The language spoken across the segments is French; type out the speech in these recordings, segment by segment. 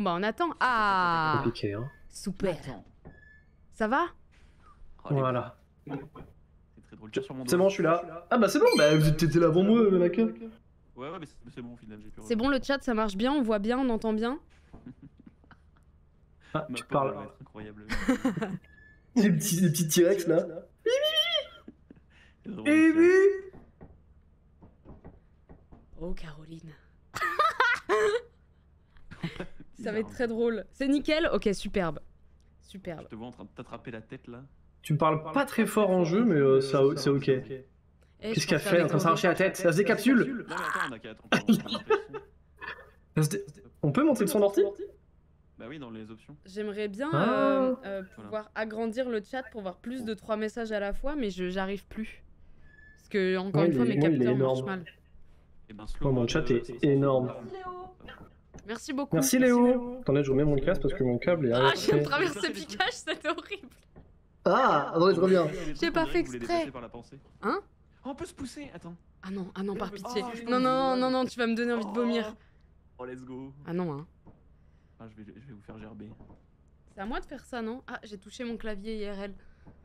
Bon bah on attend. Ah Compliqué, hein. Super. Attends. Ça va? Oh, Voilà. C'est très drôle. Tiens sur mon C'est doigt. bon, je suis là. Ah bah c'est bon, bah vous étiez là avant moi, Malaka. Ouais, ouais, mais c'est bon au final. C'est bon le chat, ça marche bien, on voit bien, on entend bien Ah, tu parles. incroyable. Les petits, les petits T-Rex là. Oh Caroline. ça va être très drôle. C'est nickel Ok, superbe. Superbe. Je te vois en train de t'attraper la tête là. Tu me parles pas très fort en jeu, mais euh, ça, c'est ok. Eh, Qu'est-ce qu'elle fait En train de s'arracher la tête? Ça se décapsule Non, mais attends, on a peut monter le son d'ortie Bah oui, dans les options. J'aimerais bien Ah. euh, euh, pouvoir agrandir le chat pour voir plus de trois messages à la fois, mais je j'arrive plus. Parce que, encore Ouais, une fois, mes capteurs marchent mal. Et ben, slow Oh, mon chat euh, est énorme. Merci beaucoup. Merci Léo Attendez, je remets mon casque parce que mon câble est Ah, de traverser Pikachu, c'était horrible. Ah Attendez, je reviens. J'ai pas fait exprès. Par la pensée. Hein Oh, On peut se pousser, attends. Ah non, ah non, par pitié. Oh, je non, non, non, non, tu vas me donner envie de vomir. Oh, let's go. Ah non, hein. Ah, je vais, je vais vous faire gerber. C'est à moi de faire ça, non? Ah, j'ai touché mon clavier IRL.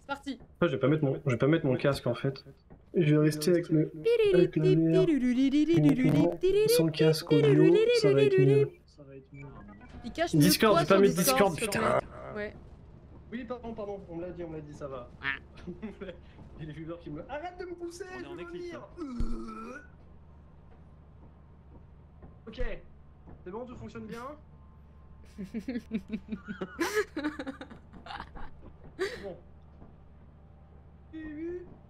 C'est parti. Ah, je vais pas mettre mon, je vais pas mettre mon casque en fait. Je vais rester avec le, avec le. Uniquement sans le casque audio, ça va être mieux. Discord, j'ai pas mis Discord, putain. Ouais. Oui, pardon, pardon, on me l'a dit, on me l'a dit, ça va. Il y a les viewers qui me. Arrête de me pousser On est je en veux vomir. Euh. Ok, c'est bon, tout fonctionne bien Bon.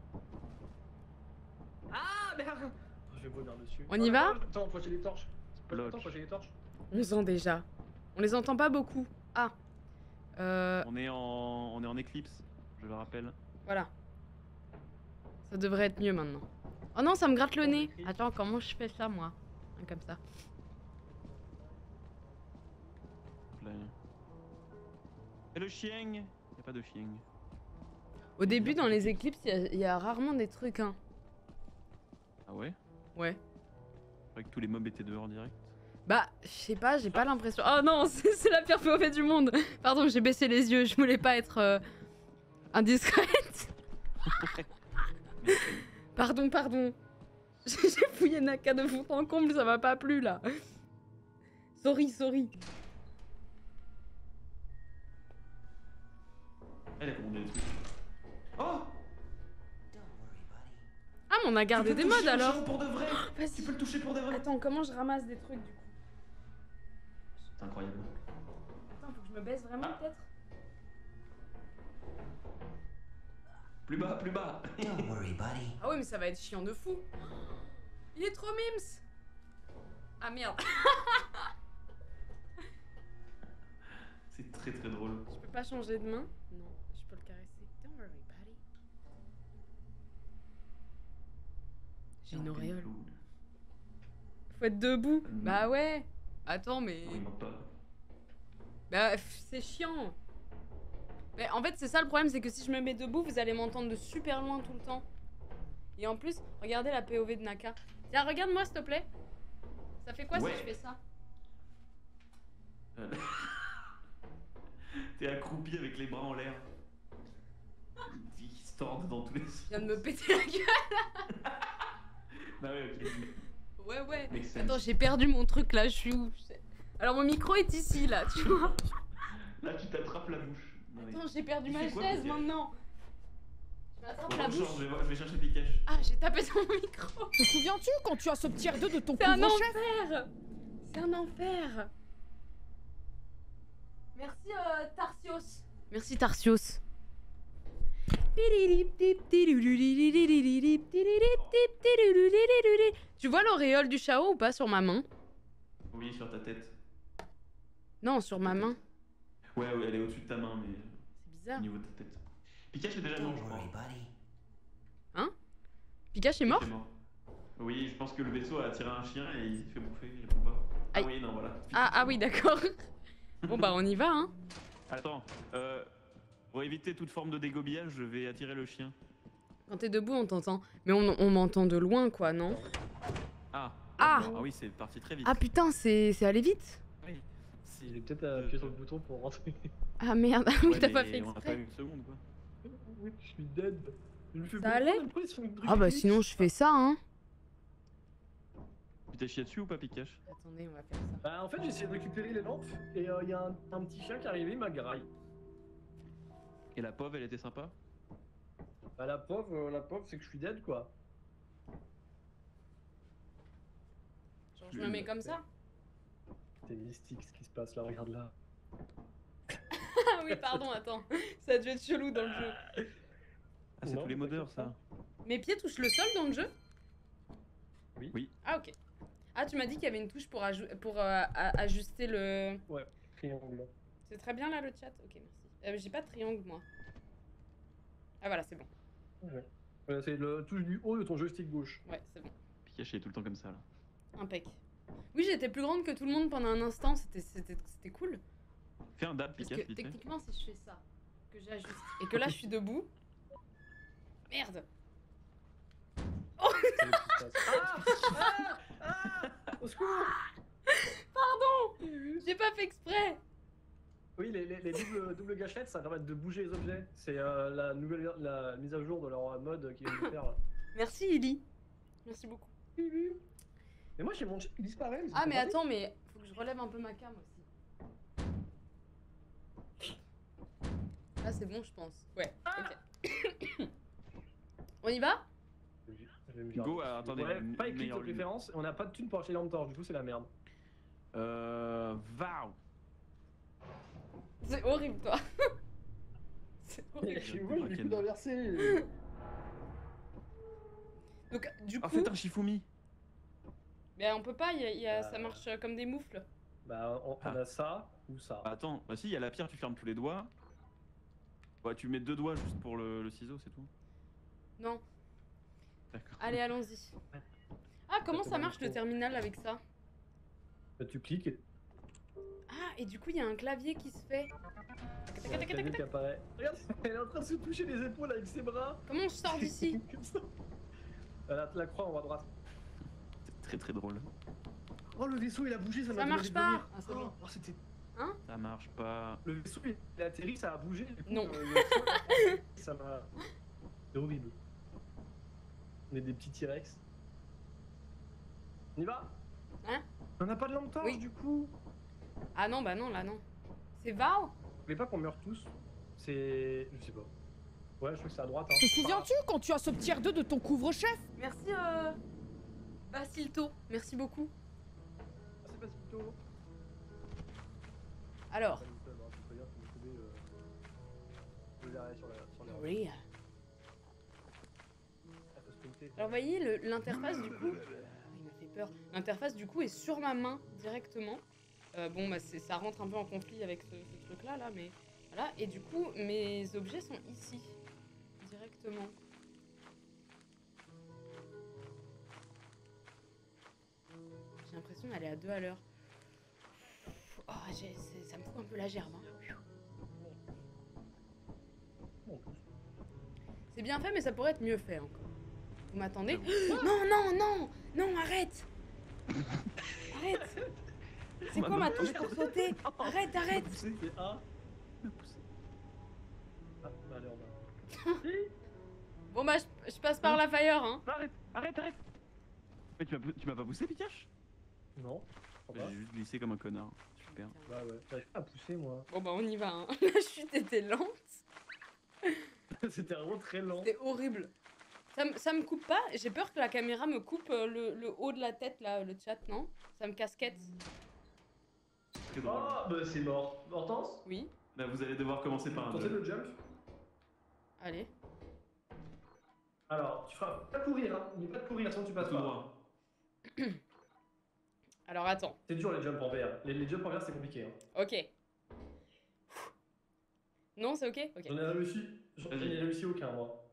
Ah merde Je vais vomir dessus. On y va Attends, faut que j'ai les torches. Bloc. Attends, faut j'ai les torches. 11 ans déjà. On les entend pas beaucoup. Ah. Euh, On est en, on est en éclipse, je le rappelle. voilà. Ça devrait être mieux maintenant. Oh non, ça me gratte le nez. Attends, comment je fais ça, moi? Comme ça. Et le chien Y a pas de chien. Au début, dans les éclipses, il y a- il y, a rarement des trucs, hein. Ah ouais? Ouais. Je croyais que tous les mobs étaient dehors direct? Bah, je sais pas, j'ai pas l'impression. Oh non, c'est c'est la pire POV du monde. Pardon, j'ai baissé les yeux, je voulais pas être euh, indiscrète. pardon, pardon. J'ai fouillé Naka de fond en comble, ça m'a pas plu là. Sorry, sorry. Elle a commandé des trucs. Oh Ah, on a gardé des modes alors. pour de vrai Vas-y. Tu peux le toucher pour de vrai Attends, comment je ramasse des trucs du coup C'est incroyable. Attends, faut que je me baisse vraiment peut-être Plus bas, plus bas Don't worry, buddy. Ah ouais, mais ça va être chiant de fou. Il est trop mims. Ah merde. C'est très très drôle. Je peux pas changer de main Non, je peux le caresser. Don't worry, buddy. J'ai une auréole. Faut être debout. Mm. Bah ouais. Attends, mais. Bah, c'est chiant. Mais en fait, c'est ça le problème, c'est que si je me mets debout, vous allez m'entendre de super loin tout le temps. Et en plus, regardez la POV de Naka. Tiens, regarde-moi s'il te plaît. Ça fait quoi Ouais. si je fais ça? Euh, T'es accroupi avec les bras en l'air. Il se tordent dans tous les Je viens de me péter la gueule. Bah ouais, ok. Ouais, ouais. Make sense. Attends, j'ai perdu mon truc là, je suis où Alors, mon micro est ici là, tu vois. Là, tu t'attrapes la bouche. Non, mais- Attends, j'ai perdu Tu ma fais quoi, chaise maintenant. Je m'attrape Bon, la je vais, voir- je vais chercher Pikachu. Ah, j'ai tapé sur mon micro. Te souviens-tu quand tu as ce tiers 2 de ton C'est un couvre-chef enfer C'est un enfer Merci euh, Tarsios Merci Tarsios Tu vois l'auréole du Chao ou pas sur ma main Oui, sur ta tête. Non, sur ma main. Ouais, ouais, elle est au-dessus de ta main, mais C'est bizarre. au niveau de ta tête. Pikachu est déjà mort, je crois. buddy. Pikachu est mort? Oui, je pense que le vaisseau a attiré un chien et il s'est fait bouffer, il répond pas. Ah oui, non, voilà. Ah, ah oui, d'accord. bon bah on y va, hein. Attends, euh, pour éviter toute forme de dégobillage, je vais attirer le chien. Quand t'es debout, on t'entend. Mais on, on m'entend de loin, quoi, non Ah, Ah Ah oui, c'est parti très vite. Ah putain, c'est c'est allé vite Oui. C'est- Il est peut-être appuyé sur le bouton pour rentrer. Ah merde, ah oui, t'as pas fait On a pas exprès. eu une seconde quoi. oui, je suis dead. Je me fais Ça beaucoup allait d'impression de Ah bah sinon je fais ça, hein. Tu t'es chié dessus ou pas, Pikachu? Attendez, on va faire ça. Bah, en fait, j'ai essayé de récupérer les lampes et il y a un, un petit chien qui est arrivé, il m'a graille. Et la pauvre, elle était sympa? Bah, la pauvre, euh, la pauvre, c'est que je suis dead quoi. Genre, je me mets comme ça C'est mystique ce qui se passe là, regarde là. Ah oui, pardon, attends. Ça a dû être chelou dans le jeu. Ah, c'est Non, tous les modeurs ça. ça. Mes pieds touchent le sol dans le jeu? Oui. Oui. Ah ok. Ah, tu m'as dit qu'il y avait une touche pour, ajou- pour euh, a- ajuster le... Triangle. C'est très bien là le chat? Ok, merci. Euh, J'ai pas de triangle moi. Ah voilà, c'est bon. Ouais. Euh, c'est le touche du haut de ton joystick gauche. Ouais, c'est bon. Pikachu est tout le temps comme ça là. Impec. Oui, j'étais plus grande que tout le monde pendant un instant, c'était- c'était c'était cool. Fais un dab, Parce que Pikachu, techniquement, si je fais ça, que j'ajuste, et que là je suis debout... Merde passe. Ah Ah Ah Au secours J'ai pas fait exprès Oui, les, les, les doubles, doubles gâchettes, ça permet de bouger les objets. C'est euh, la nouvelle la mise à jour de leur mode qui vient de faire. là. Merci Illy. Merci beaucoup. Mais moi, j'ai mon chat qui disparaît. Ah mais attends, mais faut que je relève un peu ma cam aussi. Là c'est bon je pense. Ouais, ok. On y va? Go, alors, attendez, Ouais, pas écrit de meilleure préférence. On n'a pas de thune pour acheter torches, du coup, c'est la merde. Euh. Varou C'est horrible toi. c'est horrible. j'ai coup d'inverser. Donc du Ah, coup, faites un Shifumi mais on peut pas, il y a- il y a- ça Bah. marche comme des moufles. Bah, on, on Ah. a ça ou ça. Bah, Attends, bah si, il y a la pierre, tu fermes tous les doigts. Ouais, tu mets deux doigts juste pour le, le ciseau, c'est tout. Non. D'accord. Allez, allons-y. Ah, comment ça marche le terminal avec ça? Bah, tu cliques et Ah, et du coup, il y a un clavier qui se fait. il y a un clavier qui apparaît. Regarde, elle est en train de se toucher les épaules avec ses bras. Comment je sors d'ici Comme ça. La, la croix en haut à droite. C'est très très drôle. Oh, le vaisseau il a bougé, ça Ça m'a marche pas. Ah, Oh, bon. oh, c'était- Ça marche pas. Le vaisseau il a atterri, ça a bougé. Du coup, Non. euh, ça m'a. C'est horrible. On est des petits T-Rex. On y va? Hein? On n'a pas de lampe torche Oui. du coup? Ah non, bah non, là non. C'est Val Vous voulez pas qu'on meure tous C'est. Je sais pas. Ouais, je crois que c'est à droite. Hein. Te souviens-tu quand tu as ce petit R2 de ton couvre-chef? Merci, euh. Basilto. Merci beaucoup. Ah, c'est pas si tôt. Alors. Oui. Alors, vous voyez, le- l'interface du coup. Il m'a fait peur. L'interface du coup est sur ma main directement. Euh, bon, bah, ça rentre un peu en conflit avec ce, ce truc-là, là, mais voilà. Et du coup, mes objets sont ici, directement. J'ai l'impression d'aller à deux à l'heure. Oh, ça me fout un peu la gerbe. hein. C'est bien fait, mais ça pourrait être mieux fait encore. Vous m'attendez Non, non, non Non, arrête Arrête C'est quoi ma touche pour sauter Arrête, arrête C'est A. Ah, bah allez, on va. Bon bah, je, je passe par la fire, hein. Arrête, arrête, arrête Mais tu m'as pas poussé, Pikachu? Non. J'ai juste glissé comme un connard. Super. Bah ouais, j'arrive pas à pousser moi. Bon bah, on y va, hein. La chute était lente. C'était vraiment très lent. C'était horrible. Ça, me- ça me coupe pas? J'ai peur que la caméra me coupe euh, le, le haut de la tête, là, le chat, non? Ça me casquette. Très drôle. Oh, bah c'est mort. Hortense Oui, Là, vous allez devoir commencer par un Tentez le jump. allez. Alors, tu feras pas courir, hein. N'oublie pas de courir, sinon tu passes Tout pas. droit. Alors attends, C'est dur les jumps en VR. Les, les jumps en VR c'est compliqué. Hein. ok. Non, c'est ok? Ok. J'en ai réussi. J'en ai réussi aucun moi.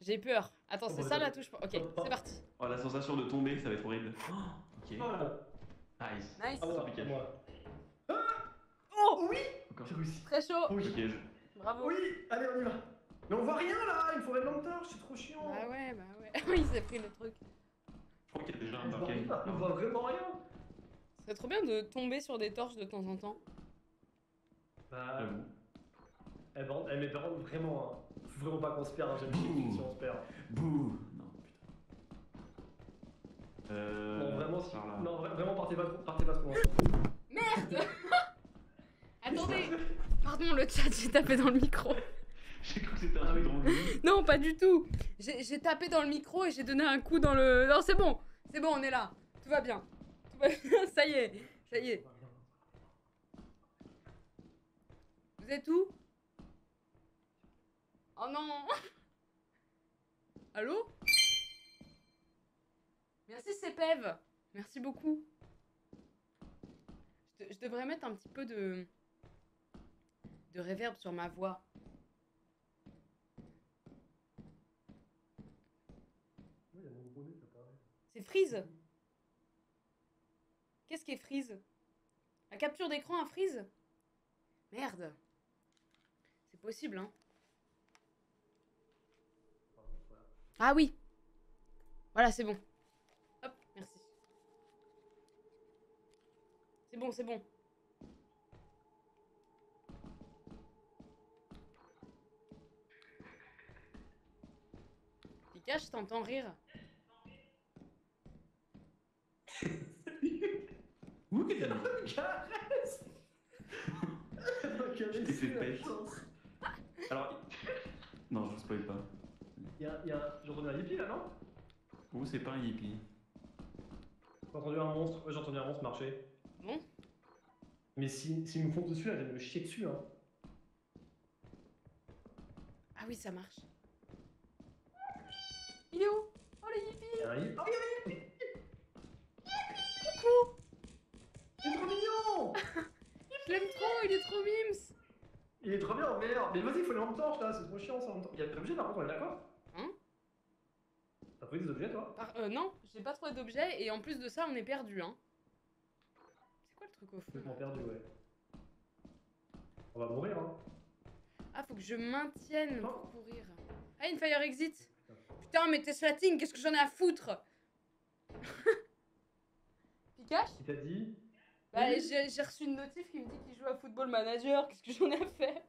J'ai peur. Attends, c'est ça bah, la touche pour- Ok, c'est parti. Oh, la sensation de tomber, ça va être horrible. Oh, ok. Oh là. Nice. Nice. Ah, moi. Oh Oui Encore. J'ai réussi. Très chaud Oui. Ok, je- Bravo Oui, allez on y va. Mais on voit rien là, il me faudrait une lampe torche, c'est trop chiant. Bah ouais, bah ouais. Oui, il s'est pris le truc. crois qu'il y a déjà un barricade. on voit vraiment rien. Ce serait trop bien de tomber sur des torches de temps en temps. Bah, J'avoue. eh, contre- eh, mais par contre, vraiment, hein, faut vraiment pas qu'on se perde, hein, j'aime chier si on se perd. Bouh Non, putain. Euh. Non, vraiment, si... par là. non, vra- vraiment, partez pas, partez pas ce moment. Merde Attendez Pardon, le chat, j'ai tapé dans le micro. J'ai cru que c'était un truc. Non, pas du tout. J'ai tapé dans le micro et j'ai donné un coup dans le... Non, c'est bon. C'est bon, on est là. Tout va bien. Tout va bien, ça y est. Ça y est. Vous êtes où? Oh non Allô? Merci Cépève Merci beaucoup. Je, de- je devrais mettre un petit peu de... de réverb sur ma voix. C'est Freeze Qu'est-ce qui est Freeze? La capture d'écran à Freeze? Merde C'est possible, hein Ah oui Voilà, c'est bon. Hop, merci. C'est bon, c'est bon. Pika, je t'entends rire. Ouh, qu'est-ce que Caresse Je t'ai fait pète. Alors. Non, je spoil pas. Y'a, y'a... J'ai entendu un hippie là, non? Ouh, c'est pas un hippie. J'ai entendu un monstre, ouais, j'ai entendu un monstre marcher. Bon Mais si- s'ils me font dessus là, je vais me chier dessus, hein. Ah oui, ça marche. Il est où? Oh le hippie. Oh, y'a un hippie Coucou Il est trop mignon Je l'aime trop, il est trop mims Il est trop bien, merde Mais vas-y, faut les lampes torches là, c'est trop chiant ça en même temps. Y'a des objets par contre, on est d'accord? Hein? T'as trouvé des objets toi? Par- euh, Non, j'ai pas trouvé d'objet et en plus de ça, on est perdu, hein. C'est quoi le truc au fond? Complètement perdu, ouais. On va mourir, hein. Ah, faut que je maintienne Non. pour courir. Ah, une fire exit Putain, mais t'es slating, qu'est-ce que j'en ai à foutre Pikachu Qui t'a dit Bah, j'ai j'ai reçu une notif qui me dit qu'il joue à Football Manager, qu'est-ce que j'en ai à faire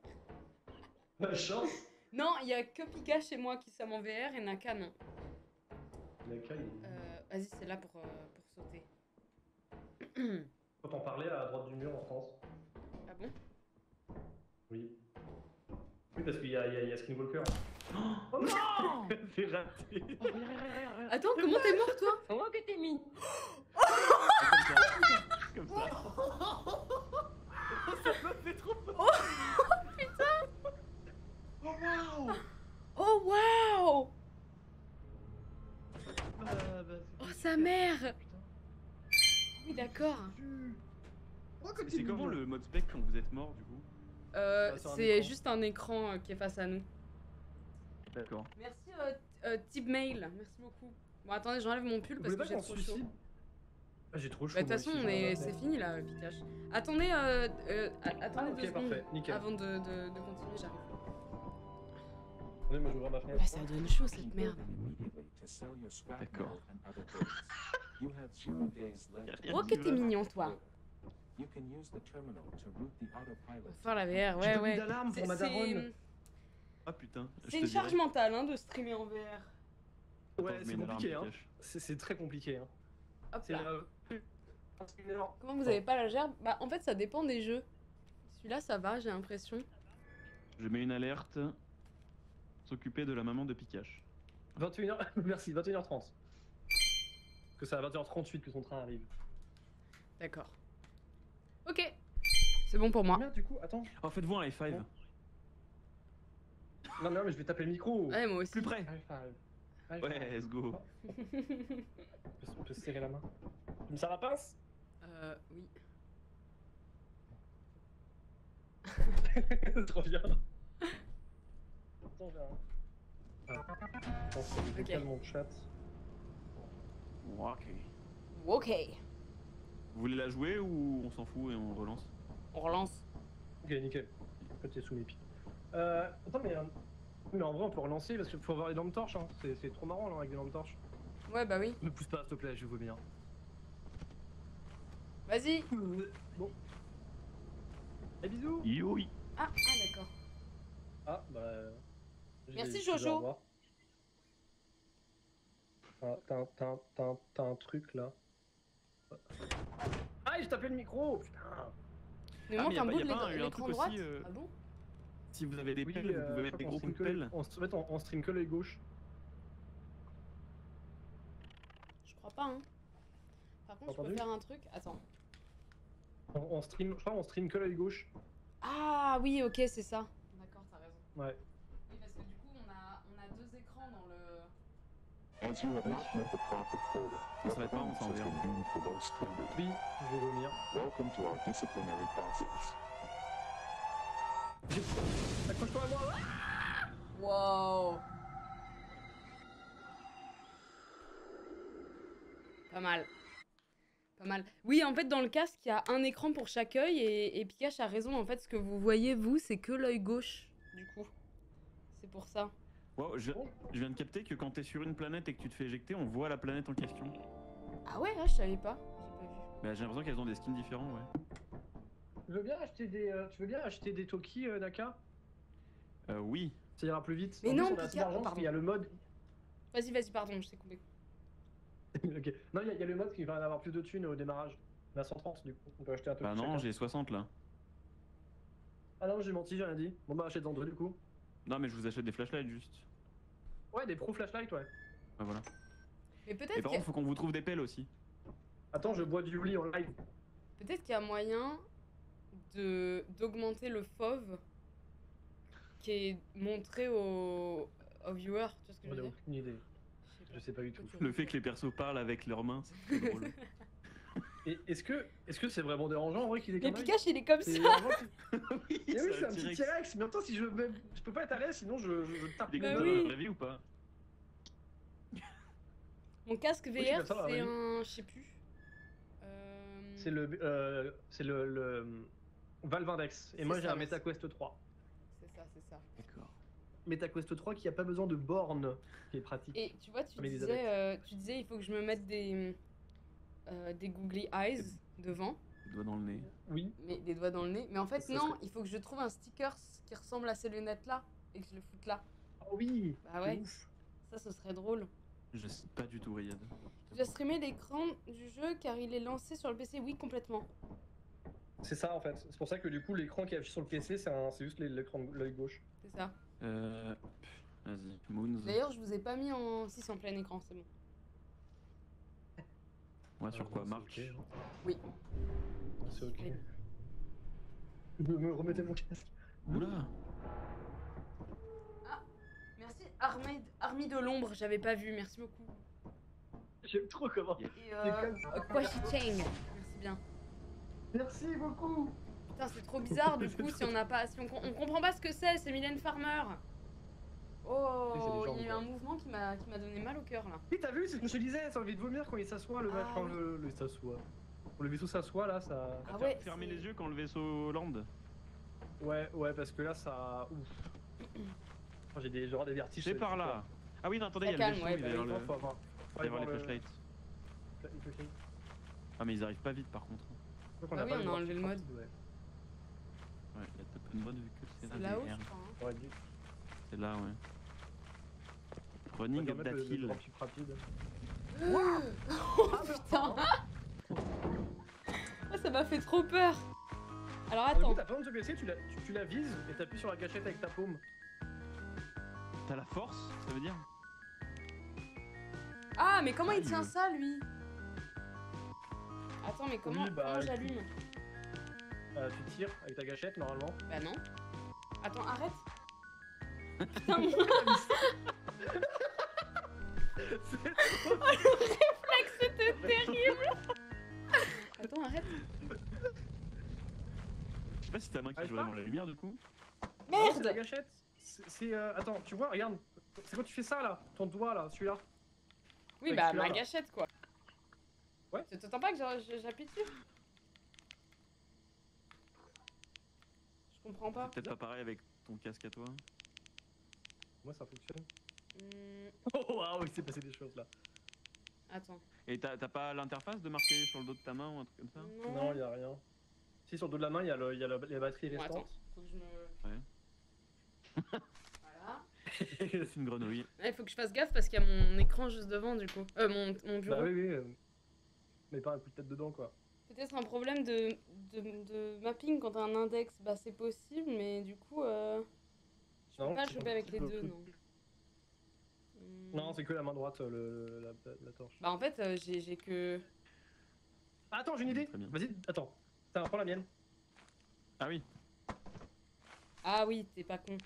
La chance Non, il y a que Pika chez moi qui s'aime en VR et Naka non. Naka, il... Euh, Vas-y, c'est là pour, euh, pour sauter. Quand on parlait à droite du mur en France. ah bon? Oui. Oui, parce qu'il y a, il y a, y a Skinwalker. Oh non C'est raté Attends, comment t'es mort toi? Oh, que t'es mis. Comme ça. Ça. M'a fait trop peur Oh waouh. Oh waouh. Ah, bah, Oh sa mère. Oui, d'accord. C'est comment le mode spec quand vous êtes mort du coup? Euh, Ah, un c'est juste un écran euh, qui est face à nous. D'accord. Merci euh, euh, Tip Mail, merci beaucoup. Bon, attendez, j'enlève mon pull parce que pas j'ai trop chaud. Ah, J'ai trop chaud. De toute façon, c'est fini là, Pikachu. Attendez, euh, euh, Ah, attendez deux secondes parfait, nickel. avant de, de, de continuer, j'arrive. Attendez, moi ouvrir ma fenêtre. Bah, ça donne chaud cette merde. D'accord. Oh, que t'es mignon, toi. Enfin, la VR, ouais, ouais. C'est Ah putain. je c'est une charge mentale hein, de streamer en VR. Ouais, c'est compliqué, hein. C'est très compliqué, hein. Hop là. Comment vous avez pas la gerbe? Bah, en fait, ça dépend des jeux. Celui-là, ça va, j'ai l'impression. Je mets une alerte. S'occuper de la maman de Pikachu. 21h, merci, 21h30. Parce que c'est à 20h38 que son train arrive. D'accord. Ok. C'est bon pour moi. Merde, du coup, attends. Oh, faites-vous un F5. Bon. Non, non, mais je vais taper le micro. Ouais, moi aussi. Plus près. Ouais, let's go. On peut, on peut se serrer la main. Tu me serres la pince? Euh, oui. Trop bien. Attends, j'ai un. Ah. Me Ok. décale mon chat. Ok. Ok. Vous voulez la jouer ou on s'en fout et on relance? On relance. Ok, nickel. En fait, t'es sous mes pieds. Euh, attends, mais, euh, mais en vrai, on peut relancer parce qu'il faut avoir les lampes torches. Hein. C'est c'est trop marrant là avec des lampes torches. Ouais, bah oui. Me pousse pas, s'il te plaît, je veux bien. Vas-y. Bon. Eh, bisous Youi Ah, ah d'accord. Ah, bah... euh, Merci, Jojo. Ah, T'as un- t'as un- t'as un- t'as un truc, là. Ah, j'ai tapé le micro Putain Ah, manque mais y a un bout de l'écran y a un l'écran truc droite. euh, Ah bon? Si vous avez des Oui, pelles, euh, vous pouvez mettre des gros coups de pelle. On, s- en fait, on, on stream que l'œil gauche. Je crois pas, hein. Par contre, je peux faire un truc. Attends. On, on stream, je crois on stream que l'œil gauche. Ah oui, ok, c'est ça. D'accord, t'as raison. Ouais. Oui, parce que du coup, on a, on a deux écrans dans le. Ça va être marrant, ça, on verra. Oui, je vais vomir. Welcome to our disciplinary process. Accroche-toi à moi Wow. Pas mal. Pas mal. Oui, en fait, dans le casque, il y a un écran pour chaque œil et, et Pikachu a raison. En fait, ce que vous voyez, vous, c'est que l'œil gauche, du coup. C'est pour ça. Wow, je, je viens de capter que quand t'es sur une planète et que tu te fais éjecter, on voit la planète en question. Ah ouais, ah, je savais pas. J'ai pas vu. Bah, j'ai l'impression qu'elles ont des skins différents, ouais. Je veux bien acheter des, euh, tu veux bien acheter des Toki, euh, Naka? Euh, oui. Ça ira plus vite. Mais En non, plus, on a assez Pika- d'argent parce pardon. qu'il y a le mode. Vas-y, vas-y, pardon, je t'ai coupé. Ok. Non, il y, a- il y a le mode qui va en avoir plus de thunes au démarrage. On a 130 du coup. On peut acheter un peu. Bah non, chacun. j'ai 60 là. Ah non, j'ai menti, j'ai rien dit. Bon bah achète en deux du coup. Non, mais je vous achète des flashlights juste. Ouais, des pro flashlight, ouais. Bah voilà. Mais Et peut-être par qu'il y, contre, faut qu'on vous trouve des pelles aussi. Attends, je bois du lit en live. peut-être qu'il y a moyen de d'augmenter le fauve qui est montré aux, aux viewers. Tu vois ce que je veux a dire aucune idée. Je sais pas. Je sais pas du tout. Le fait que les persos parlent avec leurs mains, c'est drôle. Et est-ce que est-ce que c'est vraiment dérangeant en vrai qu'il est Mais comme Pikachu, il est comme ça. oui, Eh oui, c'est un un petit T-Rex. Mais en même temps, si je je peux pas être à l'aise, sinon je, je, je tape. Il est Bah comme ça oui. dans la vraie vie ou pas? Mon casque VR, ça, c'est un. Je sais plus. Euh, C'est le, euh, c'est le, le Valve Index. Et moi j'ai ça, un. MetaQuest 3. C'est ça, c'est ça. D'accord. MetaQuest 3 qui a pas besoin de borne, qui est pratique. Et tu vois, tu disais, euh, tu disais, il faut que je me mette des. euh, des googly eyes devant, Doigt dans le nez. Oui. mais des doigts dans le nez. Mais en fait, Ça, non, serait- il faut que je trouve un sticker qui ressemble à ces lunettes-là et que je le foute là. Oh oui. Bah ouais. ouf. Ça, ce serait drôle. Je sais pas du tout, Riyad. Tu dois streamer l'écran du jeu car il est lancé sur le PC. Oui, complètement. C'est ça en fait. C'est pour ça que du coup l'écran qui est affiché sur le PC, c'est un- c'est juste l'écran de l'œil gauche. C'est ça. Euh. Vas-y, Moons. D'ailleurs, je vous ai pas mis en. Si, c'est en plein écran, c'est bon. Ouais, sur quoi Ah, Marche hein. Oui. C'est ok. Oui. Me, me remettez mon casque. Oula Merci, Armée, Armée de l'ombre, j'avais pas vu, merci beaucoup. J'aime trop comment. Et euh, merci bien. Merci beaucoup. Putain, c'est trop bizarre du coup si on n'a pas. Si on, on comprend pas ce que c'est, c'est Mylène Farmer. Oh, il y a eu un mouvement qui m'a qui m'a donné mal au cœur là. Oui, t'as vu, c'est ce que je te disais, ça a envie de vomir quand il s'assoit, le mec, Ah quand oui. le, le s'assoit. Quand le vaisseau s'assoit là, ça. Ah ouais, Fermez c'est- les yeux quand le vaisseau lande. Ouais, ouais, parce que là, ça. Ouf. J'ai des, genre des vertiges. C'est ça- par là Ah oui, non, attendez, il y a le calme, vaisseau, ouais, il le- va y avoir les flashlights. Ah, mais ils arrivent pas vite par contre. Ah oui, on a enlevé le mode. Ouais, il y a top mode vu que c'est C'est la là-haut, VR. je crois. hein. Ouais, C'est là, ouais. Running up that le- le hill. dropship rapide. Oh putain Ah, Ça m'a fait trop peur Alors Ah, du coup, attends, T'as pas besoin de te blesser, tu la, tu, tu la vises et t'appuies sur la gâchette avec ta paume. T'as la force, ça veut dire ah mais comment il tient ça lui? Attends mais comment, Oui, bah, comment j'allume Euh, tu tires avec ta gâchette normalement. Bah non. Attends, arrête Putain, mon réflexe c'était terrible Attends, arrête Je sais pas si ta main qui joue dans la lumière du coup. Non, c'est la Merde gâchette. C'est. euh, Attends, tu vois, regarde. C'est quand tu fais ça là, ton doigt là, celui-là? Oui avec bah ma là. gâchette quoi Ouais. Tu t'entends pas que j'a- j'a- j'appuie dessus Je comprends pas. Peut-être pas pareil avec ton casque à toi. Moi ça fonctionne. Hmm, Oh waouh, il s'est passé des choses là. Attends. Et t'as t'as pas l'interface de marquer sur le dos de ta main ou un truc comme ça? Non, il y a rien. Si, sur le dos de la main, il y a, le, il y a le- les batteries Bon, attends. restantes. Faut que je me. Ouais. voilà. C'est une grenouille. Ouais, il faut que je fasse gaffe parce qu'il y a mon écran juste devant du coup. Euh, mon, mon bureau. Bah oui, oui. Mais pas un coup de tête dedans, quoi. Peut-être un problème de, de, de mapping quand t'as un index, bah c'est possible, mais du coup, euh, je peux Non, pas choper avec les deux, non. Hmm. Non, c'est que la main droite, euh, le, la, torche. Bah en fait, euh, j'ai j'ai que... Ah, attends, j'ai une idée Très bien. Vas-y, attends. Tiens, prends la mienne. Ah oui. Ah oui, t'es pas con.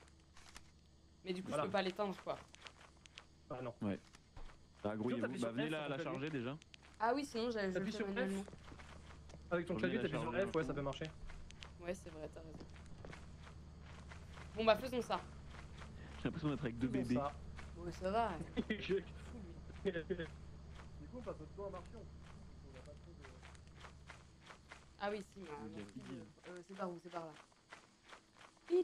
Mais du coup, Voilà. je peux pas l'éteindre, quoi. Ah non. Bah grouillez-vous. Bah venez la, charger déjà. Ah oui, sinon, j'avais je T'appuies sur F. Avec ton clavier, la t'appuies sur F, ouais, ça peut marcher. Ouais, c'est vrai, t'as raison. Bon bah faisons ça. J'ai l'impression d'être avec deux Faisons bébés. ça. Ouais, ça va. Je- Fou, lui. du coup, on passe notre temps à marcher. On a pas trop de- Ah oui, si, dit, Euh, c'est par où? C'est par là. Une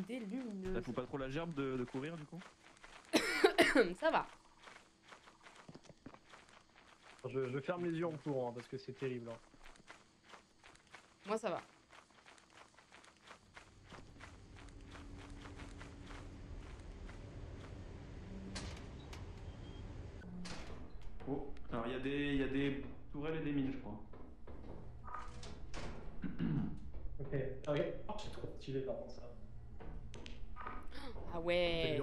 idée Ça lumineuse. fout pas trop la gerbe de, de courir du coup? Ça va. Je, je ferme les yeux en courant hein, parce que c'est terrible. hein. Moi, ça va. Oh. Alors il y, a des- il y a des tourelles et des mines je crois. Ok. Ah, ok. Oh, c'est trop stylé par contre ça. Ah ouais.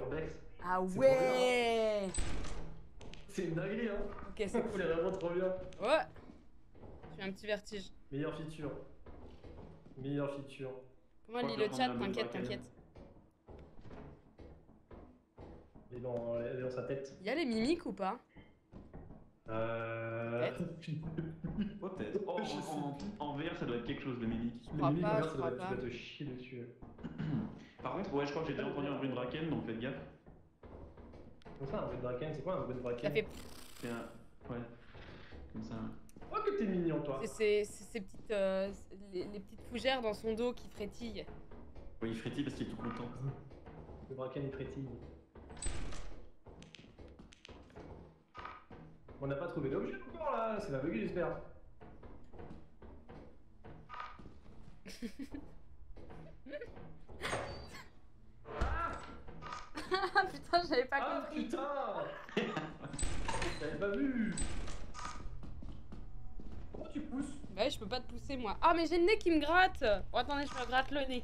Ah ouais. C'est une dinguerie, hein. Ok, c'est C'est cool. vraiment trop bien. Ouais. J'ai un petit vertige. Meilleure feature. Meilleure feature. Comment lit le chat T'inquiète, t'inquiète. Elle est dans, sa tête. Y a les mimiques ou pas? Euh. Peut-être. Oh, en, en, en VR ça doit être quelque chose. Je crois Les pas, mimiques, je ça crois doit- pas. Tu vas te chier dessus. Par contre, ouais, je crois que j'ai déjà entendu un bruit de braken donc faites gaffe. Comme ça, un bruit de bracken, c'est quoi un bruit de bracken Ça fait. C'est un. Ouais. Comme ça. Oh que t'es mignon toi C'est ces- petites. euh, les, les petites fougères dans son dos qui frétillent. Oui, il frétille parce qu'il est tout content. Le bracken il frétille. On n'a pas trouvé d'objet encore là, c'est la buguée j'espère. Ah putain, j'avais pas Ah compris. putain J'avais pas vu Pourquoi tu pousses Bah ouais, je peux pas te pousser moi. Ah, mais j'ai le nez qui me gratte. Oh, attendez, je me gratte le nez.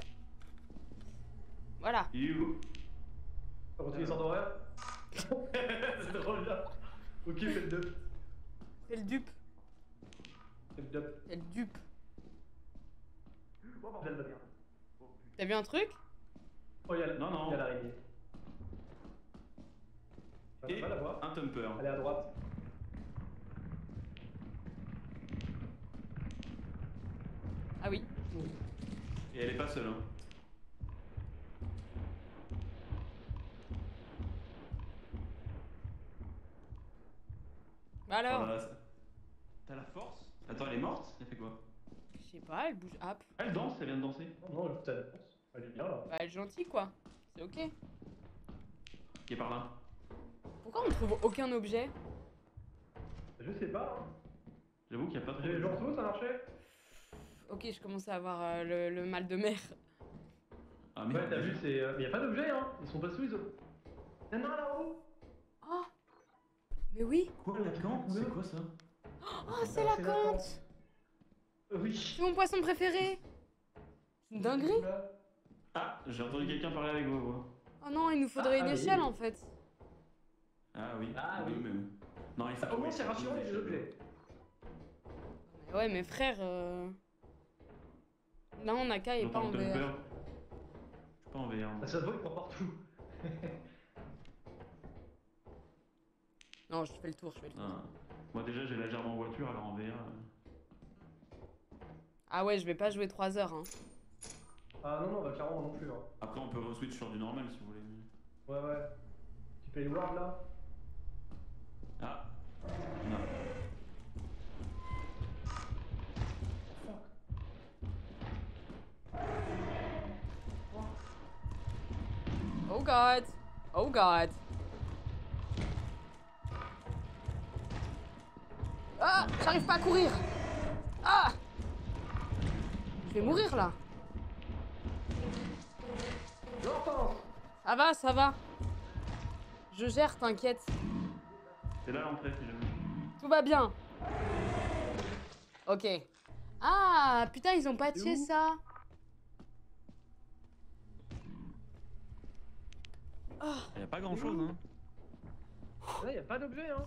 Voilà. Il est où? T'as retrouvé les sorts d'horaire C'est trop bien Ok, fais le dup. C'est le dupe. Fais le dup. C'est le dupe. Oh bordel de merde. T'as vu un truc? Oh y'a Non, non. Il y a l'araignée. Ah, Et la voir un thumper. Elle est à droite. Ah oui. Et elle est pas seule. Hein. Bah alors Oh ça- T'as la force Attends, elle est morte Elle fait quoi Je sais pas, elle bouge. Ah, Elle danse, elle vient de danser. Non, non, t'as la force. Elle est bien là. bah elle est gentille quoi. C'est ok. Qui est par là Pourquoi on trouve aucun objet? Je sais pas. hein. J'avoue qu'il y a pas trop. Les gens ça marchait? Ok, je commence à avoir euh, le, le mal de mer. Ah, Ouais, merde, t'as vu, c'est. euh, Mais y a pas d'objet, hein Ils sont pas sous les autres. Y'en a un là-haut Oh Mais oui Quoi, la cante C'est quoi ça? Oh, c'est la cante Oui. C'est mon poisson préféré C'est une dinguerie Ah, j'ai entendu quelqu'un parler avec vous. ouais. Oh non, il nous faudrait Ah, une échelle en fait. Ah oui. Ah deux oui. même. Non, il Au moins, c'est rassurant les objets. Mais Ouais, mais frère. euh, Là, on a qu'à et pas en VR. Je suis pas en VR. moi. Ah, ça se voit, ils courent partout. Non, je fais le tour, je fais le tour. Ah. Moi déjà j'ai la gerbe en voiture alors en VR. euh, Ah ouais, je vais pas jouer 3 heures. Hein. Ah non, non, bah clairement non plus. Hein. Après on peut re-switch sur du normal si vous voulez. Ouais, ouais. Tu peux les voir là? Ah. Oh god. Oh god. Ah J'arrive pas à courir Ah Je vais mourir là Ah va, ça va Je gère, t'inquiète c'est là l'entrée si jamais. Tout va bien. Ok. Ah, putain, ils ont patché ça. Y a pas grand chose hein. Là, y a pas d'objet, hein.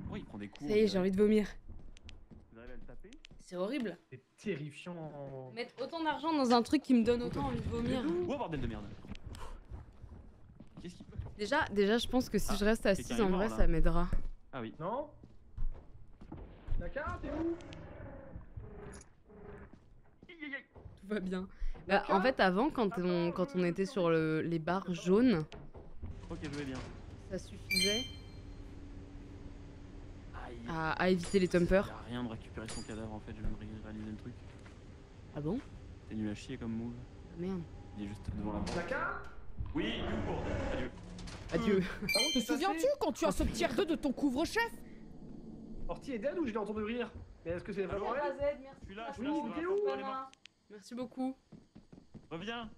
Pourquoi il prend des coups Ça y est, j'ai envie de vomir. Vous arrivez à le taper C'est horrible. C'est terrifiant. Mettre autant d'argent dans un truc qui me donne autant envie de vomir. Oh bordel de merde Déjà, déjà, je pense que si Ah, je reste assise est en vrai, là. ça m'aidera. Ah oui. Non Naka, t'es où? Tout va bien. Bah, en fait, avant, quand on, quand on était sur le- les barres jaunes, Ok je vais bien. ça suffisait Aïe. à, à éviter les tumpers. Rien de récupérer son cadavre en fait, je viens de ré- réaliser le truc. Ah bon? T'es nul à chier comme move. Ah, Merde. Il est juste devant la porte. Naka? Oui, you bordel. Adieu. Adieu. Te souviens-tu quand tu as ce tiers 2 de ton couvre-chef? Orti est dead ou je l'ai entendu rire? Mais est-ce que c'est vraiment elle Je suis là, je suis là, je suis t'es là. où. Merci beaucoup. Reviens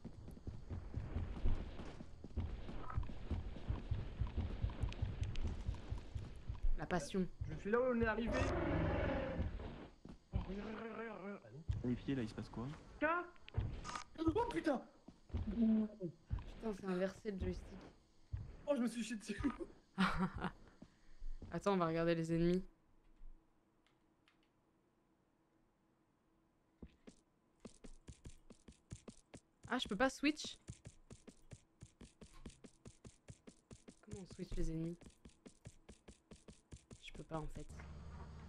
La passion. Je suis là où on est arrivé. Vérifier là, il se passe quoi? Naka Oh putain Putain, c'est inversé le joystick. Oh, je me suis chié dessus. Attends, on va regarder les ennemis. Ah, je peux pas switch? Comment on switch les ennemis? Je peux pas en fait.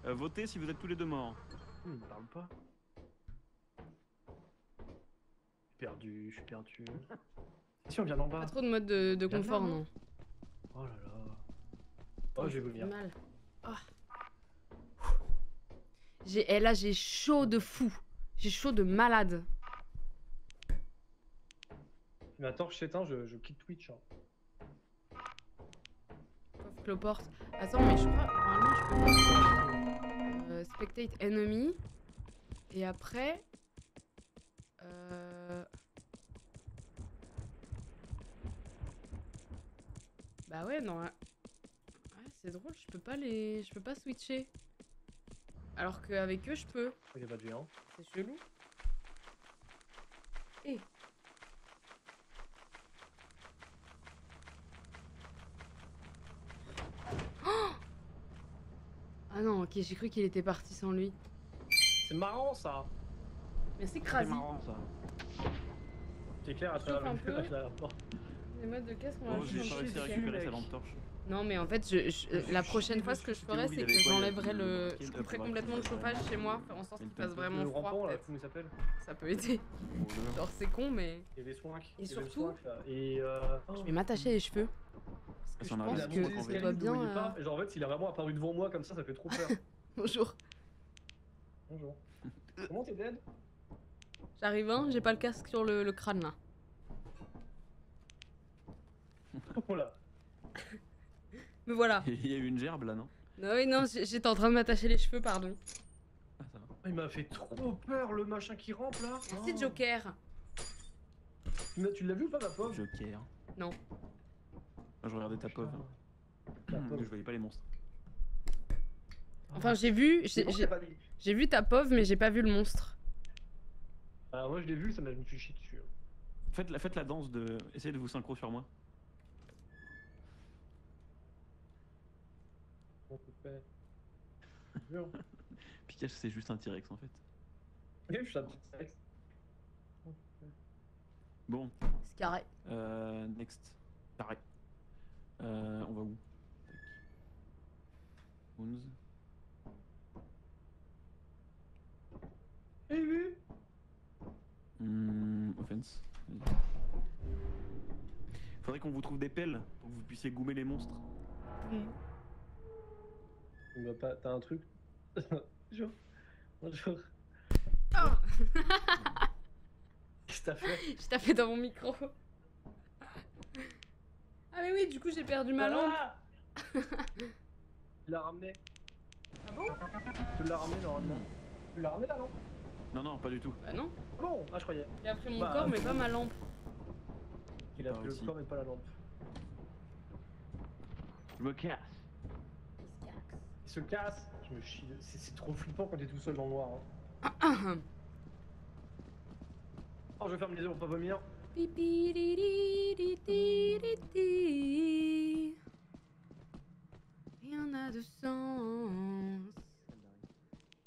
euh, Votez si vous êtes tous les deux morts. Il me parle pas. Je suis perdu, je suis perdu. si on vient d'en bas. Pas trop de mode de, de confort, non Oh là là. Oh, je vais vomir. mal. Ah. J'ai, eh, là, j'ai chaud de fou. J'ai chaud de malade. Ma torche s'éteint, je, je quitte Twitch. hein. Cloporte. Attends, mais je crois. Normalement, je peux euh, spectate enemy. Et après. Euh... Bah ouais, non. Ouais, Ouais, c'est drôle, je peux pas les. Je peux pas switcher. Alors qu'avec eux, je peux. Il y a pas de géant. C'est chelou. Eh. Oh ah non, ok, j'ai cru qu'il était parti sans lui. C'est marrant ça. Merci C'est Krasi. marrant ça. C'est clair à travers la porte. Les modes de casque, on Oh, va j'ai pas réussi à de récupérer sa lampe torche. Non, mais en fait, je, je- la prochaine fois, ce que je ferai, c'est que j'enlèverai le. Je couperai complètement le chauffage chez moi, faire en sorte qu'il fasse vraiment le froid. rampant là, peut-être. comment il s'appelle Ça peut aider. Genre, c'est con, mais. Il y avait Swank. Et il y avait surtout-. Et euh... Je vais m'attacher les cheveux. Je pense a que ça va doit l'escalier, bien, euh. Et genre en fait, il est vraiment apparu devant moi comme ça, ça fait trop peur. Bonjour. Bonjour. Comment t'es dead J'arrive, hein, j'ai pas le casque sur le, le crâne là. Voilà. Me voilà. Il y a eu une gerbe là, non? Non, oui, non, j'étais en train de m'attacher les cheveux, pardon. Ah, ça va. Il m'a fait trop peur le machin qui rampe là. Merci Oh. Joker. Tu l'as- Tu l'as vu ou pas ma pauvre? Joker. Non. Moi je regardais ta pauvre. Ta Hmm, pauvre. Je voyais pas les monstres. Enfin, j'ai vu, j'ai vu ta pauvre, mais j'ai pas vu le monstre. Ah, moi je l'ai vu, ça m'a je me suis chié dessus. Faites la, faites la danse de. Essayez de vous synchro sur moi. On te fait. Jure. Pikachu c'est juste un T-Rex en fait. Oui, je suis un petit sexe. Bon, C'est carré. euh, next. Pareil. Euh, on va où? Eh oui Hmm, offense. Faudrait qu'on vous trouve des pelles pour que vous puissiez goumer les monstres. Il va pas. T'as un truc Bonjour. Bonjour. Ah Qu'est-ce que t'as fait Je tapé dans mon micro. Ah mais oui, du coup j'ai perdu ma lampe. Ah Il l'a ramené. Ah bon? Tu l'as ramené normalement. Tu l'as ramené là, non Non, non, pas du tout. Bah non. Ah Bon, ah, je croyais. Il a pris mon Bah, corps, mais pas ma lampe. Il a pris le aussi. corps mais pas la lampe. Je me casse. Il se casse. Je me chie. C'est trop flippant quand t'es tout seul dans le noir. hein. Oh, je ferme les yeux pour pas vomir. Rien n'a de sens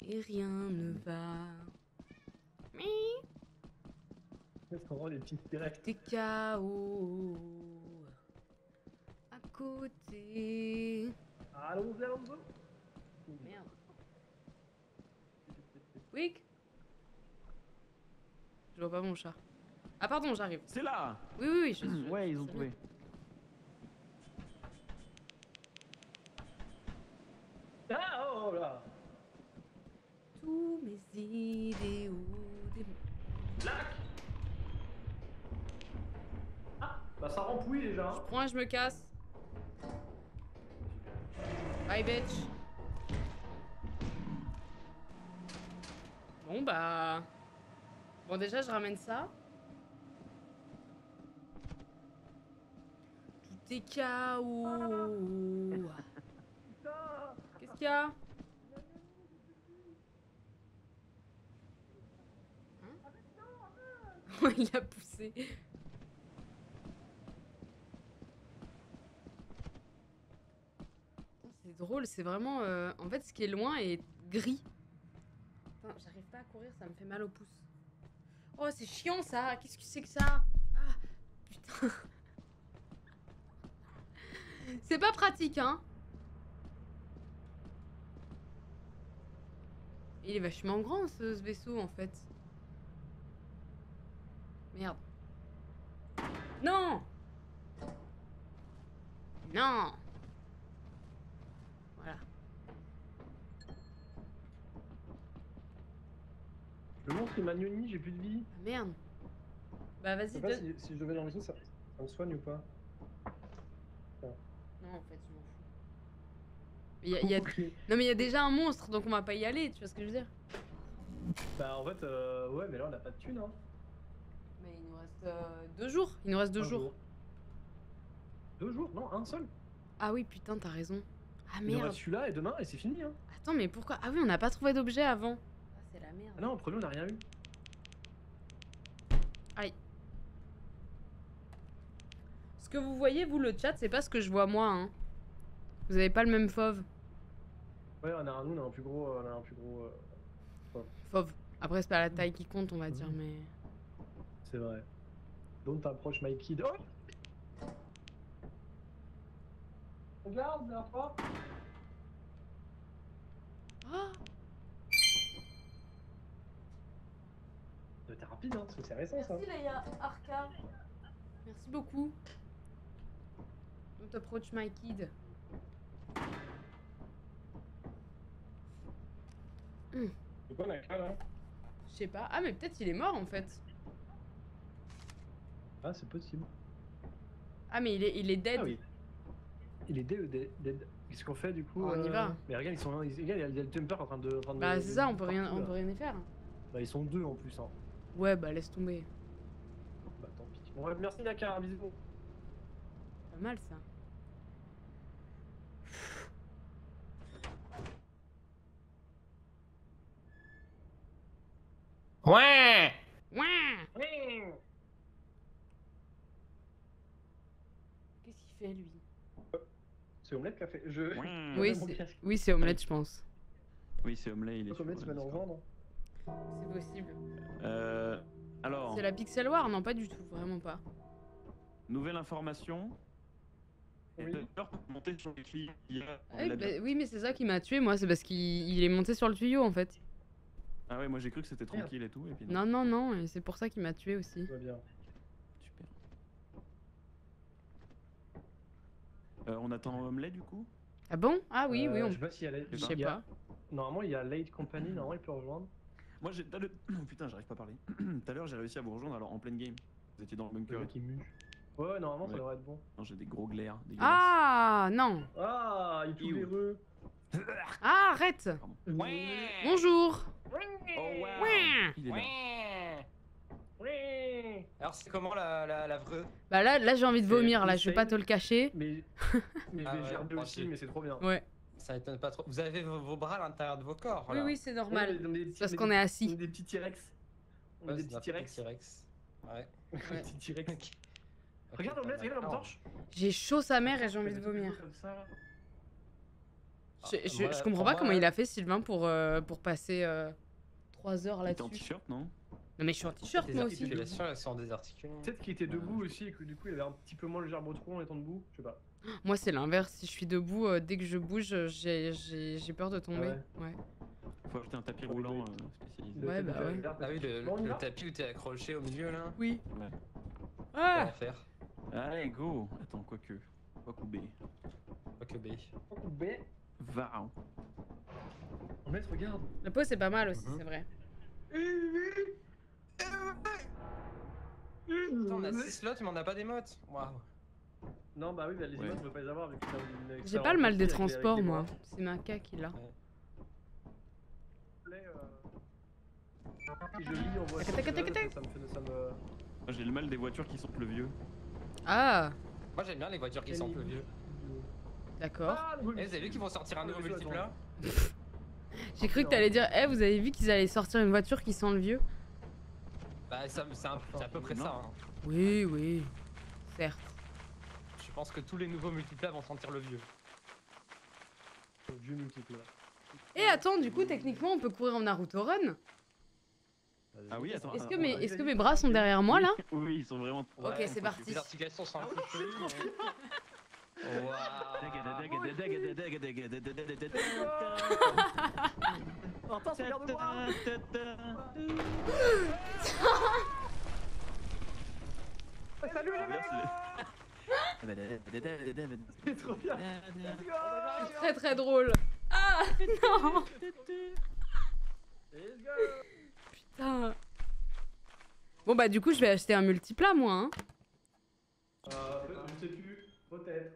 et rien ne va. Est-ce qu'on rend des petites directs Des chaos à côté. Allons-y, allons-y. Merde. Wick Je vois pas mon chat. Ah pardon, j'arrive. C'est là Oui, oui, oui, je suis. Ouais, ils ont trouvé. Ah, oh là Tous mes idéaux. des- Lac Ah, bah ça rempouille déjà. hein. Je prends et je me casse. Bye bitch. Bon bah. Bon déjà je ramène ça. Tout est. Putain Qu'est-ce qu'il y a? Hein? Il a poussé. C'est drôle, c'est vraiment... euh, En fait, ce qui est loin est gris. J'arrive pas à courir, ça me fait mal au pouce. Oh, c'est chiant ça Qu'est-ce que c'est que ça? Ah, putain C'est pas pratique, hein Il est vachement grand ce, ce vaisseau en fait. Merde. Non Non Voilà. Je me montre que Magnoni, j'ai plus de vie. Ah, merde. Bah Je vas-y, sais pas donne... si, si je vais dans le vaisseau, ça, ça me soigne ou pas. Non, en fait, je m'en fous. Il y a- il y a- Ok. Non mais il y a déjà un monstre, donc on va pas y aller, tu vois ce que je veux dire? Bah en fait, euh, ouais, mais là on a pas de thunes, hein. Mais il nous reste euh, deux jours. Il nous reste deux Un jours. jour. Deux jours? Non, un seul. Ah oui, putain, t'as raison. Ah Il nous merde. reste celui-là et demain et c'est fini, hein. Attends, mais pourquoi? Ah oui, on n'a pas trouvé d'objet avant. Ah, merde. Ah non, en premier on a rien eu. Ce que vous voyez, vous, le chat, c'est pas ce que je vois moi. Hein. Vous avez pas le même fauve. Ouais, on a un, on a un plus gros. On a un plus gros. euh, Fauve. Après, c'est pas la taille qui compte, on va dire, Mhm. mais. C'est vrai. Don't approach my kid. Oh Regarde, la fois. T'es rapide, hein, parce que c'est récent ça. Merci, Leia Arca. Merci beaucoup. Don't approach my kid. C'est quoi la cale, là? Je sais pas. Ah, mais peut-être il est mort en fait. Ah, c'est possible. Ah, mais il est, il est dead. Ah oui. Il est dead, dead, dead. Qu'est-ce qu'on fait du coup On y euh, va. Mais regarde, ils sont. ils- Regarde, il y a- le Temper en train de. en train de- Bah, c'est ça, on peut rien, partout, on peut rien y faire. Bah, ils sont deux en plus, hein. Ouais, bah laisse tomber. Bah, tant pis. Bon, ouais, merci Naka, bisous. Pas mal ça. Ouais Ouais Qu'est-ce qu'il fait lui? C'est Omelette qui a fait. Je. Oui, c'est-. Oui, c'est omelette, je pense. Oui, c'est Omelette, il est Omelette, nous rejoindre C'est possible. Euh, alors, C'est la Pixel War Non, pas du tout, vraiment pas. nouvelle information. Oui. Monter sur les clients, Ah bah, oui, mais c'est ça qui m'a tué, moi, c'est parce qu'il il est monté sur le tuyau en fait. Ah ouais, moi j'ai cru que c'était tranquille et tout. Et puis Non, non, non, et c'est pour ça qu'il m'a tué aussi. Tout va bien. Super. Euh, on attend Omelette du coup? Ah bon? Ah oui, Euh, oui, on. Je sais pas s'il y a. la- Je sais sais il y a- pas. Normalement, il y a Late Company, normalement, il peut rejoindre. Moi j'ai. t'as le- Oh, putain, j'arrive pas à parler. Tout à l'heure j'ai réussi à vous rejoindre alors en pleine game. Vous étiez dans le bunker. tout. qui mue. Ouais, ouais, normalement, ça devrait être bon. Non, j'ai des gros glaires. Ah non Ah, il est heureux. Ah, arrête Ouais. Bonjour Oh wow. Ouais. Il est là. Alors c'est comment la, la, la vraie? Bah là, là j'ai envie de vomir, là, je vais pas te le cacher. Mais, mais Ah ouais, aussi. mais c'est trop bien. Ouais. Ça étonne pas trop. Vous avez vos, vos bras à l'intérieur de vos corps Oui, là. oui, c'est normal. on est des petits- Parce on est qu'on est on assis. des petits T-Rex. On Ouais, est des petits T-Rex. T-Rex. Ouais. Des petits T-Rex. Regarde, Omelette, pas regarde la torche. J'ai chaud sa mère et j'ai envie de vomir. Comme ça. Je, Ah, je- comprends pas comment il a fait Sylvain pour, euh, pour passer 3 heures Il était en là-dessus. t-shirt, non? Non mais je suis en t-shirt Tes moi aussi. articulations elles sont désarticulées. Peut-être qu'il était debout aussi et que du coup il avait un petit peu moins le gerbe au tronc en étant debout. Je sais pas. Moi c'est l'inverse, si je suis debout, euh, dès que je bouge, euh, j'ai- j'ai j'ai peur de tomber. ouais. Ouais. Faut acheter un tapis roulant euh, spécialisé. Ouais, bah ouais. Ah oui, le, tapis où t'es accroché au milieu là. Oui. Ouais. Ah faire Allez, go Attends, quoique. Quoique B. Ok, B. B. Va. Omelette, regarde. La peau c'est pas mal aussi, Mhm. c'est vrai. Attends, on a 6 slots, mais on a pas des mottes. Waouh. Non, bah oui, bah, les Ouais. images, on veut pas les avoir vu que ça a une J'ai pas le mal des transports moi. C'est ma caca qui l'a. Si je lis en voiture, ça me j'ai le mal des voitures qui sont pluvieux. Ah Moi j'aime bien les voitures qui sont plus vieux. D'accord. Ah, Eh, vous avez vu qu'ils vont sortir un nouveau je multiple là J'ai cru que t'allais dire, eh vous avez vu qu'ils allaient sortir une voiture qui sent le vieux? Bah, ça- c'est à peu près Non. ça. hein. Oui, oui. Certes. Je pense que tous les nouveaux multiples vont sentir le vieux. Le vieux multiple là. Et attends, du coup techniquement on peut courir en Naruto Run Ah oui, attends. Est-ce que, mes, attends. est-ce que mes bras sont derrière moi là Oui, ils sont vraiment. Ok, c'est parti. Les articulations sont un peu plus. Attends, regarde-moi Salut les mecs C'est trop bien C'est très très drôle. Ah non Let's go Putain. Bon bah du coup je vais acheter un multiplat moi. Hein. Euh, je sais plus, peut-être.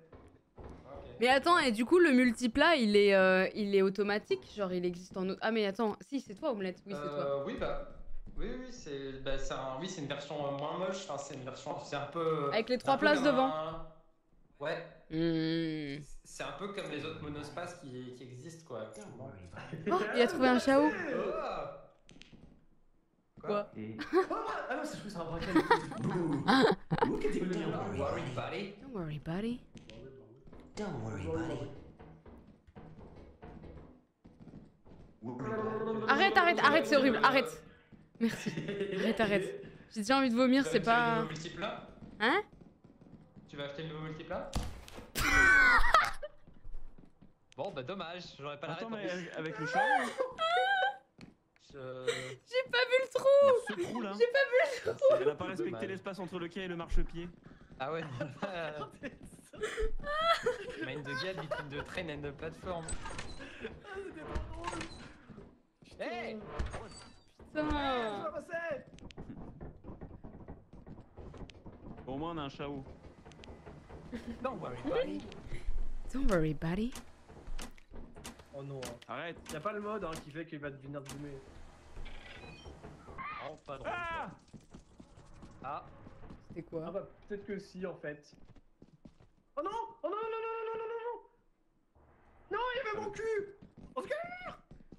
Mais attends, et du coup le multiplat il est, euh, il est automatique? Genre il existe en... Ah mais attends, si c'est toi Omelette, oui c'est toi. Euh, oui, bah. Oui, oui, c'est bah, c'est un... oui, c'est une version euh, moins moche. Enfin, c'est une version. C'est un peu. Avec les c'est trois un peu places comme devant. un- Ouais. Hmm. C'est un peu comme les autres monospaces qui, qui existent, quoi. Oh, il a trouvé un chao Oh Quoi Ah non, c'est trouve que c'est un braquage. Don't worry, buddy. Don't worry buddy. Don't worry, buddy. Arrête, arrête, arrête, c'est horrible, arrête. Merci. Arrête, arrête. J'ai déjà envie de vomir, Tu vas c'est acheter le pas... nouveau multiplat Hein? Tu vas acheter le nouveau multiplat Bon, bah dommage, j'aurais pas la Attends, réponse. mais avec- le chat, Je- J'ai pas vu le trou. Ce trou là, J'ai pas vu le trou. Elle a pas respecté l'espace entre le quai et le marchepied. Ah ouais Main de gale, vitrine de train and de plateforme. Hey Putain Au moins on a un chat chao. Don't worry, buddy. Don't worry, buddy. Oh non. Hein. Arrête. Y'a pas le mode hein, qui fait qu'il va devenir zoomer. Ah oh, pas drôle. Ah, ah. C'était quoi Ah bah peut-être que si en fait. Oh non Oh non non non non non non non Non, il y avait mon euh. cul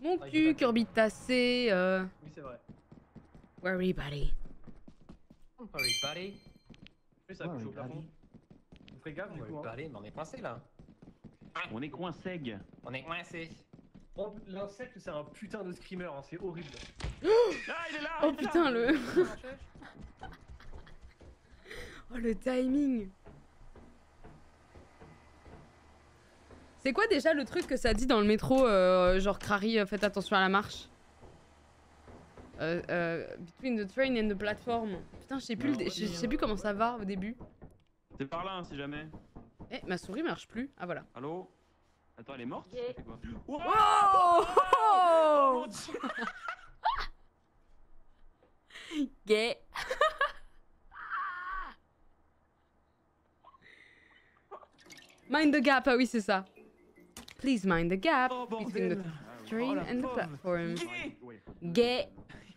Mon ah, cul, curbitacé, euh... C'est vrai. Worry buddy. worry, buddy. Oui, ça au plafond. Vous ferez gaffe du coup. Buddy, mais on est coincé là. On est coincé. On est coincé. Oh, L'insecte, c'est un putain de screamer, hein, c'est horrible. Ah, il est là Oh il est là putain le... oh le timing C'est quoi déjà le truc que ça dit dans le métro, euh, genre Crary, euh, faites attention à la marche? Euh, euh, Between the train and the platform. Putain, je sais plus, je sais plus euh, comment ça va au début. C'est par là, hein, si jamais. Eh, ma souris marche plus. Ah voilà. Allô? Attends, elle est morte? Yeah. Ça fait quoi? Wow Oh, Oh mon Dieu Gay Mind the gap, ah oui c'est ça. Please mind the gap Oh between the Ah oui. train Oh, and the platform. Gay.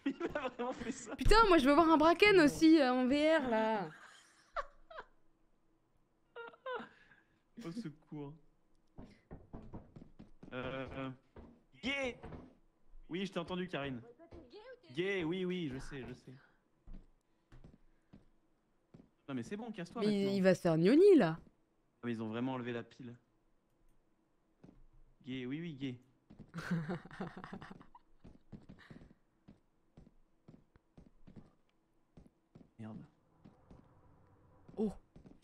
Il a vraiment fait ça. Putain, moi je veux voir un Bracken aussi euh, en VR là. Au secours. Euh, Gay Oui, je t'ai entendu, Karine. Gay, oui, oui, je sais, je sais. Non, mais c'est bon, casse-toi Mais maintenant. il va se faire gnoni là. Ah, mais ils ont vraiment enlevé la pile. Gay, oui, oui, gay. Merde. Oh.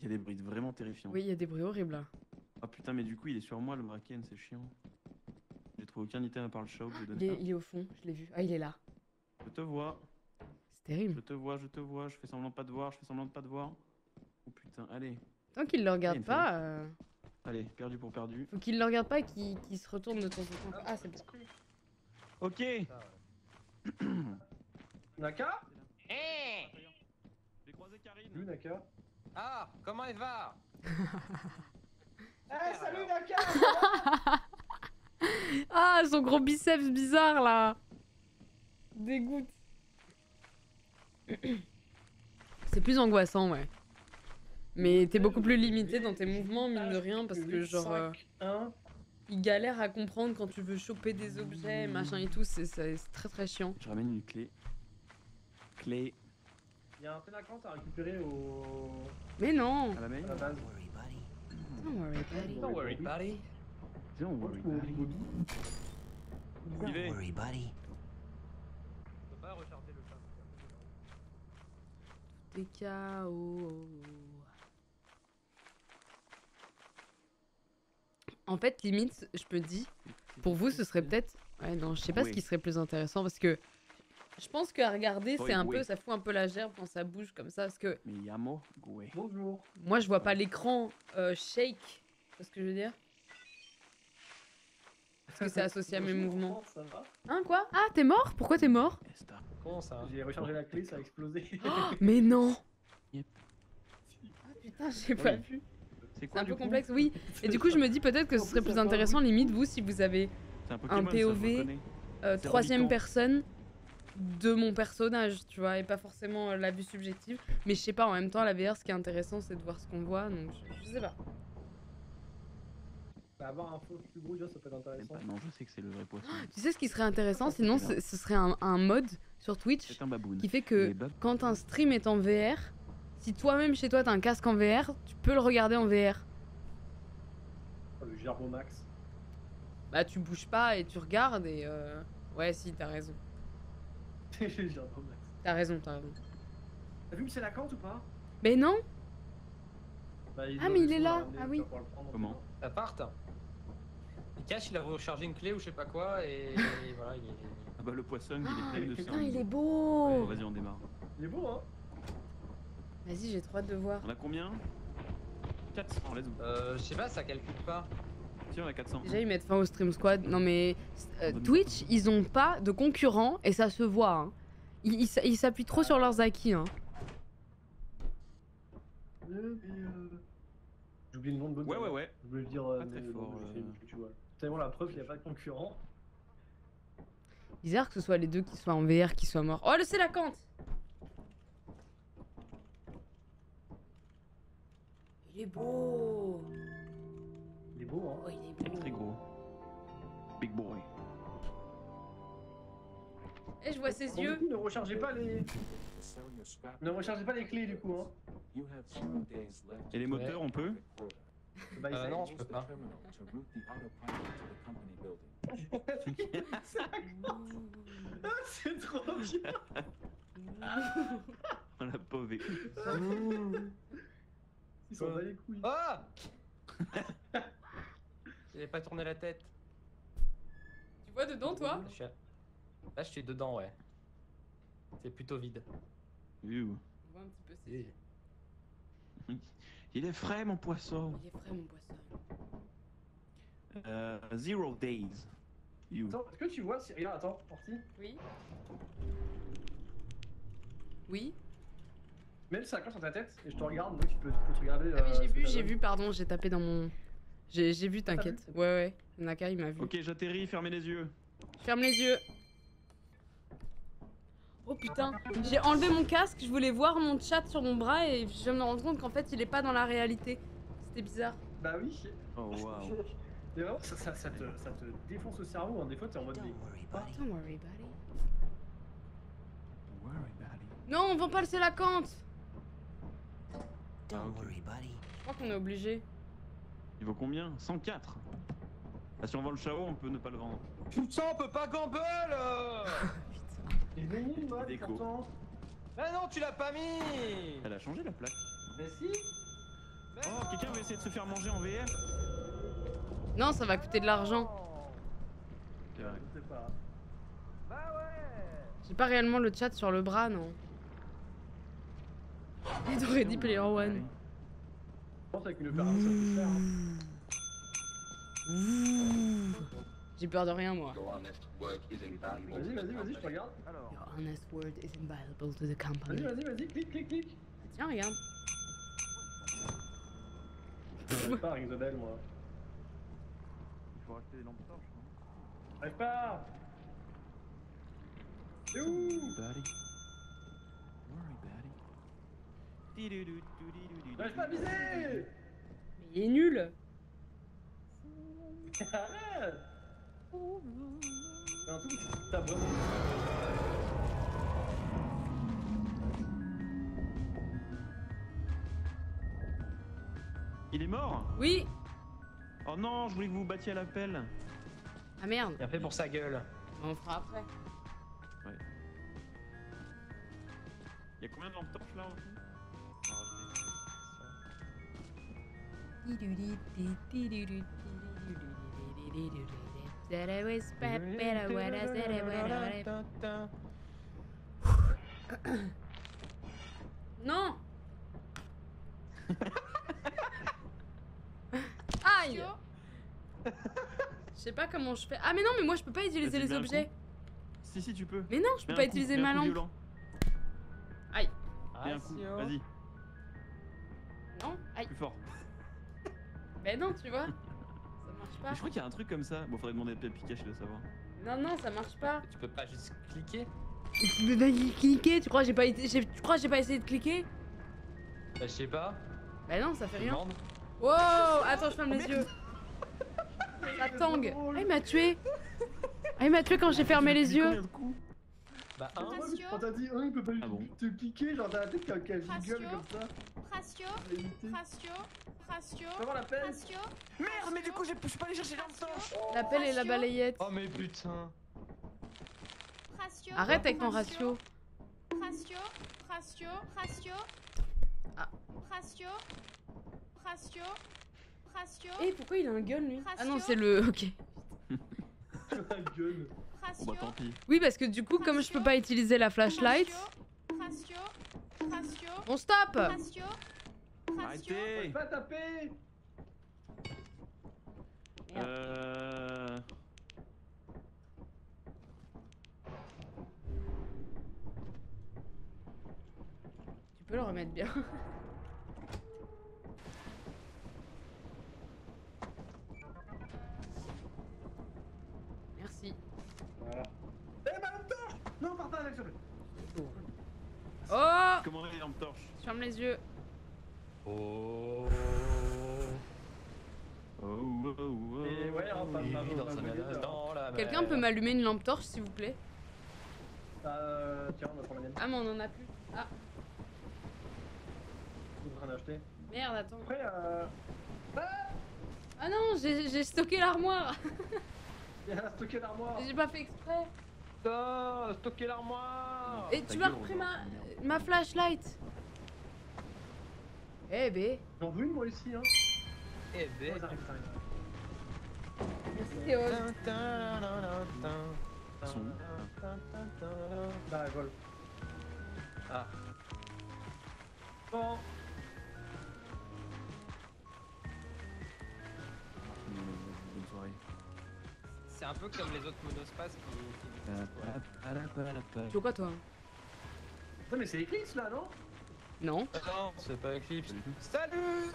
Il y a des bruits vraiment terrifiants. Oui, il y a des bruits horribles là. Ah putain, mais du coup, il est sur moi le bracken, c'est chiant. J'ai trouvé aucun item à part le donne Il est, il est au fond, je l'ai vu. Ah, il est là. Je te vois, C'est terrible. je te vois, je te vois, je fais semblant de pas te voir, je fais semblant de pas te voir. Oh putain, allez, Tant qu'il le regarde pas, euh, allez, perdu pour perdu. faut qu'il le regarde pas et qu'il se retourne de temps en temps. Ah, c'est bon. Ok Naka? Salut Naka. Ah, comment elle va? Eh, salut Naka Ah, son gros biceps bizarre là. Dégoûte. C'est plus angoissant, ouais. Mais t'es beaucoup plus limité dans tes mouvements, mine de rien, parce que genre, euh, 1. il galère à comprendre quand tu veux choper des objets, machin et tout, c'est très très chiant. Je ramène une clé. Clé Il y a un pénacant à récupérer au... Mais non à la main à la base. Worry, buddy. Don't worry, buddy. Don't worry, buddy. Don't worry, buddy. Don't worry, buddy. Pas recharger le casque. T'es KO. En fait, limite, je me dis, pour vous, ce serait peut-être. Ouais, non, je sais pas ce qui serait plus intéressant parce que je pense qu'à regarder, c'est un peu, ça fout un peu la gerbe quand ça bouge comme ça. Parce que. Bonjour. moi, je vois pas l'écran euh, shake. Tu vois ce que je veux dire? Parce que c'est associé à mes mouvements. Ça va? Hein, quoi? Ah, t'es mort? Pourquoi t'es mort? Comment ça J'ai rechargé la clé, ça a explosé. Oh, Mais non Yep. Ah, Putain, j'ai pas vu. C'est C'est un peu complexe, oui. Et du coup, je me dis peut-être que ce serait plus intéressant, limite, vous, si vous avez C'est un POV. euh, C'est troisième personne de mon personnage, tu vois, et pas forcément euh, la vue subjective. Mais je sais pas, en même temps, la VR, ce qui est intéressant, c'est de voir ce qu'on voit, donc je, je sais pas. Bah, avoir un plus gros, ça peut être intéressant. Non, je sais que c'est le vrai poisson. Tu sais ce qui serait intéressant, Ah, sinon, ce serait un, un mode sur Twitch un qui fait que quand un stream est en VR, si toi-même chez toi t'as un casque en VR, tu peux le regarder en VR. Oh, le Gerbo Max. Bah, tu bouges pas et tu regardes, et euh... ouais, si, t'as raison. Le Max. T'as raison, t'as raison. T'as vu que c'est la cante ou pas? Mais non Bah, Ah, mais il est là. Ah oui. Comment? Ça part Il cache, il a rechargé une clé ou je sais pas quoi et, et voilà, il est... Ah bah le poisson, il est plein de Putain, sang. il est Bon, beau Vas-y, on démarre. Il est beau, hein? Vas-y, j'ai trop hâte de voir. On a combien? 400, let's go. Euh, je sais pas, ça calcule pas. A 400. Déjà, ils mettent fin au Stream Squad. Non, mais euh, Twitch, ils ont pas de concurrents et ça se voit. hein. Ils s'appuient trop sur leurs acquis. Hein. Euh, mais, J'ai oublié le nom de. Ouais, ouais, ouais. Je voulais dire. euh, Pas mais très fort, euh. tu vois. C'est vraiment la preuve qu'il n'y a pas de concurrent. Bizarre que ce soit les deux qui soient en VR qui soient morts. Oh, le c'est la cante Il est beau beau, hein Oh, il est Il est beau très gros. Big boy. Et je vois ses Bon, du yeux. coup, ne rechargez pas les. Ne rechargez pas les clés du coup, hein. Et les moteurs, on peut Bah, Euh, non, je peux pas. Ah, c'est trop bien On l'a pauvre. Ils s'en bat les couilles. J'avais pas tourné la tête. Tu vois dedans, toi Je suis à- Là, je suis dedans, ouais. C'est plutôt vide. On voit un petit peu Et-. Il est frais, mon poisson. Il est frais, mon poisson. Euh, zero days. You. Attends, est-ce que tu vois. Regarde, attends, Orti. Oui Oui Mets le sac sur ta tête et je te regarde, donc tu peux, tu peux te regarder. Ah oui, euh, j'ai ce que vu, ça j'ai donne. vu, pardon, j'ai tapé dans mon... J'ai vu, t'inquiète. Ouais, ouais. Naka, il m'a vu. Ok, j'atterris, fermez les yeux. Ferme les yeux. Oh putain, j'ai enlevé mon casque, je voulais voir mon chat sur mon bras et je viens de me rendre compte qu'en fait il est pas dans la réalité. C'était bizarre. Bah oui. Oh waouh. Mais vraiment, ça, ça, ça te, ça te défonce le cerveau. Hein. Des fois, t'es en mode. Don't worry, buddy. Don't worry, buddy. Worry, buddy. Non, on vend pas le Sélacanthe Don't ok. worry, buddy. Je crois qu'on est obligé. Il vaut combien? 104 ah, Si on vend le Chao, on peut ne pas le vendre. Putain, on peut pas gamble euh Il est nul, Déco. pourtant. Ah non, tu l'as pas mis Elle a changé la plaque. Mais si. Oh, quelqu'un veut essayer de se faire manger en VR Non, ça va coûter de l'argent. C'est vrai. Bah ouais J'ai pas réellement le chat sur le bras, non. Il aurait dit Player One. Je pense avec une opération, ça peut faire. hein. J'ai peur de rien, moi. Vas-y, vas-y, vas-y, je te regarde. Alors, Your honest word is invaluable to the Vas-y, company. vas-y, vas-y, clique, clique, clique. Tiens, regarde. J'arrive pas moi. il faut racheter des lampes torches, non? Pas. C'est où Buddy. Worry, J'arrive pas viser Mais il est nul. Arrête t'as vraiment... Il est mort? Oui. Oh non, je voulais que vous vous battiez à l'appel. Ah merde. Bien fait pour sa gueule. On le fera après. Il y a combien de lampes torches là en tout Non Aïe Je sais pas comment je fais. Ah mais non, mais moi je peux pas utiliser les objets. Si, si, tu peux. Mais non, je peux pas utiliser ma lampe. coup, Ratio. vas-y, Non Aïe. plus fort. Mais non, tu vois Ça marche Mais pas. je crois qu'il y a un truc comme ça. Bon, faudrait demander à Pikachu de savoir. Non, non, ça marche pas. Tu peux pas juste cliquer Mais vas-y, cliquer. Tu crois que j'ai pas été... Tu crois que j'ai pas essayé de cliquer? Bah je sais pas. Bah non, ça fait rien. Demande. Wow Attends, je ferme les yeux. Ça tangue. Ah, il m'a tué. Ah, il m'a tué quand j'ai fermé les yeux. Bah Ah, un. ouais, mais Quand t'as dit un, il peut pas Ah bon te cliquer, genre t'as la tête qui a qui a une gueule Ratio. comme ça. Ratio, pour éviter. ratio, ratio, Fais voir la peine ratio. Merde, mais du coup, j'ai- je suis pas allé chercher torches La pelle et la balayette. Oh mais putain. Ratio. Arrête avec ton ratio. Ratio, ratio, ratio. Ah. Ratio, ratio, ratio, Eh, pourquoi il a un gun lui? Ah Ratio. non, c'est le. Ok. La gueule. Bon, bah tant pis. Oui, parce que du coup, comme je peux pas utiliser la flashlight. Ratio, ratio, On stop ratio, ratio. Arrêtez Va taper Merde. Euh. Tu peux le remettre bien. Oh Comment les lampes torches Je ferme les yeux. Oh. Oh, oh, oh, Et ouais, pas- pas- Dans pas- sa pas- ménage, pas- dans la Quelqu'un peut m'allumer une lampe torche, s'il vous plaît? Euh, tiens, on va prendre la mienne. Ah, mais on en a plus. Ah, Je suis en train d'acheter. merde, attends. Après, euh. Ah non, j'ai stocké l'armoire. Il a stocké l'armoire. J'ai pas fait exprès. Putain, stocker l'armoire Et ta tu m'as repris ma, ma flashlight. Eh bé. J'en veux une moi ici, hein. Eh arrivent. Merci Théo. Son. Là, elle vole. Ah. Bon. C'est un peu comme les autres monospaces qui. qui Tu veux quoi toi Non, mais c'est Eclipse là, non Non. Ah Non, c'est pas Eclipse. Salut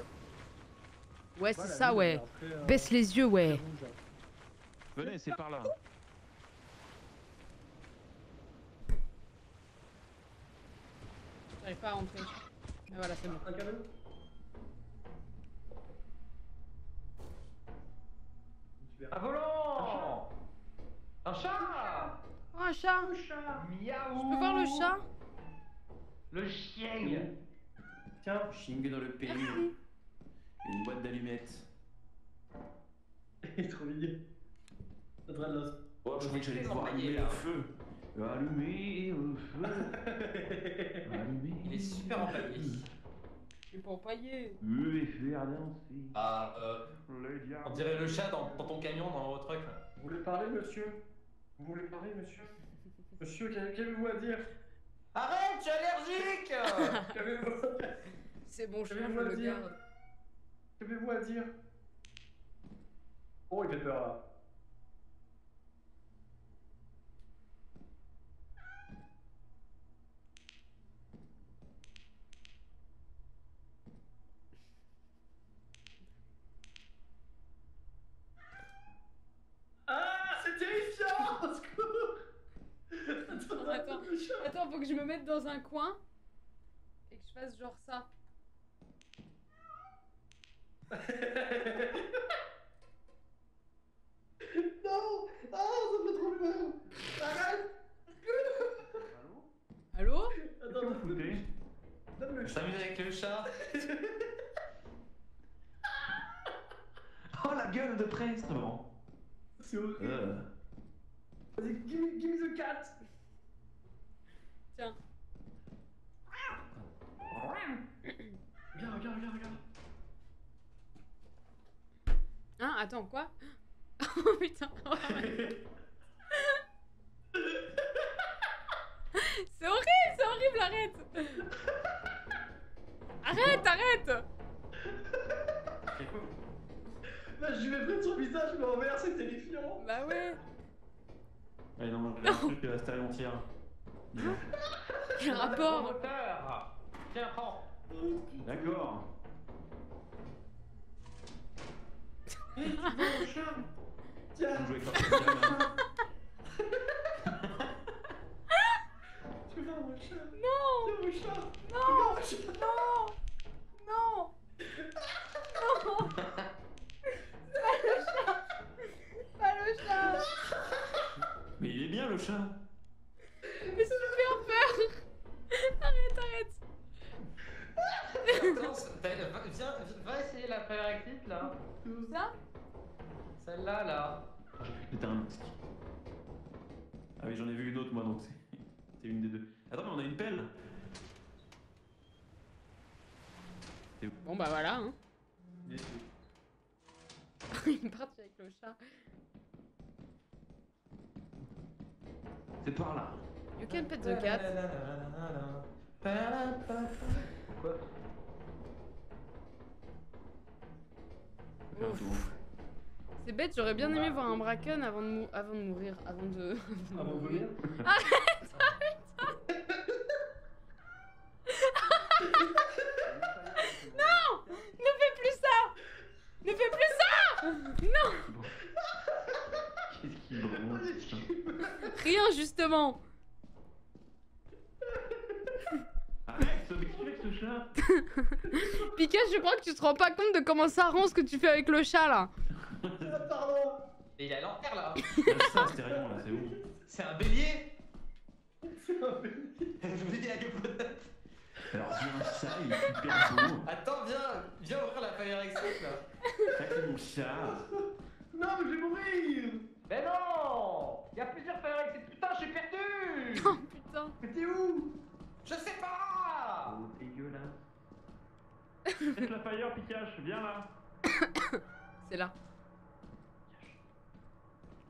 Ouais, c'est Voilà, ça, ouais. après, euh, Baisse les yeux, ouais. Venez, c'est par là. J'arrive pas à rentrer. Ah, voilà, c'est bon. Un Un volant Un chat Oh, un chat Miaou Je peux voir le chat? Le chien Tiens, Ching dans le pays. Une boîte d'allumettes. il est trop mignon. Ça devrait de l'os. Oh, je croyais que j'allais pouvoir allumer là. le feu. Allumer le feu. Allumer. Il est super empaillé. Je suis pas empaillé. Oui, et faire danser. Ah, euh, Le diable. on dirait le chat dans, dans ton camion, dans votre truc. là. Vous voulez parler, monsieur? Vous voulez parler, monsieur? Monsieur, qu'a- qu'avez-vous à dire? Arrête, je suis allergique Qu'avez-vous C'est bon, je Je vais je vous le le dire? garde. qu'avez-vous à dire? Oh, il fait peur là. Ah, c'est terrifiant Au secours Attends, Attends. Attends, faut que je me mette dans un coin et que je fasse genre ça. Non Ah, ça me fait trop peur Arrête Allô? Vous foutez Donne le chat s'amuse avec le chat? Oh, la gueule de près, c'est marrant. C'est horrible Euh. Vas-y, give me, give me the cat Tiens. Regarde, regarde, regarde, regarde. Hein Attends, quoi? Oh putain. C'est horrible, c'est horrible, arrête. Arrête, arrête. Là, je vais près de son visage, mais en vert, c'est terrifiant. Bah ouais. Allez, non, j'ai un truc de la entière. Quel rapport. Moteur Tiens, prends D'accord. Tiens, Vous jouez comme ça, gamin. tu veux mon chat? Non. Tiens, mon chat. Non. Mon chat. Non. Non. Non. Pas le chat. Pas le chat. Mais il est bien le chat. Mais ça me fait peur Arrête, arrête Attends, va- viens, va essayer la Exit là. Tout ça Celle-là là. C'était un masque. Ah oui, j'en ai vu une autre moi donc c'est c'est une des deux. Attends, mais on a une pelle. Bon bah voilà, hein. Il est parti avec le chat. C'est par là. You can pet the cat. Quoi? C'est bête, j'aurais bien aimé voir un bracken avant de, mou- avant de mourir. Avant de. Ah, bon, venir Ne fais plus ça. Ne fais plus ça. Non. Rien justement Arrête, mais qu'est-ce que tu fais avec ce chat je crois que tu te rends pas compte de comment ça rend ce que tu fais avec le chat là pardon Et il a l'enfer là. Ça, rien là, c'est où C'est un bélier. C'est un bébé. Je vous que Alors, j'ai un chat, il est super beau. Attends, viens, viens ouvrir la Fire Exit là. Ça, c'est mon chat. Non, mais je vais mourir Mais non Il y a plusieurs Fire Exit. Putain, je suis perdu Oh putain Mais t'es où? Je sais pas Oh, dégueulasse. Laisse la fire, Pikachu, viens là. C'est là,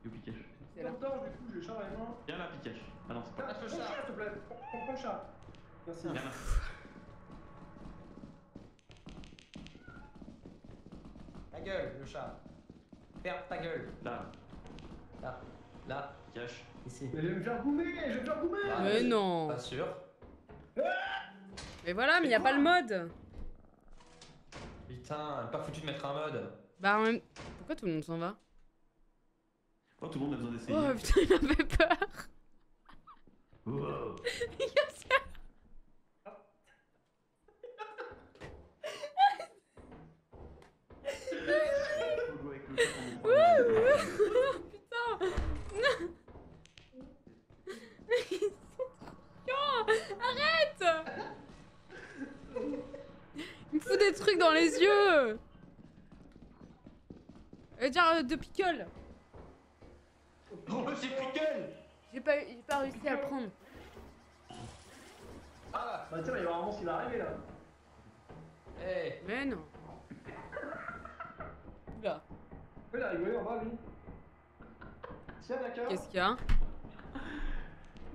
Yo, Pikachu. c'est là. Attends, du coup, je chat vraiment. Viens là, Pikachu. Ah non, c'est pas Prends le chat. s'il te plaît. Prends le chat. Merci. Viens là. Ta gueule, le chat. Ferme ta gueule. Là, Là, là, Pikachu. ici. Mais je vais me faire goumer, je vais me faire goumer Ah, Mais non Pas sûr. Mais voilà, mais y a pas le mode Putain, pas foutu de mettre un mode. Bah en même... Pourquoi tout le monde s'en va? Oh, tout le monde a besoin d'essayer. Oh putain, il avait peur. Wow. Faut jouer avec le chat pendant trois minutes. Putain. Ils sont trop chiants. Arrête. Il me fout des trucs dans les yeux. Je veux dire euh, de pickle. Oh, j'ai pas, j'ai pas réussi à le prendre. Ah Bah tiens, il y aura un monstre qui va arriver là. Eh Mais non. Oula. Il a rigolé en bas lui. Tiens, d'accord. Qu'est-ce qu'il y a?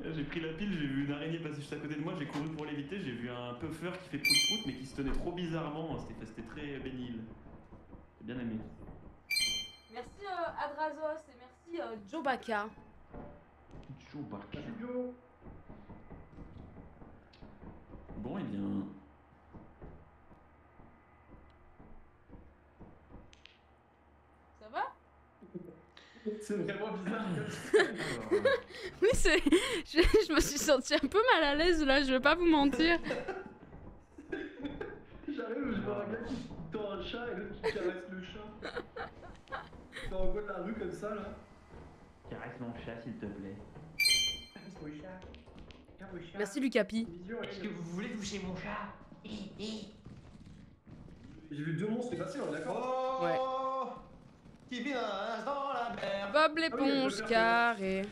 J'ai pris la pile, j'ai vu une araignée passer juste à côté de moi, j'ai couru pour l'éviter, j'ai vu un puffer qui fait prout-prout mais qui se tenait trop bizarrement, c'était c'était très bénil. J'ai bien aimé. Merci euh, Adrazos et merci euh, Joe Baka. Joe. Bon, et bien. Ça va C'est vraiment bizarre comme Oui, c'est. Je, je me suis sentie un peu mal à l'aise là, je vais pas vous mentir. J'arrive, je vois un gars qui tend un chat et l'autre qui caresse le chat. C'est en coin de la rue comme ça là. Caresse mon chat s'il te plaît. Merci Lucapi. Est-ce que vous voulez toucher mon chat? J'ai vu deux monstres passer, on est d'accord Oh Ouais. Qui vit dans la mer Bob l'éponge Ah carré.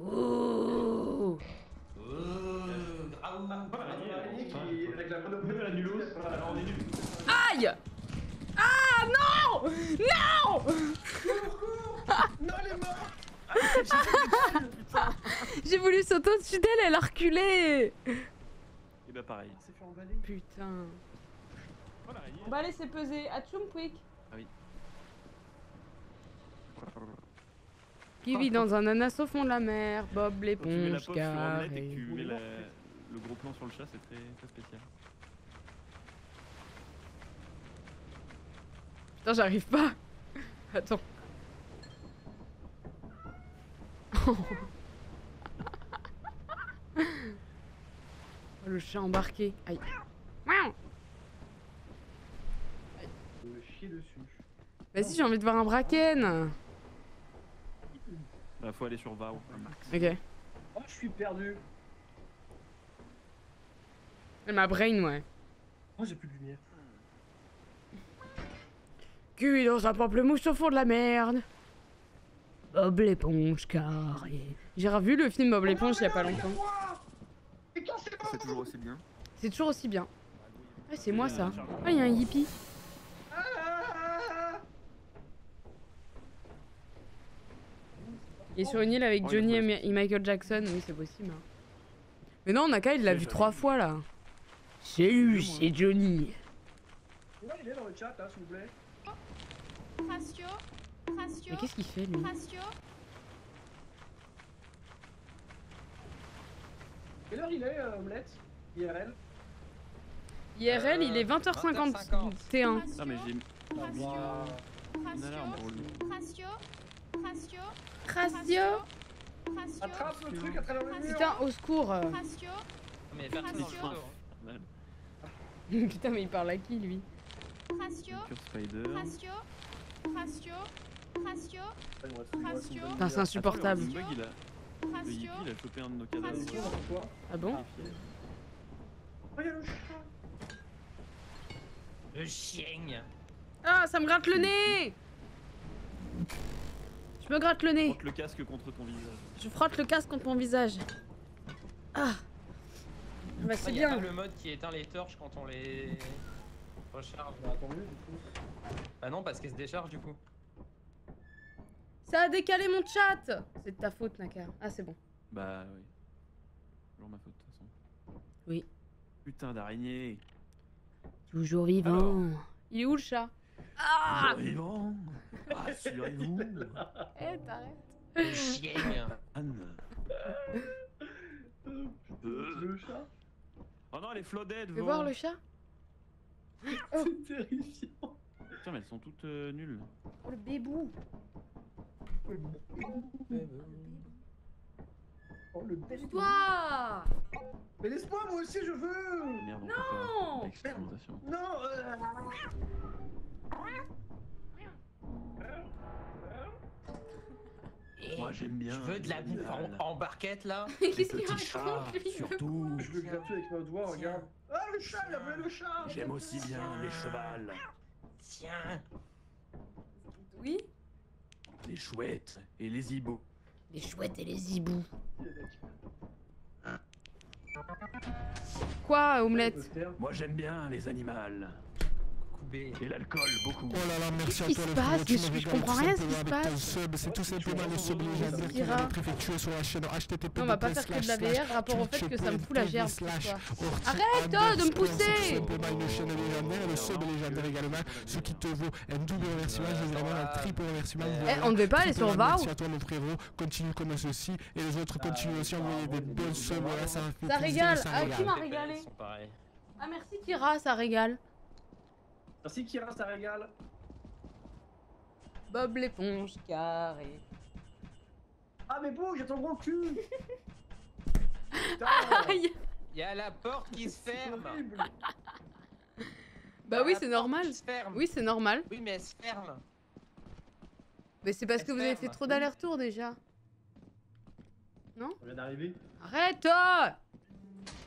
Ouh. Aïe Ah non Non Non, elle est morte J'ai voulu sauter au-dessus d'elle, elle a reculé Et bah pareil. Putain. On va laisser peser. Atchoum quick. Qui vit dans un ananas au fond de la mer, Bob Quand tu mets la l'éponge sur et que tu mets la- le gros plan sur le chat, c'est très, très spécial. Putain, j'arrive pas. Attends. Oh, le chat embarqué. Aïe. Chier dessus. Vas-y, j'ai envie de voir un bracken. Bah, faut aller sur Vow. Ok. Oh, je suis perdu. Ma brain, ouais. Oh, j'ai plus de lumière. Cul dans un pamplemousse au fond de la merde. Bob l'éponge carré. J'ai revu le film Bob l'éponge il y a pas longtemps. C'est toujours aussi bien. C'est toujours aussi bien. Ah, c'est moi ça. Ah, il y a un hippie. Il est sur une île avec Oh, Johnny et, Michael Jackson. Oui, c'est possible. hein. Mais non, Naka, il l'a C'est vu trois fois là. Salut, c'est Johnny. Il est dans le chat là, s'il vous plaît. Ratio. Ratio. Mais qu'est-ce qu'il fait lui? Ratio. Quelle heure il est, euh, Omelette? IRL IRL, il est 20h51. Ah, mais j'ai Ratio. lui. Ratio. Ratio. Ratio Ratio. Attrape le truc à travers le mur Putain, au secours. euh. Ratio. Mais personne dos. Putain, mais il parle à qui lui? Ratio. Spider. Ratio. Ratio. Ah, Putain, c'est insupportable. Il a... Le Ratio. hippie, il a chopé un de nos cadavres. Ah bon? Oh, il y a le chat Le chien. Ah, ça me gratte le nez Je me gratte le nez. Frotte le casque contre ton visage. Je frotte le casque contre mon visage. Ah Bah c'est Il y a bien. pas le mode qui éteint les torches quand on les recharge. Bah, tant mieux, du coup. Bah non, parce qu'elles se déchargent du coup. Ça a décalé mon chat C'est de ta faute, Naka. Ah, c'est bon. Bah oui. Toujours ma faute de toute façon. Oui. Putain d'araignée. Toujours vivant. Il est où le chat? Ah Vivant. Rassurez-vous. Eh, t'arrêtes. Le chien. Anne. Euh, Le chat Oh non, elle est flooded. Fais voir le chat? Oh. C'est terrifiant. Putain, mais elles sont toutes euh, nulles. Oh, le bébou Oh le bébé. Toi Mais laisse-moi, moi aussi je veux Merde, on Non. Non euh, Moi j'aime bien. Je veux de la bouffe en, en barquette là. Qu'est-ce qu'il raconte lui surtout. Je veux gratter avec ma doigt, regarde. Ah le chat, il a volé le chat J'aime aussi bien les chevals, Tiens. Oui les chouettes et les hiboux. Les chouettes et les hiboux. Quoi, omelette? Moi j'aime bien les animaux. Coubé. Et l'alcool, beaucoup. Oh là là, merci à Qu'est-ce toi qui le se frérot, passe Mais je- comprends rien ce qui se passe. C'est tout simplement le sub légendaire qui effectué sur la chaîne http Non, on va pas faire que de la VR, rapport au fait que ça me fout la gerbe. Arrête, de me pousser une chaîne légendaire, et le sub légendaire également, ce qui te vaut un double remerciement, je veux vraiment un triple remerciement. Eh, Voilà. on devait pas aller sur VAR Merci à toi mon frérot, continue comme ceci, et les autres continuent aussi à envoyer des bons subs, voilà, ça fait Ça plaisir, régale. ça Ah, qui m'a régalé. Ah, merci Kira, ça régale. Merci Kira, ça régale. Bob l'éponge carré. Ah mais bon, j'ai ton gros cul Putain Aïe Il y a la porte qui se ferme. Bah oui, c'est normal. qui se ferme. Oui, c'est normal. Oui, mais elle se ferme. Mais c'est parce Elle que vous avez fait trop d'allers-retours déjà. On vient d'arriver. Arrête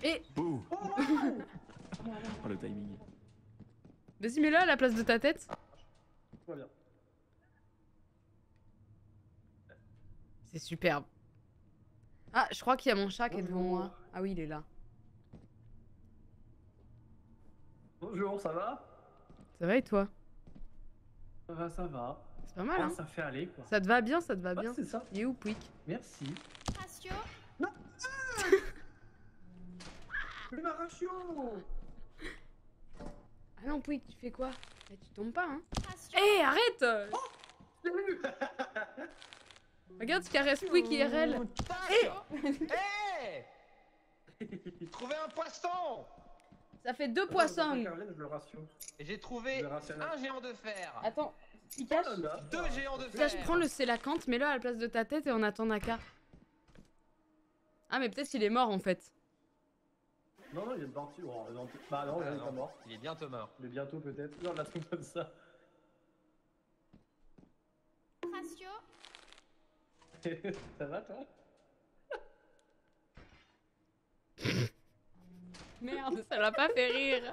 Et Bouh Oh Oh le timing. Vas-y, mets-le à la place de ta tête. Tout va bien. C'est superbe. Ah, je crois qu'il y a mon chat qui est devant moi. Ah oui, il est là. Bonjour, ça va? Ça va et toi? Ça va, ça va. C'est pas mal, Ah, hein ça fait aller quoi. Ça te va bien, ça te va Ouais, bien. c'est ça. Il est où, Pouic? Merci. Ratio, ratio Ah non, Pouic, tu fais quoi? Eh, Tu tombes pas, hein? Hé, arrête Regarde ce caresse Pouic IRL. Hé J'ai trouvé un poisson Ça fait deux poissons. Et j'ai trouvé un géant de fer. Attends. Oh là là. Deux géants de fer. Pikachu, prends le sélacanthe, mets-le à la place de ta tête et on attend Naka. Ah, mais peut-être qu'il est mort en fait. Non, non, il est parti. Oh, non, bah non, Ah, il est non, pas mort. Il est bientôt mort. Mais bientôt peut-être. Non, la truc comme ça. ratio, ça va toi? Merde, ça l'a pas fait rire.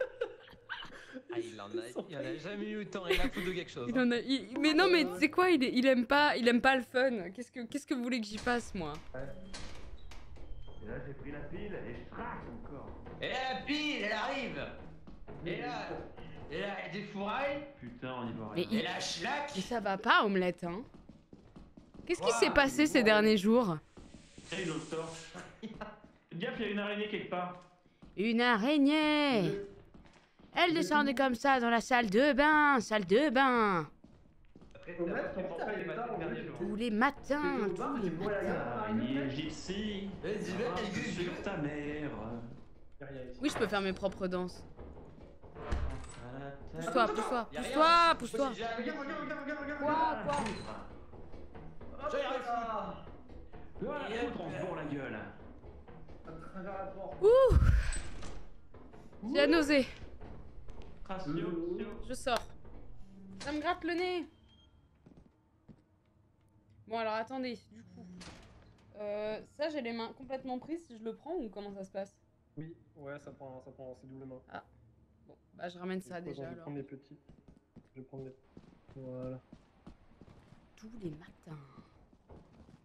Ah, il en a, il en a jamais eu autant. Il a foutu de quelque chose. Il en a- il- Mais non, mais tu sais quoi, il, est- il aime pas, il aime pas le fun. Qu'est-ce que, qu'est-ce que vous voulez que j'y fasse moi? Et là j'ai pris la pile et. Et là, la pile, elle arrive. Et là, et là, il y a des fourrailles. Putain, on y va Mais rien. Et la schlack. Mais ça va pas, omelette, hein Qu'est-ce qui s'est passé ces derniers jours? Et une autre torche. Faites gaffe, il y a une araignée quelque part. Une araignée Elle descendait comme ça dans la salle de bain, salle de bain il tous les matins. tous les il matins. Araignée gypsy. Sur ta mère. Oui, je peux faire mes propres danses. Ah, Pousse-toi, pousse-toi, Y a rien. pousse-toi, pousse-toi. J'ai jamais Regarde, regarde, regarde, regarde, regarde. Quoi, quoi. Ouh J'ai la nausée. Ratio. Je sors. Ça me gratte le nez. Bon, alors attendez, du coup. Euh, ça, j'ai les mains complètement prises. Si je le prends ou comment ça se passe? Oui, ouais, ça prend, ça prend, c'est doublement. Bon, bah je ramène ça Je vais déjà alors. prendre les petits. Je vais prendre les. Voilà. Tous les matins.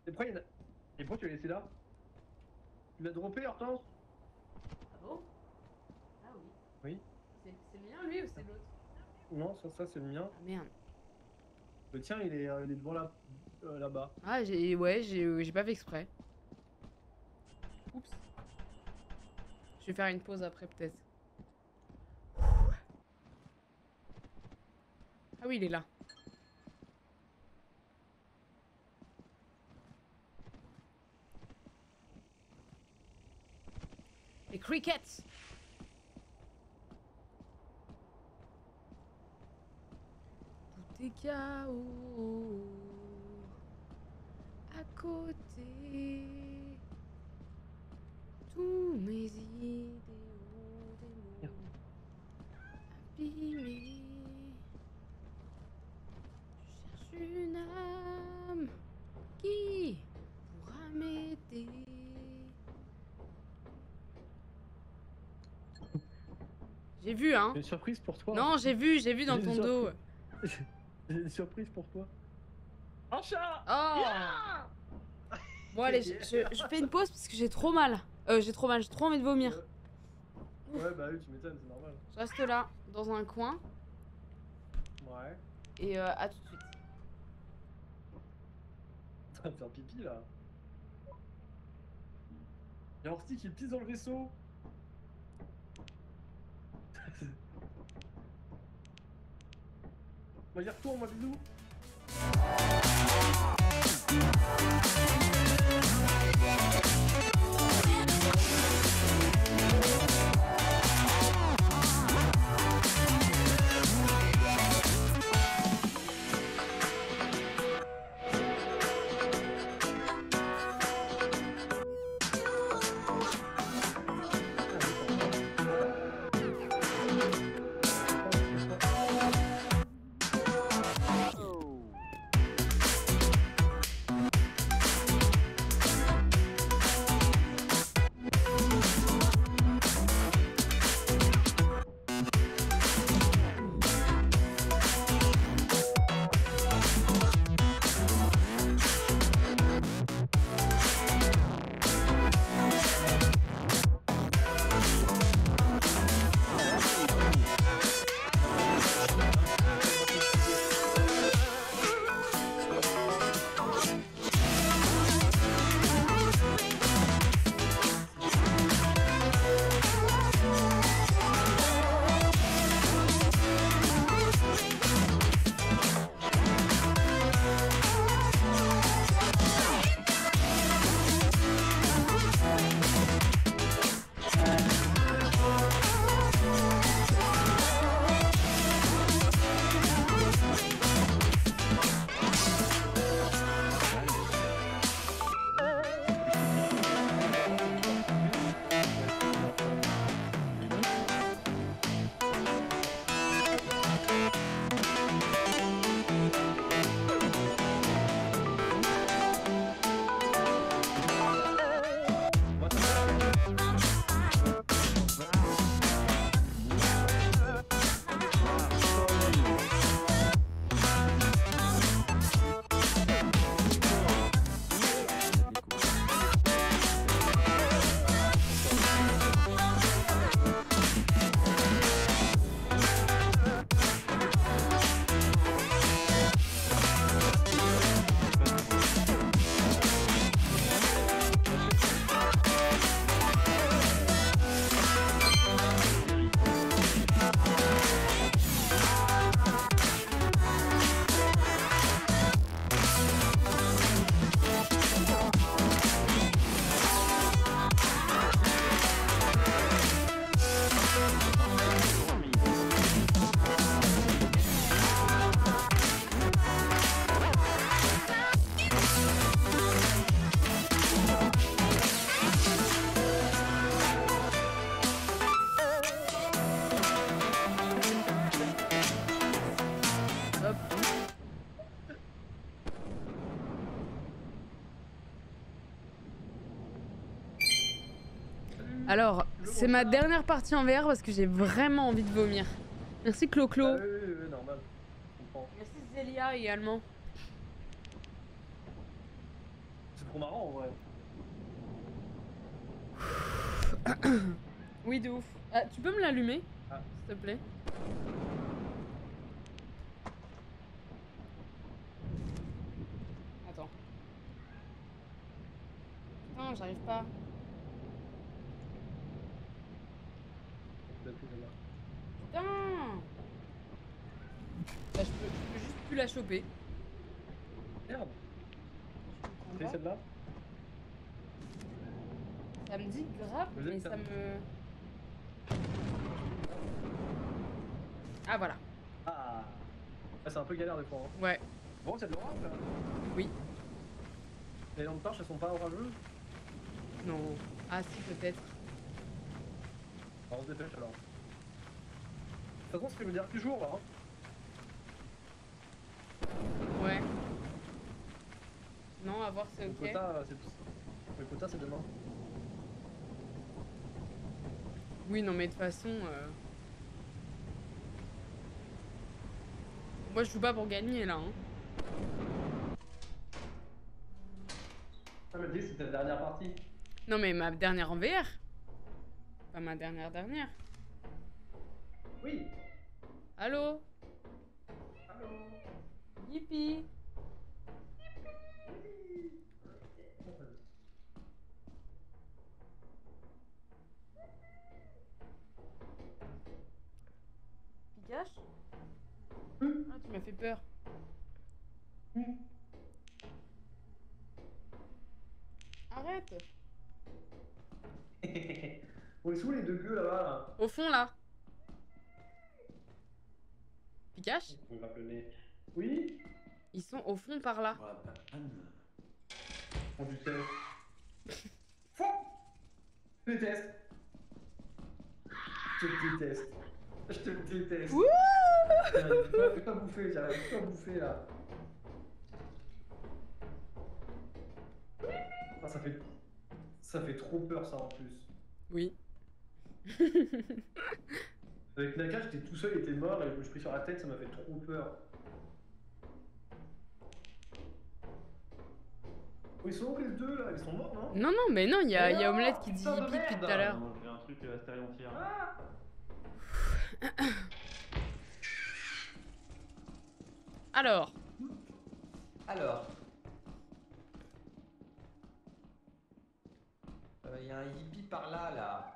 Et pourquoi il y en a... Et pourquoi tu l'as laissé là? Tu l'as droppé, Hortense? Ah bon? Ah oui. Oui. C'est le mien lui ou c'est l'autre? Non, ça, ça c'est le mien. Ah merde. Le tien, il est, euh, il est devant là, euh, là-bas. Ah j'ai ouais j'ai j'ai pas fait exprès. Oups. Faire une pause après peut-être. Ah oui il est là. Les crickets Tout est chaos côté. Tous mes idéaux des mots abîmés. Je cherche une âme qui pourra m'aider. J'ai vu, hein. J'ai une surprise pour toi. Non, j'ai vu, j'ai vu dans ton dos. J'ai une surprise pour toi. Un chat Oh Bon allez, je, je- je fais une pause parce que j'ai trop mal. Euh, j'ai trop mal, j'ai trop envie de vomir. Ouais, bah oui, tu m'étonnes, c'est normal. Je reste là, dans un coin, Ouais. et euh, à tout de suite. T'es en train de faire pipi là. Y'a Orti qui pisse dans le vaisseau. Bah, y retourne, moi, bisous. Alors, c'est ma dernière partie en VR parce que j'ai vraiment envie de vomir. Merci Clo-Clo. Ah, oui, oui, oui, normal. Merci Zélia également. C'est trop marrant en vrai. Oui, de ouf. Ah, tu peux me l'allumer Ah. S'il te plaît? Attends. Putain, j'arrive pas. Peut-être que c'est là. Putain Bah, je peux, je peux juste plus la choper. Merde, c'est celle-là Ça me dit grave, mais ça me... Ah voilà. Ah Ah, c'est un peu galère des fois. Hein. Ouais. Bon, c'est de l'orange là Oui. Les lampes torches, elles sont pas orageuses? Non. Ah si, peut-être. On se dépêche alors. De toute façon, c'est le dernier jour là. hein. Ouais. Non, à voir, c'est Le ok. quota, euh, c'est le quota, c'est demain. Oui, non, mais de toute façon. euh, Moi, je joue pas pour gagner là. Hein. Ah, mais dis, c'était la dernière partie. Non, mais ma dernière en VR. Pas ma dernière dernière. Oui. Allô Allô. Yippee Pigache Ah, tu m'as fait peur. Arrête On est sous les deux gueux là-bas là. Au fond, là. Nez. Oui Ils sont au fond par là. On du. Faux Je te déteste. Je te déteste. Je te déteste. Wouh Fais pas, bouffer, j'arrive pas bouffer là. Ah, ça fait. Ça fait trop peur ça en plus. Oui. Avec Naka, j'étais tout seul, il était mort et je me suis pris sur la tête, ça m'a fait trop peur. Oh, ils sont où les deux là? Ils sont morts, non? Non, non, mais non, il y a, y Omelette qui dit hippie depuis tout à l'heure. Non, j'ai un truc euh, stéréo entière. Alors, Alors. Il y a un hippie par là, là.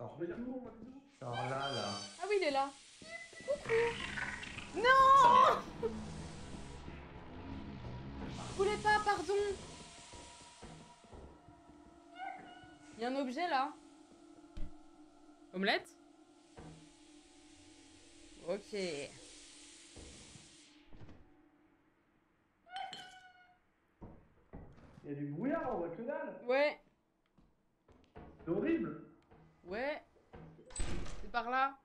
Alors, là, là. Ah oui, il est là. Ça merde. Je voulais pas, pardon. Il y a un objet là. Omelette? Ok. Il y a du brouillard, on voit que dalle. Ouais, C'est horrible. ouais. C'est par là.